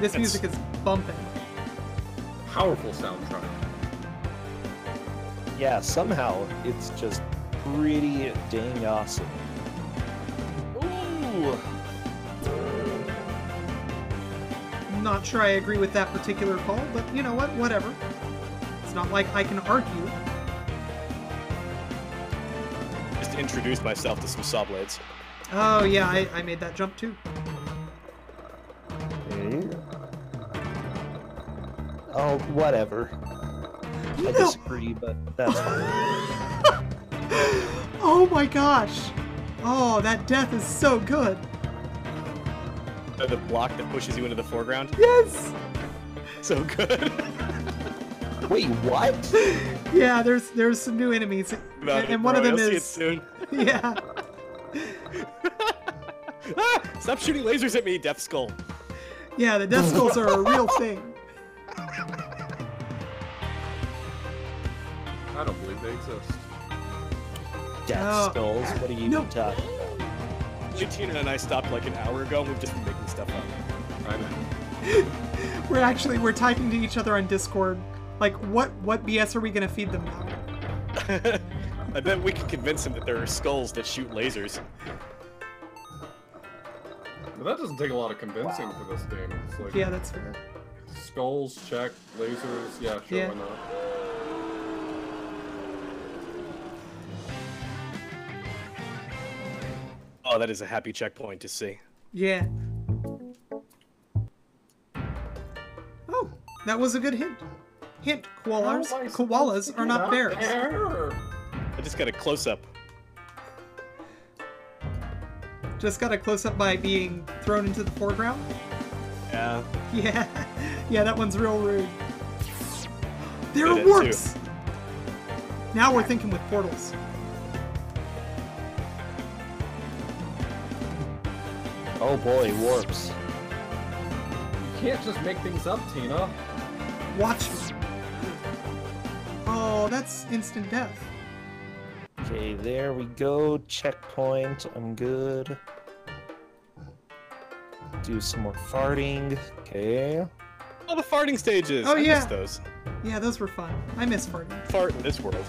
This It's- music is bumping. Powerful soundtrack. Yeah, somehow it's just pretty dang awesome. Ooh. Not sure I agree with that particular call, but you know what? Whatever. It's not like I can argue. Introduced myself to some saw blades. Oh yeah, I, I made that jump too. Okay. Oh, whatever. I No. disagree, but that's fine. <laughs> Oh my gosh! Oh, that death is so good. Uh, The block that pushes you into the foreground. Yes. So good. <laughs> Wait, what? Yeah, there's there's some new enemies, About and, it, and one of them You'll see it is soon. yeah, <laughs> Ah, stop shooting lasers at me, Death Skull. yeah. The death skulls are a real <laughs> thing. I don't believe they exist. Death Oh. skulls? What are you No. talking about? Tina and I stopped like an hour ago, and we've just been making stuff up. I know. <laughs> We're actually we're typing to each other on Discord. Like, what what BS are we gonna feed them now? <laughs> I bet we can convince him that there are skulls that shoot lasers. But that doesn't take a lot of convincing for this game. It's like Yeah, that's fair. skulls, check, lasers, yeah, sure, Yeah. why not? Oh, that is a happy checkpoint to see. Yeah. Oh, that was a good hint. Hint: koalas How am I supposed koalas are not bears. there? I just got a close up. Just got a close up by being thrown into the foreground. Yeah. <laughs> Yeah, yeah, that one's real rude. There Did are it too. warps. Now we're thinking with portals. Oh boy, warps. You can't just make things up, Tina. Watch me. Oh, that's instant death. Okay, there we go. Checkpoint. I'm good. Do some more farting. Okay. Oh, the farting stages. Oh, I yeah. missed those. Yeah, those were fun. I miss farting. Fart in this world.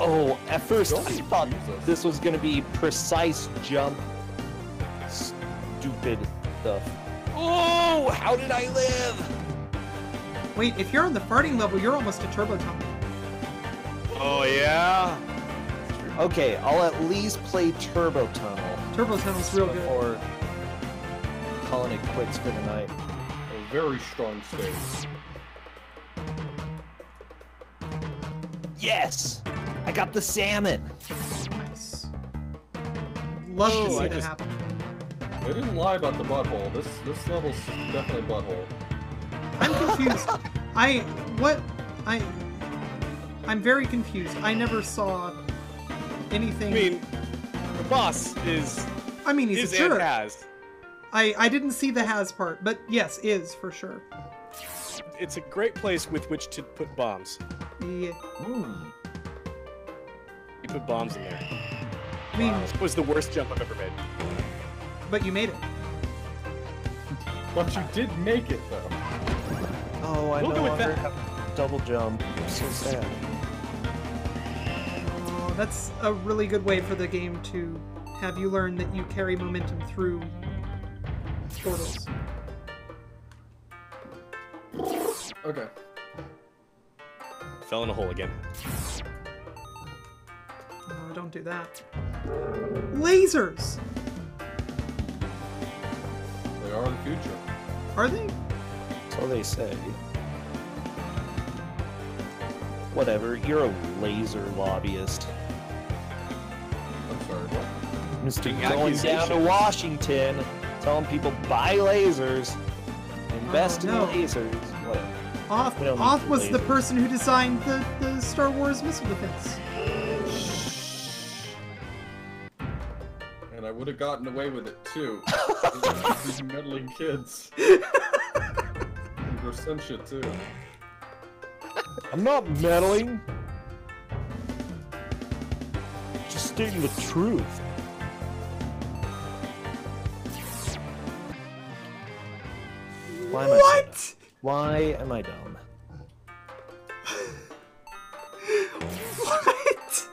Oh, at first I thought this was gonna be precise jump. Stupid stuff. Oh, how did I live? Wait, if you're on the farting level, you're almost a turbo tunnel. Oh yeah. Okay, I'll at least play Turbo Tunnel Turbo tunnel's real good. before calling it quits for the night. A very strong stage. Yes! I got the salmon! Nice. Love to Oh, see I that just- happen. They didn't lie about the butthole. This this level's definitely butthole. I'm confused. I what I I'm very confused. I never saw anything. I mean, the boss is I mean, he's is a jerk. and has. I I didn't see the has part, but yes, is for sure. It's a great place with which to put bombs. Yeah. Hmm. You put bombs in there. I mean, Wow. It was the worst jump I've ever made. but you made it. But you did make it though. Oh, I We'll no go with longer that. have double jump. I'm so sad. Oh, that's a really good way for the game to have you learn that you carry momentum through portals. Okay. Fell in a hole again. Oh, don't do that. Lasers! They are the future. Are they? So they say. Whatever, you're a laser lobbyist. I'm sorry. What? Mr. Big Going down to accusations. Washington, telling people buy lasers, invest Oh, no. in lasers. Whatever. Oth, We don't was the person who designed the, the Star Wars missile defense. And I would have gotten away with it too. These <laughs> meddling kids. <laughs> And They're sentient too. I'm not meddling. Just stating the truth. Why am I so dumb? What? Why am I dumb? What?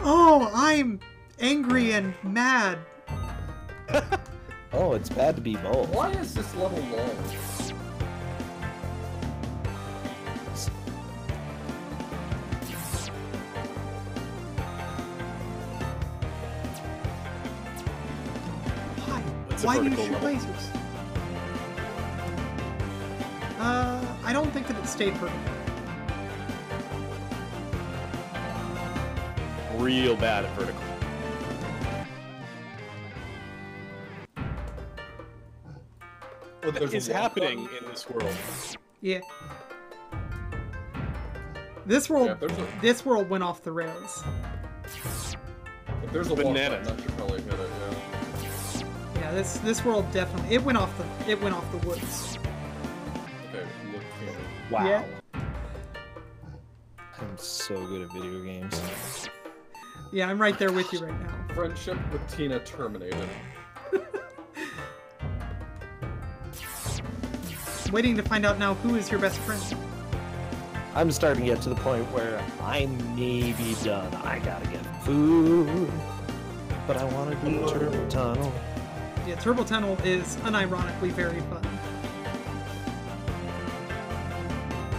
Oh, I'm angry and mad. <laughs> Oh, it's bad to be both. Why is this level long? It's a Why do you shoot level. lasers? Uh, I don't think that it stayed vertical. Real bad at vertical. But there's What a is happening button. in this world? Yeah. This world, Yeah, a this world went off the rails. if there's a Bananas. walk button, that should probably hit it. Yeah. Yeah, this this world definitely it went off the it went off the woods. Okay. Look, here. Wow. Yeah. I'm so good at video games. Yeah, I'm right there with you right now. Friendship with Tina terminated. Waiting to find out now who is your best friend. I'm starting to get to the point where I may be done. I gotta get food. But I wanna do Turbo Tunnel. Yeah, Turbo Tunnel is unironically very fun.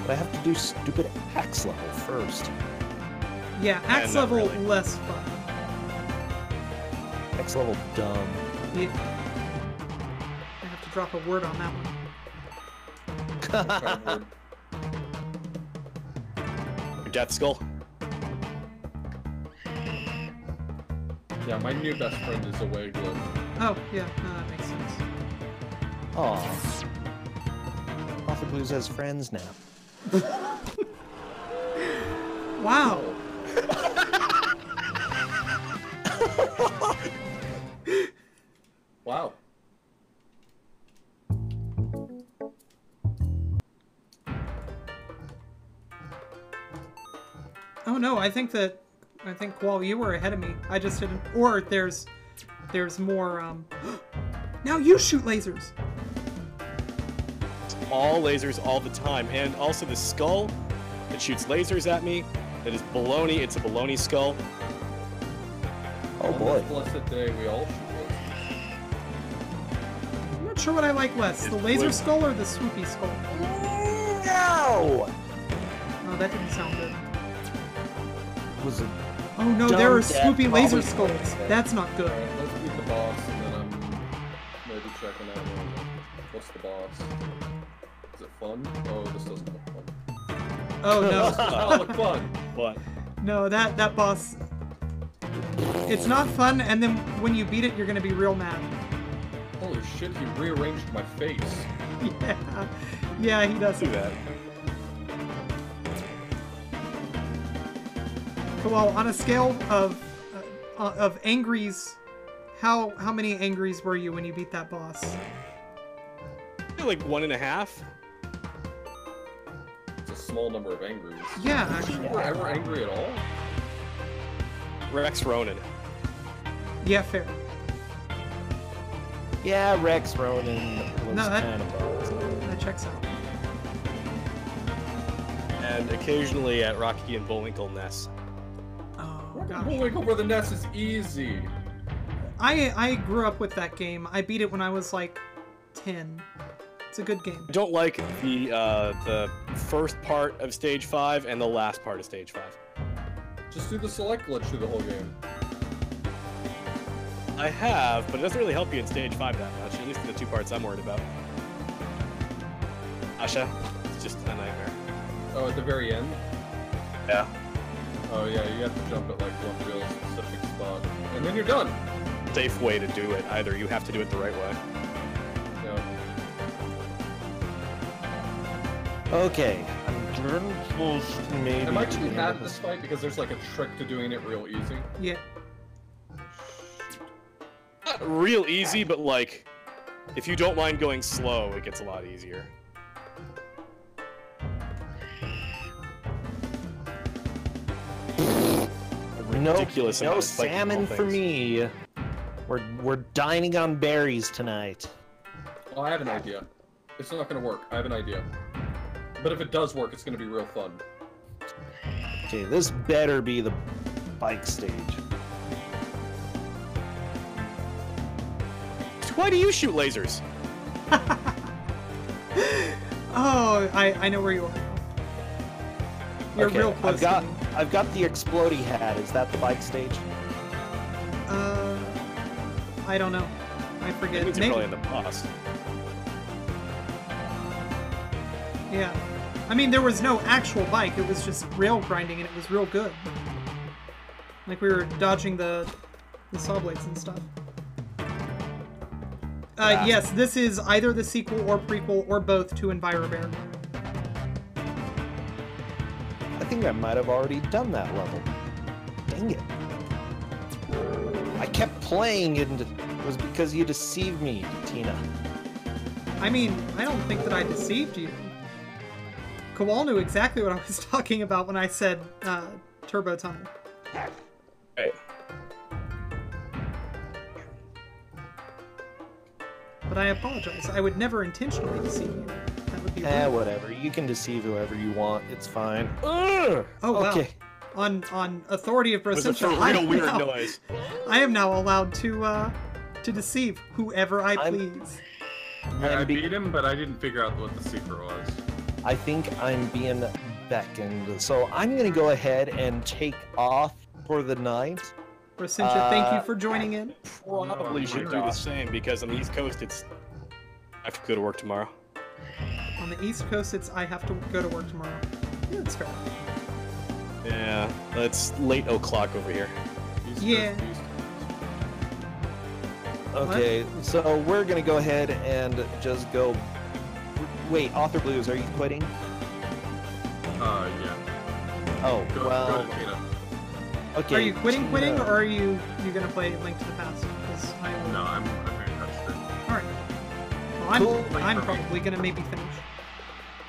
But I have to do stupid axe level first. Yeah, eh, axe not level really. less fun. Axe level dumb. Yeah. I have to drop a word on that one. Kind of weird. Your death skull? Yeah, my new best friend is a Wagler. Oh, yeah, no, that makes sense. Aw. Prophet Blues has friends now. <laughs> Wow. <laughs> Wow. Oh no, I think that I think while you were ahead of me, I just didn't. Or there's there's more. Um, <gasps> now you shoot lasers. All lasers all the time. And also the skull that shoots lasers at me. That is baloney. It's a baloney skull. Oh On boy. blessed day, we all shoot lasers. I'm not sure what I like less, the laser Would- skull or the swoopy skull. No! Oh, that didn't sound good. Was it Oh no, there are Dumb swoopy laser probably- skulls. That's not good. Let's beat the boss, and then I'm maybe checking out what's the boss. Is it fun? Oh, this doesn't look fun. Oh no, <laughs> Does look fun. What? no, that that boss. It's not fun, and then when you beat it, you're gonna be real mad. Holy shit, he rearranged my face. <laughs> Yeah, yeah, he does. Do that. Well, on a scale of uh, uh, of angries, how how many angries were you when you beat that boss? Like one and a half. It's a small number of angries. Yeah, You actually. were ever angry at all? Rex Ronan. Yeah, fair. Yeah, Rex Ronan was No, that- kind of. That checks out. And occasionally at Rocky and Bullwinkle NES. Gosh. Bullwinkle where the nest is easy. I I grew up with that game. I beat it when I was like 10. It's a good game. I don't like the uh, the first part of stage five and the last part of stage five. Just do the select glitch through the whole game. I have, but it doesn't really help you in stage five that much. At least in the two parts I'm worried about. Asha, it's just a nightmare. Oh, at the very end? Yeah. Oh yeah, you have to jump at like one real specific spot. And then you're done! Safe way to do it. Either you have to do it the right way. Yeah. Okay, I'm supposed to maybe. Am I to too the bad end at this fight because there's like a trick to doing it real easy? Yeah. Not real easy, but like, if you don't mind going slow, it gets a lot easier. No, ridiculous no amount of salmon for me. We're we're dining on berries tonight. Oh, I have an idea. It's not gonna work. I have an idea. But if it does work, it's gonna be real fun. Okay, this better be the bike stage. Why do you shoot lasers? <laughs> Oh, I I know where you are. You're okay, real close I've got to me. I've got the explodey hat. Is that the bike stage? Uh, I don't know. I It forget. means you're Maybe. probably in the boss. Yeah. I mean, there was no actual bike. It was just rail grinding, and it was real good. Like we were dodging the the saw blades and stuff. Uh, Yeah. yes, this is either the sequel or prequel or both to EnviroBear. I think I might have already done that level. Dang it. I kept playing and it was because you deceived me, Tina. I mean, I don't think that I deceived you. Kowal knew exactly what I was <laughs> talking about when I said uh, Turbo Tunnel. Hey, But I apologize. I would never intentionally deceive you. That would Eh, rude. whatever. You can deceive whoever you want. It's fine. Ugh. Oh wow. Okay. On on authority of it was a I real am weird now, noise. I am now allowed to uh to deceive whoever I I'm- please. Yeah, I beat him, but I didn't figure out what the secret was. I think I'm being beckoned. So I'm going to go ahead and take off for the night. Brossentia, thank you Uh, for joining in. Probably Oh, should my do the same because on the East Coast it's. I have to go to work tomorrow. On the East Coast, it's I have to go to work tomorrow. Yeah, that's fair. Yeah, it's late o'clock over here. East Yeah. Coast, East Okay, so we're going to go ahead and just go. Wait, Author Blues, are you quitting? Uh, yeah. Oh, Go, well, go okay. are you quitting, quitting, or are you you gonna play Link to the Past? 'Cause I will... No, I'm, I'm very touched. All right. Well, I'm Cool. I'm probably gonna maybe finish.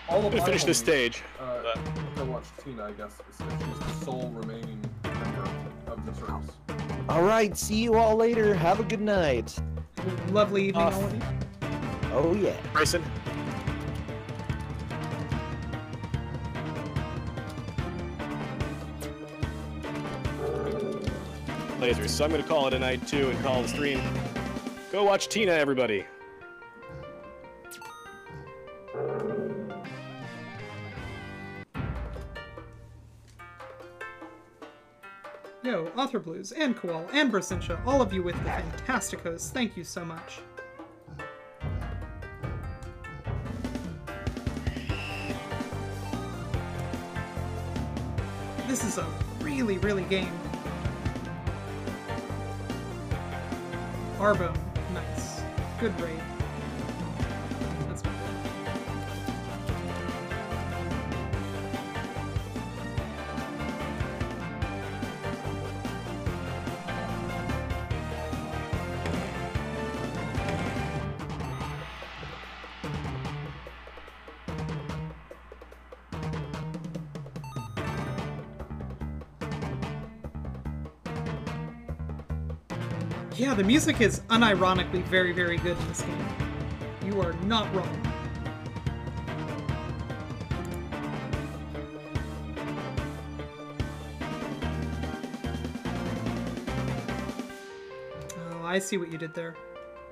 All I'm of gonna finish this stage. Uh, but- to watch Tina, I guess, she's the sole remaining member of the service. All right, see you all later. Have a good night. Lovely evening, Off. all of you. Oh, yeah. Bryson, lasers. So I'm gonna call it a night too and call the stream. Go watch Tina, everybody. Yo, Author Blues, and Kowal, and Brossentia, all of you with the Fantasticos, thank you so much. This is a really, really game. Arbone, nice. Good raid. Yeah, the music is unironically very, very good in this game. You are not wrong. Oh, I see what you did there.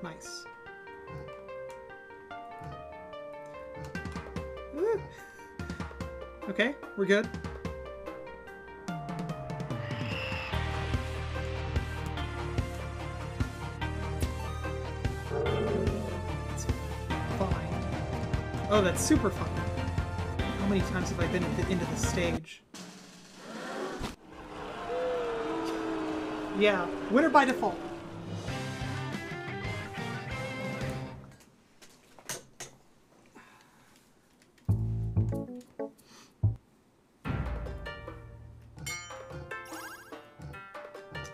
Nice. Okay, we're good. Oh, that's super fun. How many times have I been at the end of the stage? Yeah, winner by default.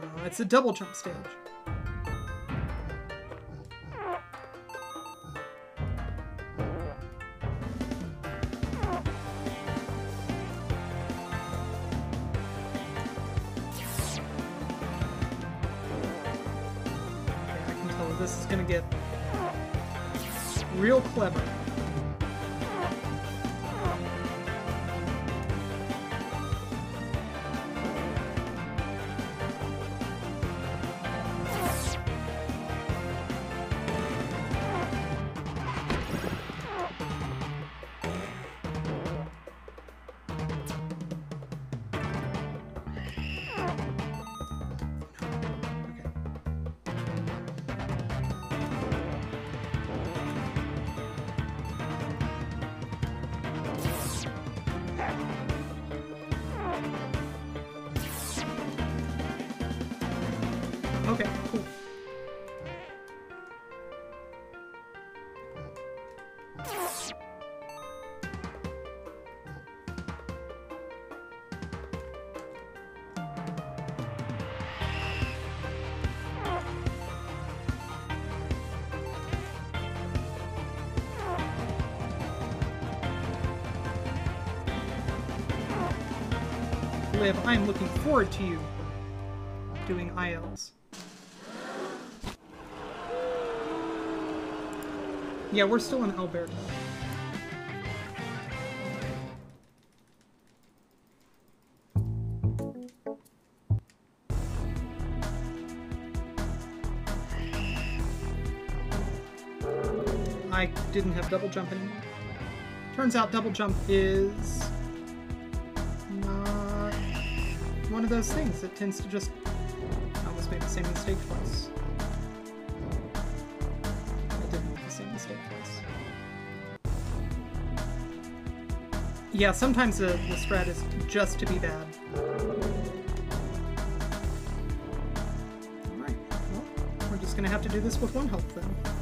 Oh, it's a double jump stage. Liv, I'm looking forward to you doing ILs. Yeah, we're still in Alberta. I didn't have double jump anymore. Turns out double jump is of those things that tends to just almost made the same mistake twice. I didn't make the same mistake twice. Yeah, sometimes the, the strat is just to be bad. Alright, well, we're just gonna have to do this with one health then.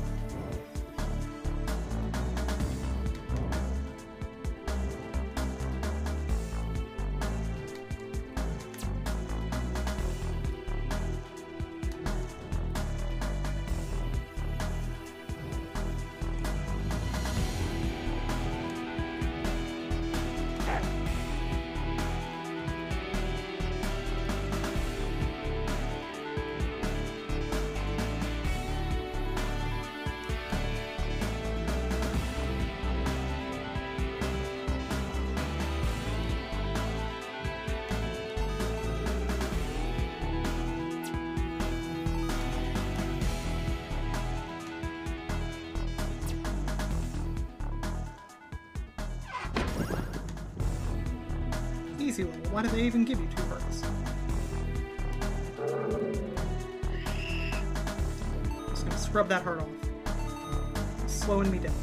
Easy level. Why do they even give you two hearts? Just gonna scrub that heart off. Slowing me down.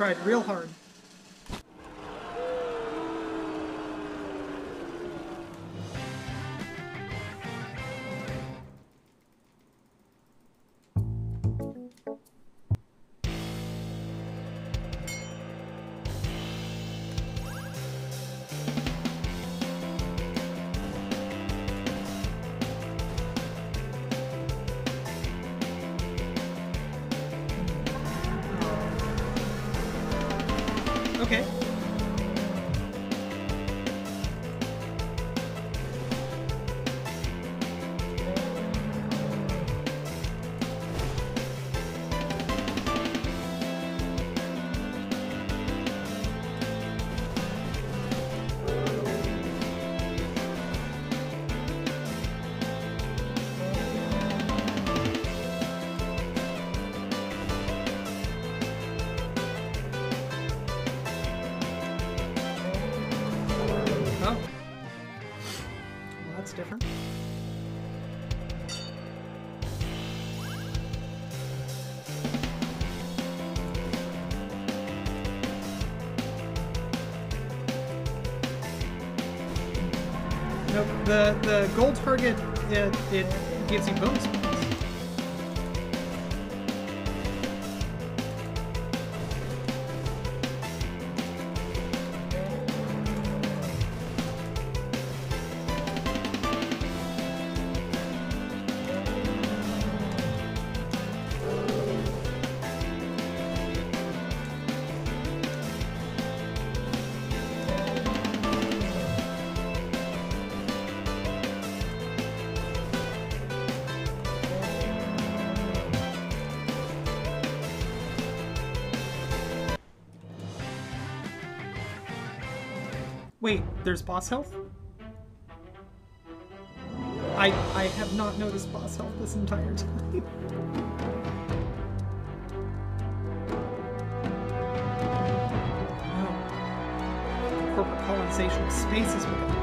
Tried real hard. It gives you there's boss health? I I have not noticed boss health this entire <laughs> time. Corporate colonization of spaces with dumpsters.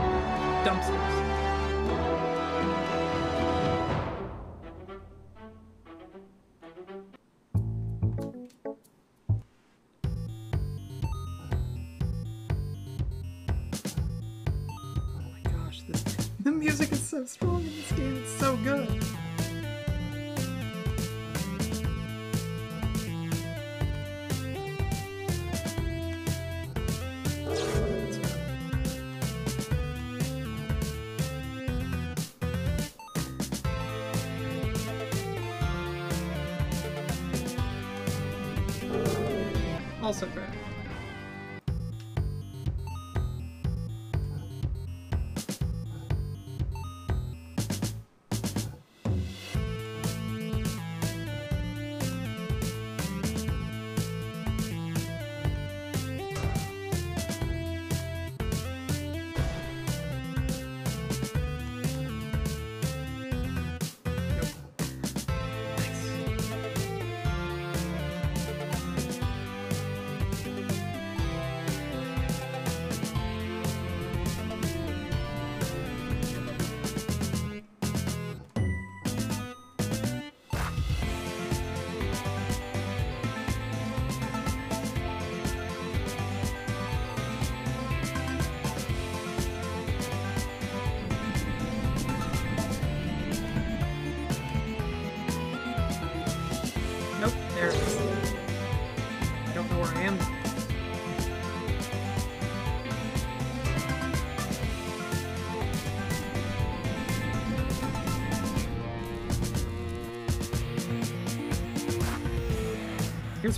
So strong in this game. It's so good.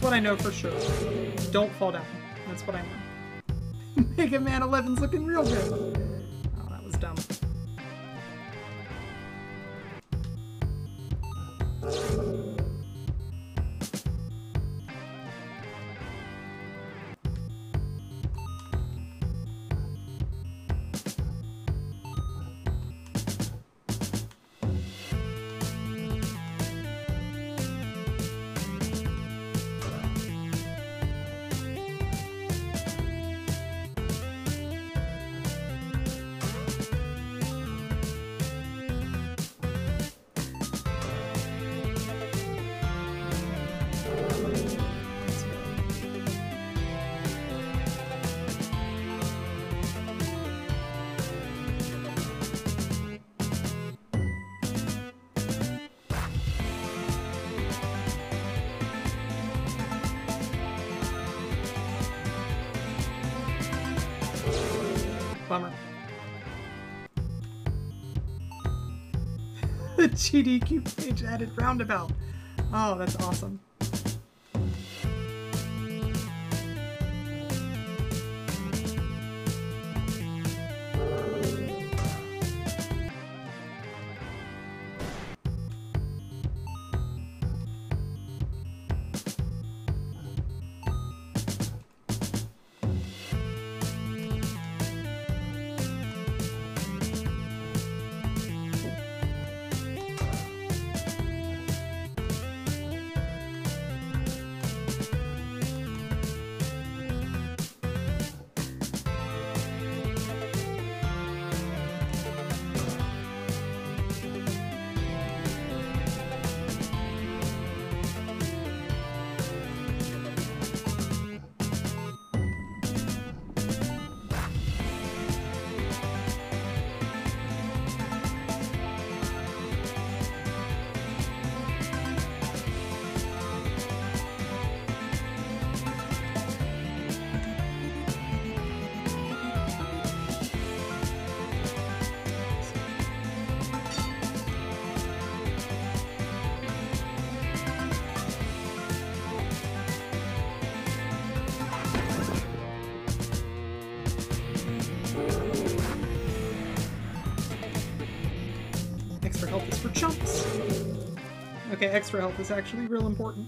What I know for sure. Don't fall down. That's what I know. <laughs> Mega Man 11's looking real good. <laughs> GDQ page added roundabout. Oh, that's awesome. extra health is actually real important.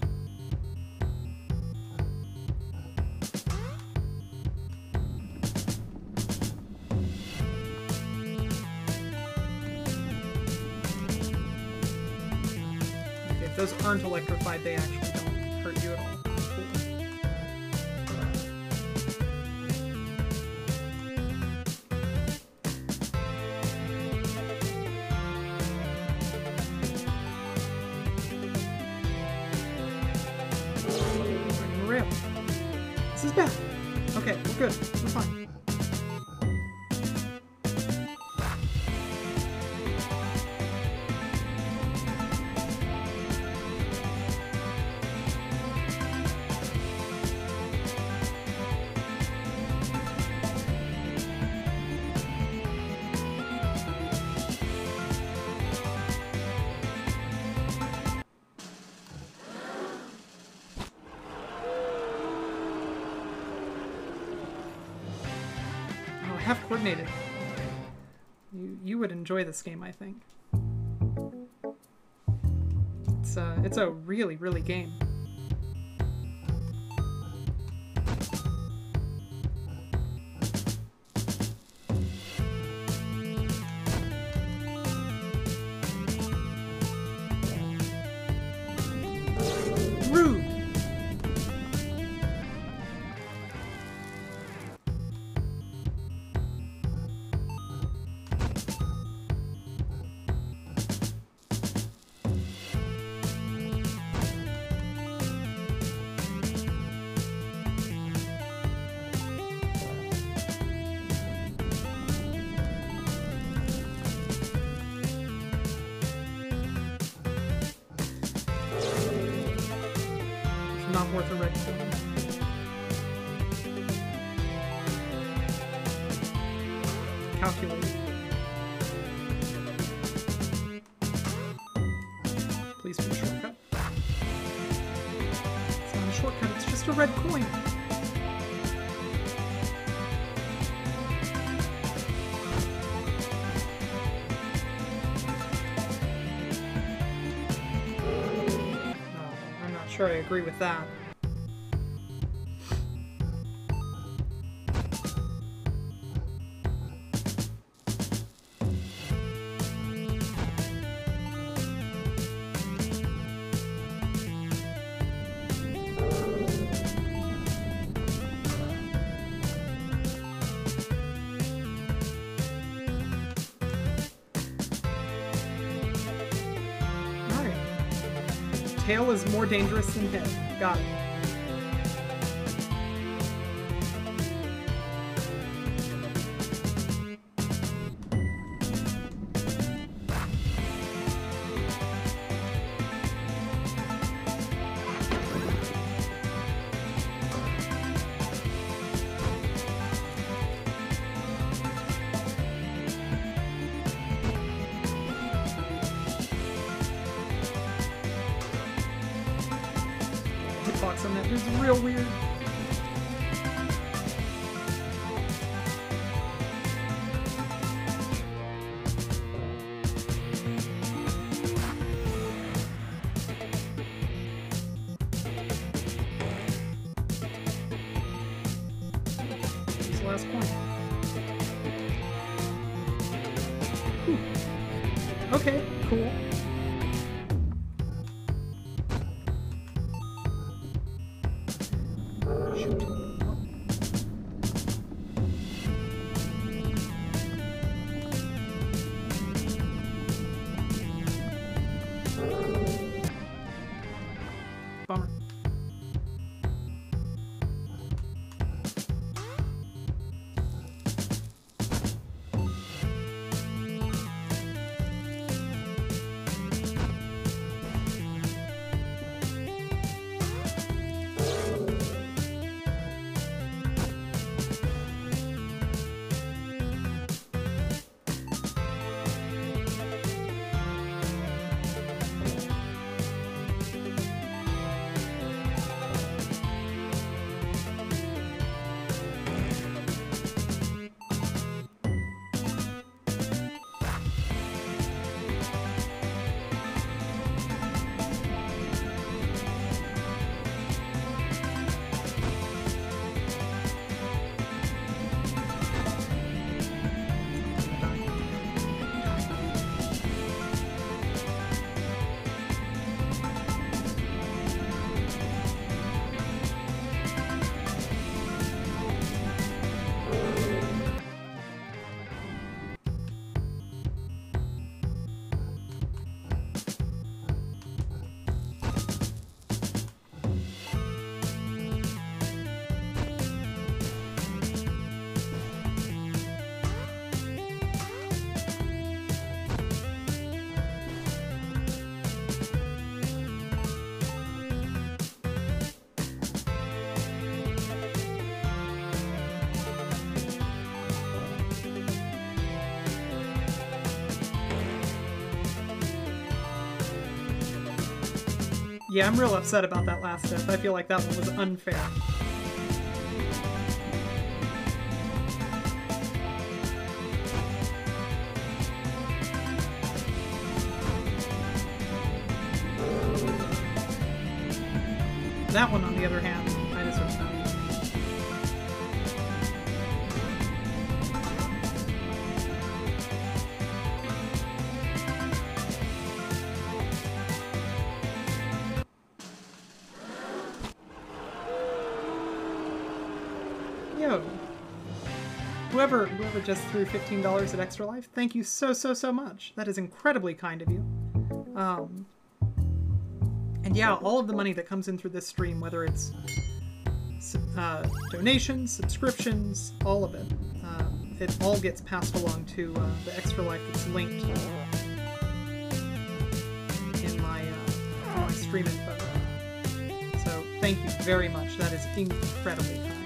enjoy this game, I think. It's a, it's a really, really game. agree with that. was more dangerous than him. Got it. Okay, cool. Yeah, I'm real upset about that last death. I feel like that one was unfair. Just threw fifteen dollars at Extra Life, thank you so so so much. That is incredibly kind of you. Um, and yeah, all of the money that comes in through this stream, whether it's uh, donations, subscriptions, all of it, uh, it all gets passed along to uh, the Extra Life that's linked in my uh, my stream info. So thank you very much. That is incredibly kind.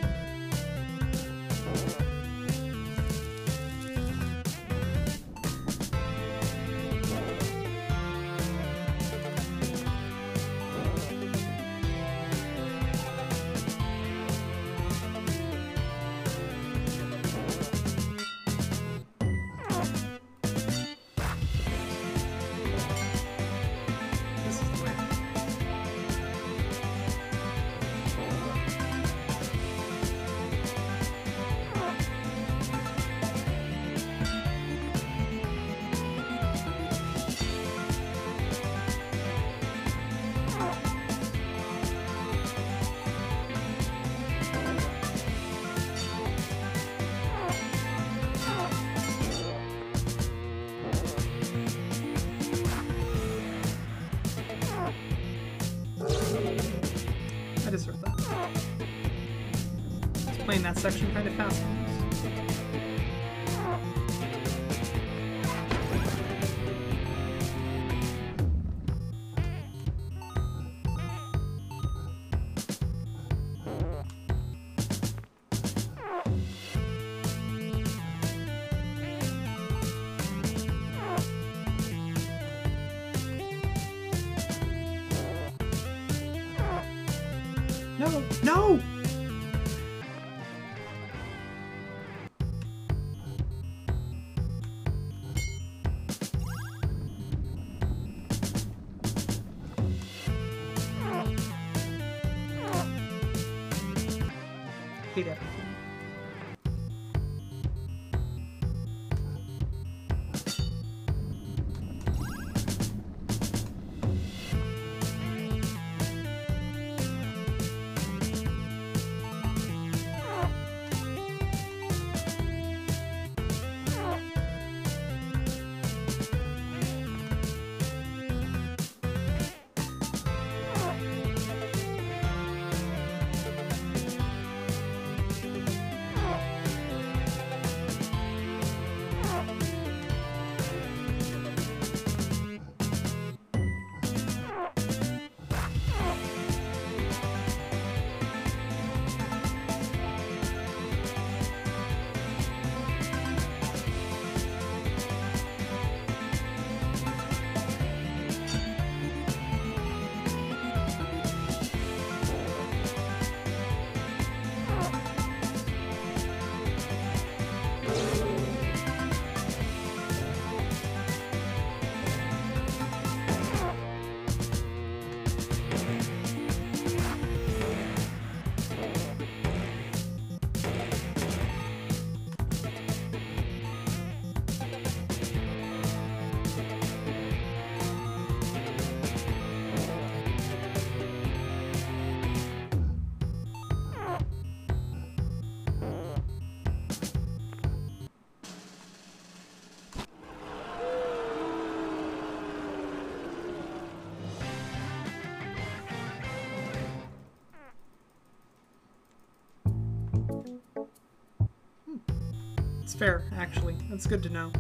Fair, actually. That's good to know.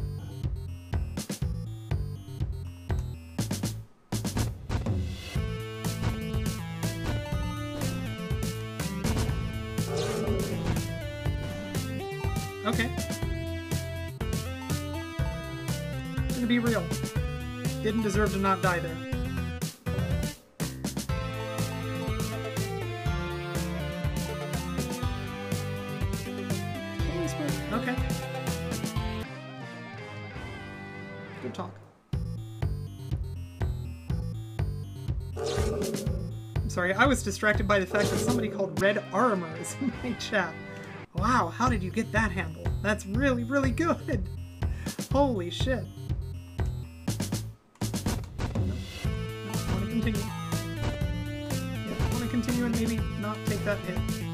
Okay. Gonna be real. Didn't deserve to not die there. I was distracted by the fact that somebody called Red Armor is in my chat. Wow, how did you get that handle? That's really, really good. Holy shit. I want to continue. Yeah, want to continue and maybe not take that hit.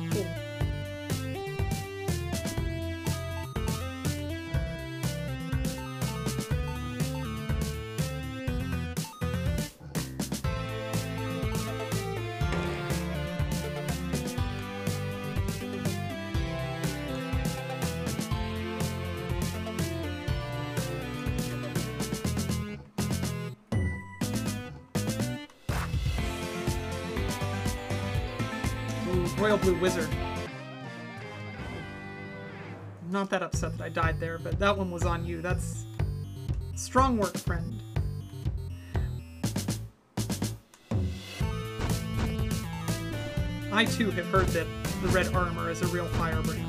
Upset that I died there, but that one was on you. That's strong work, friend. I too have heard that the red armor is a real firebrand.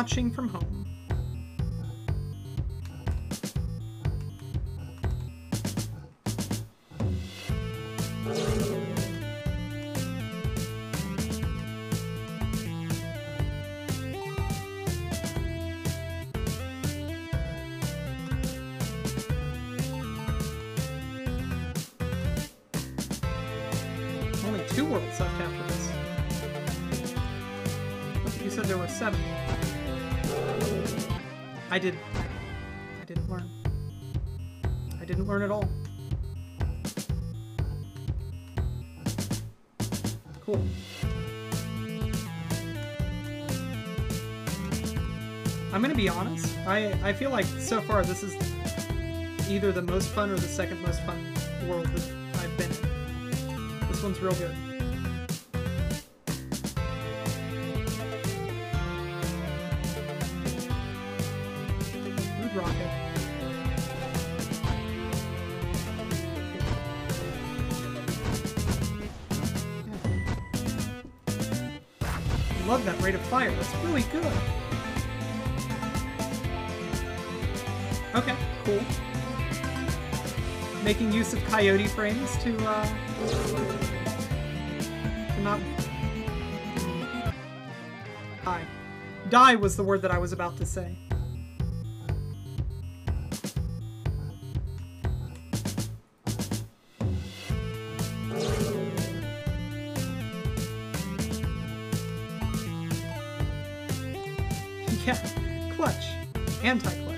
Watching from home. I I feel like so far this is either the most fun or the second most fun world that I've been in. This one's real good. Of coyote frames to, uh, to not die. Die was the word that I was about to say. yeah, clutch. Anti-clutch.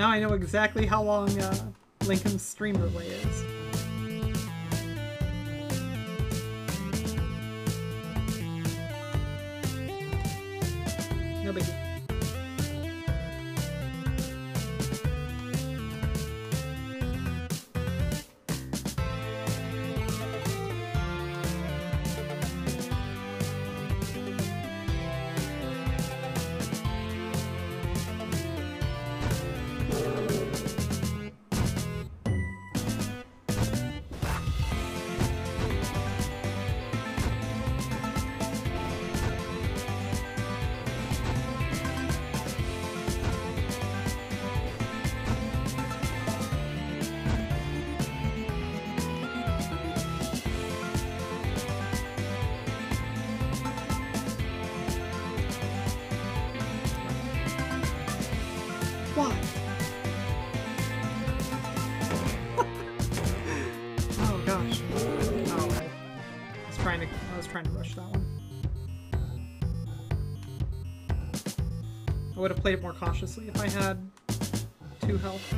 Now I know exactly how long uh, Linkums' stream relay is. Cautiously if I had two health.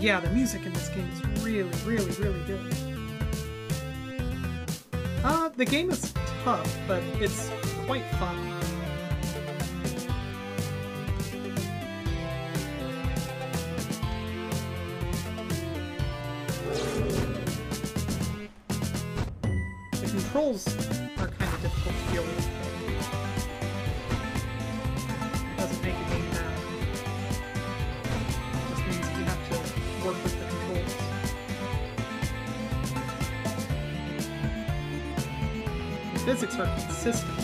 Yeah, the music in this game is really, really, really good. Uh, the game is tough, but it's quite fun. Controls are kind of difficult to deal with, it doesn't make a game bad. It just means you have to work with the controls. The physics are consistent.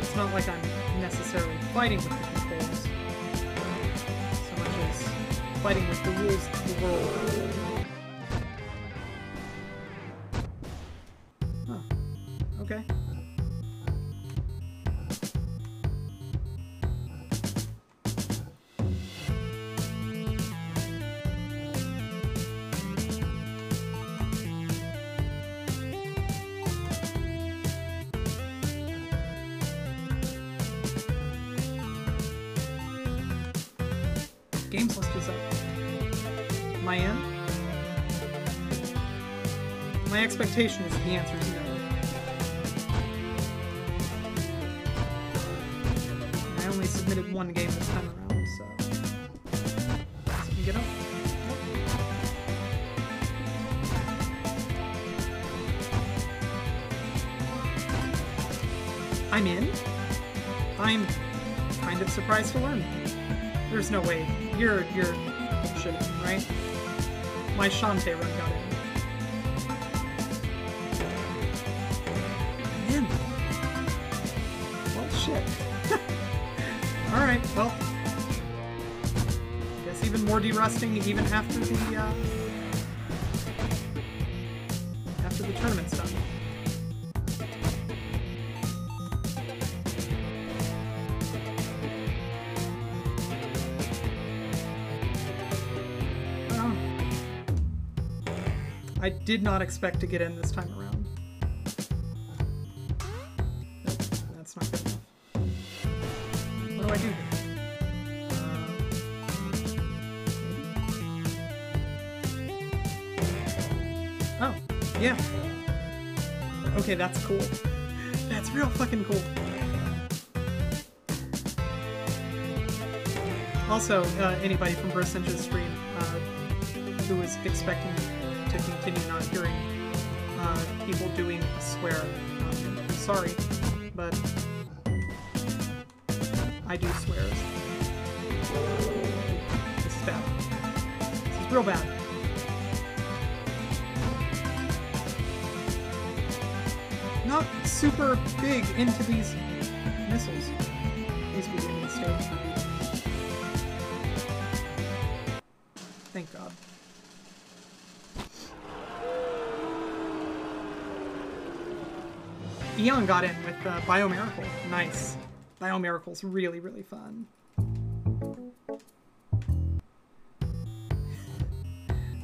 It's not like I'm necessarily fighting with the controls, so much as fighting with the rules of the world. Is the answer is no. I only submitted one game this time around, so. We get up. I'm in. I'm kind of surprised to learn. There's no way. You're you're bullshitting, right? My Shantae run got in. Even after the uh, after the tournament's done. Oh. I did not expect to get in this time Also, uh, anybody from Burst Ninja's stream uh, who was expecting to continue not hearing uh, people doing a swear, um, sorry, but I do swears. This is bad. This is real bad. Not super big into these Biomiracle. Nice. Biomiracle's really, really fun.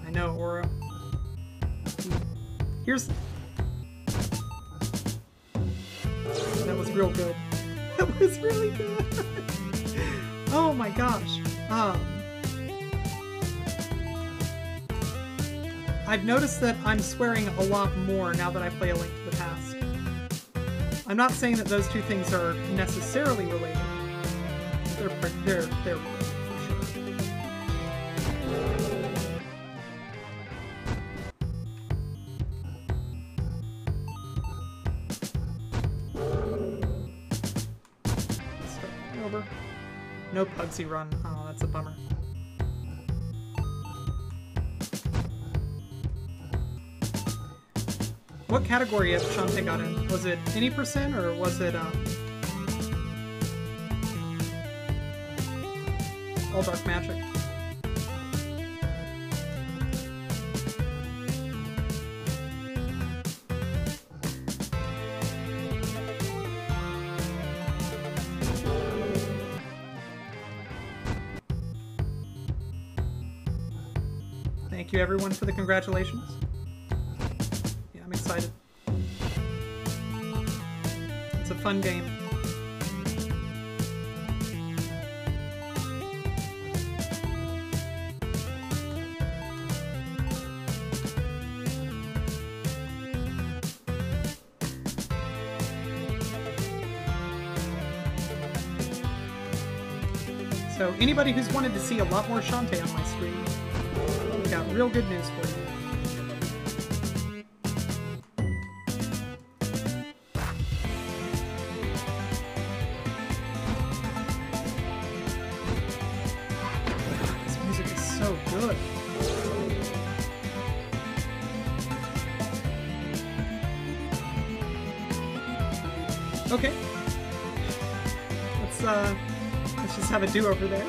I know, Aura. Here's... That was real good. <laughs> That was really good. <laughs> oh my gosh. Um... I've noticed that I'm swearing a lot more now that I play A Link. I'm not saying that those two things are necessarily related. They're they're they're for sure. Over. No Pugsy run. Oh, that's a bummer. What category has Shantae got in? Was it any percent or was it um All Dark Magic? Thank you everyone for the congratulations. Anybody who's wanted to see a lot more Shantae on my stream, got real good news for you. Over there.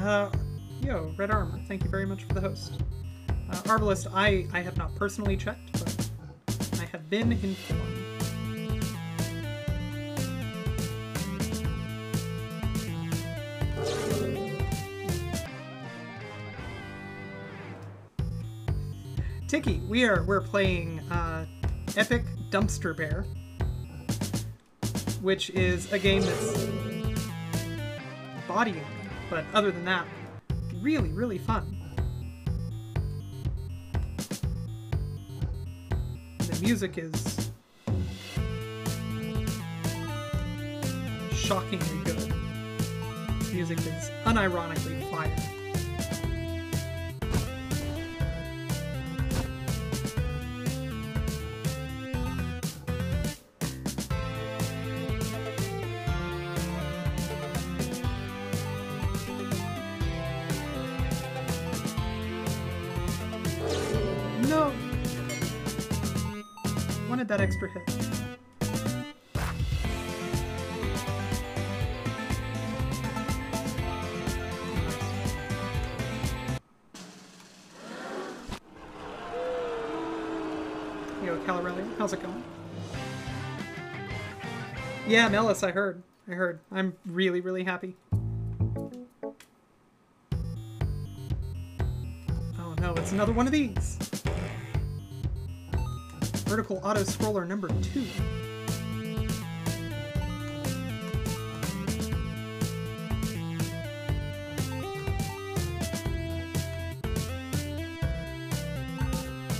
Uh, yo, Red Armor, thank you very much for the host. Uh, Arbalist, I, I have not personally checked, but have been informed. Tiki, we are we're playing uh, Epic Dumpster Bear, which is a game that's body, but other than that, really really fun. Music is shockingly good. Music is unironically fire. Extra hit. Yo, Calarelli, how's it going? Yeah, Nellis, I heard. I heard. I'm really, really happy. Oh no, it's another one of these. Vertical auto scroller number two.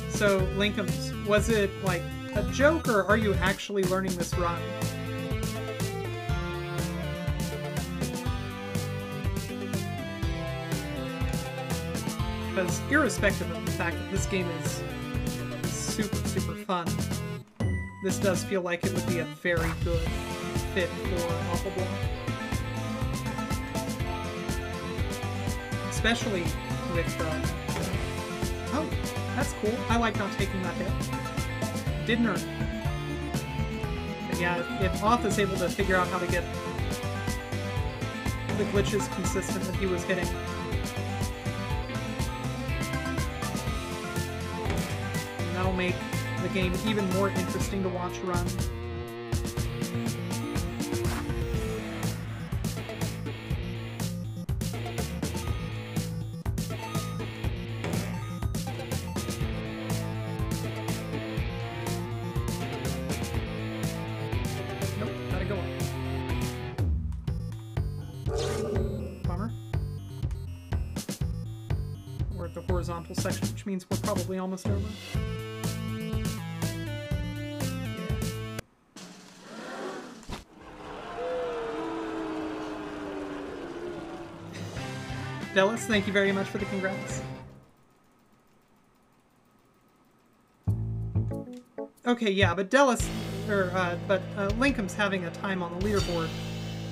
So, Linkums, was it like a joke or are you actually learning this run? Because irrespective of the fact that this game is fun, this does feel like it would be a very good fit for Author Blues. Especially with, the... oh, that's cool. I like not taking that hit. Didn't. But yeah, if Oth is able to figure out how to get the glitches consistent that he was hitting, that'll make game even more interesting to watch run. We're at the horizontal section, which means we're probably almost over. Thank you very much for the congrats. Okay, yeah, but Dallas, or uh, but uh, Linkum's having a time on the leaderboard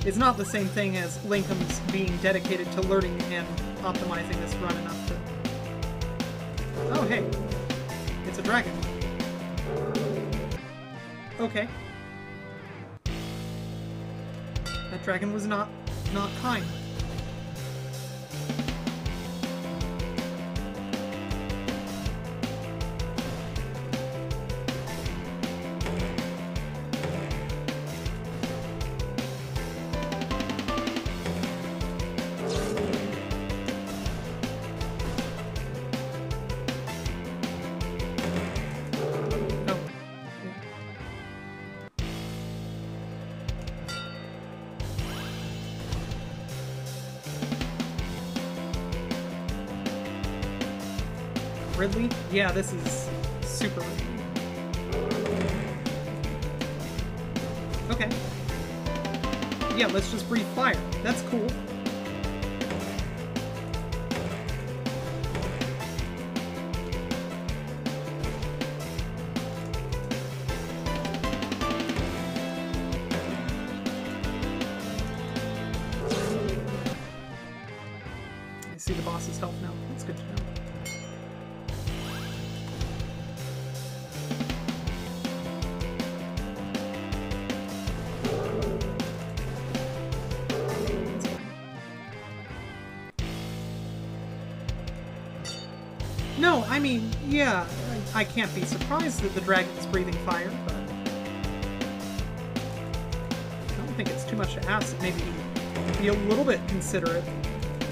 is not the same thing as Linkum's being dedicated to learning and optimizing this run enough to. Oh, hey, it's a dragon. Okay. That dragon was not not kind. Yeah, this is can't be surprised that the dragon's breathing fire, but I don't think it's too much to ask. Maybe be a little bit considerate,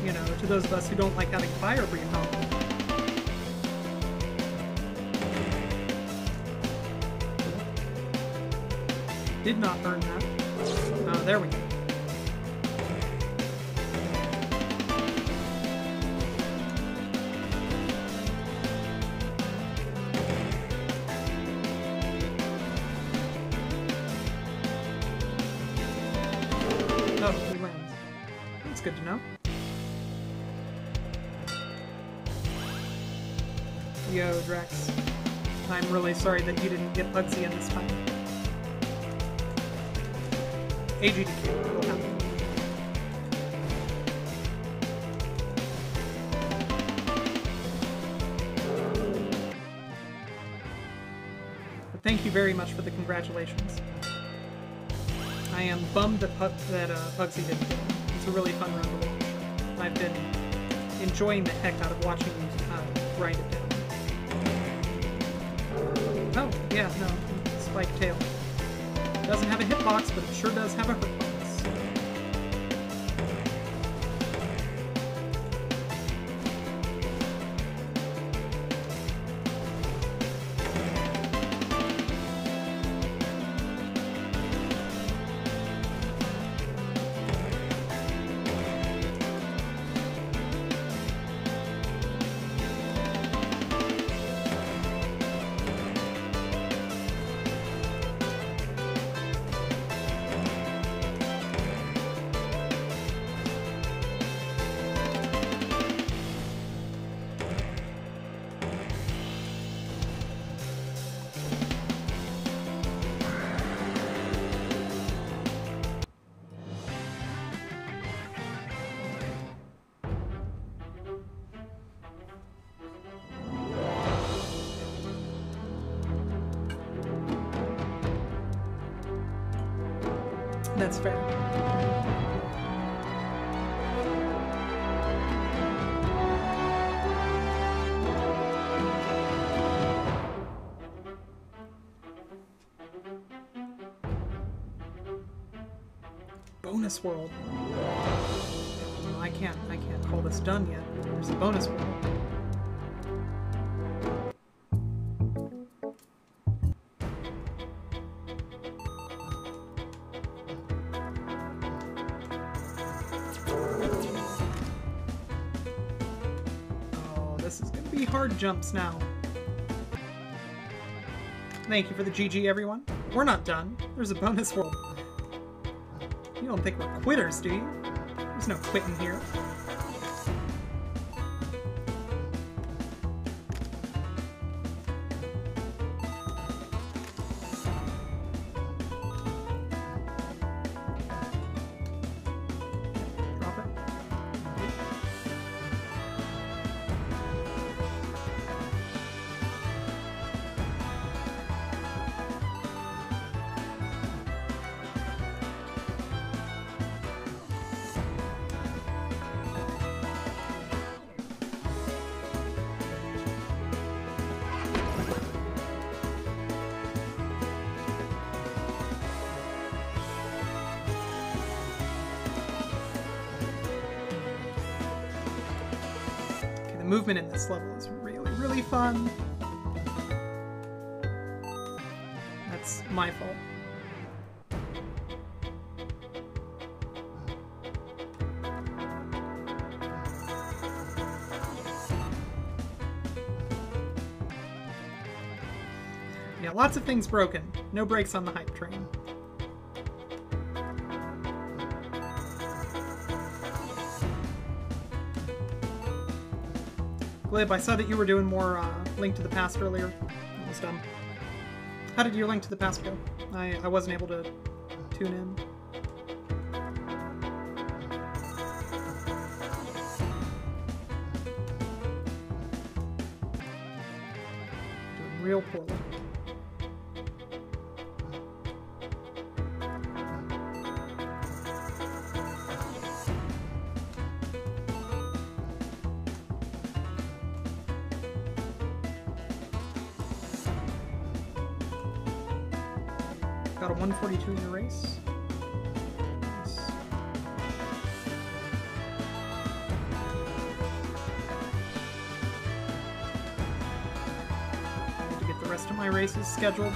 you know, to those of us who don't like having fire breathe on. Did not burn that. Oh, there we go. Drex. I'm really sorry that you didn't get Bugsy in this fight. AGDQ. Thank you very much for the congratulations. I am bummed that, Pug- that uh, Bugsy didn't it. It's a really fun run to watch. I've been enjoying the heck out of watching you uh, grind it down. Yeah, no, Spike Tail. Doesn't have a hitbox, but it sure does have a. world. No, I can't. I can't call this done yet. There's a bonus world. Oh, this is gonna be hard jumps now. Thank you for the GG, everyone. We're not done. There's a bonus world. Don't think we're quitters, do you? There's no quitting here. Fun. That's my fault. Yeah, lots of things broken. No brakes on the hype train. Glib, I saw that you were doing more uh, Link to the Past earlier. That done. How did your Link to the Past go? I, I wasn't able to tune in. Scheduled.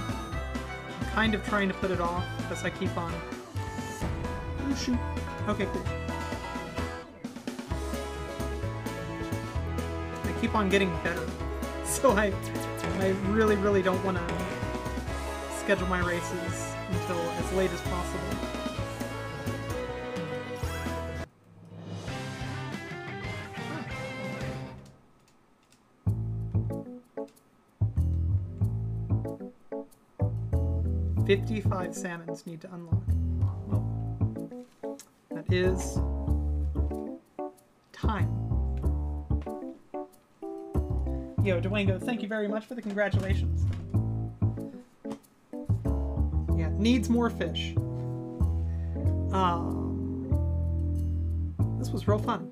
kind of trying to put it off as I keep on. Oh shoot. Okay, cool. I keep on getting better, <laughs> so I I really really don't want to schedule my races until as late Need to unlock. Well, that is time. Yo, Dwango, thank you very much for the congratulations. Yeah, needs more fish. Um, this was real fun.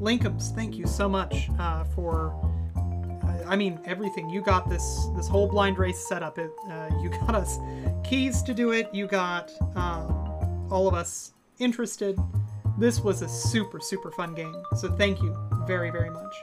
Linkums, thank you so much uh, for. uh, I mean, everything. You got this this whole blind race setup. It, uh, you <laughs> got us keys to do it. You got um, all of us interested. This was a super super fun game. So thank you very very much.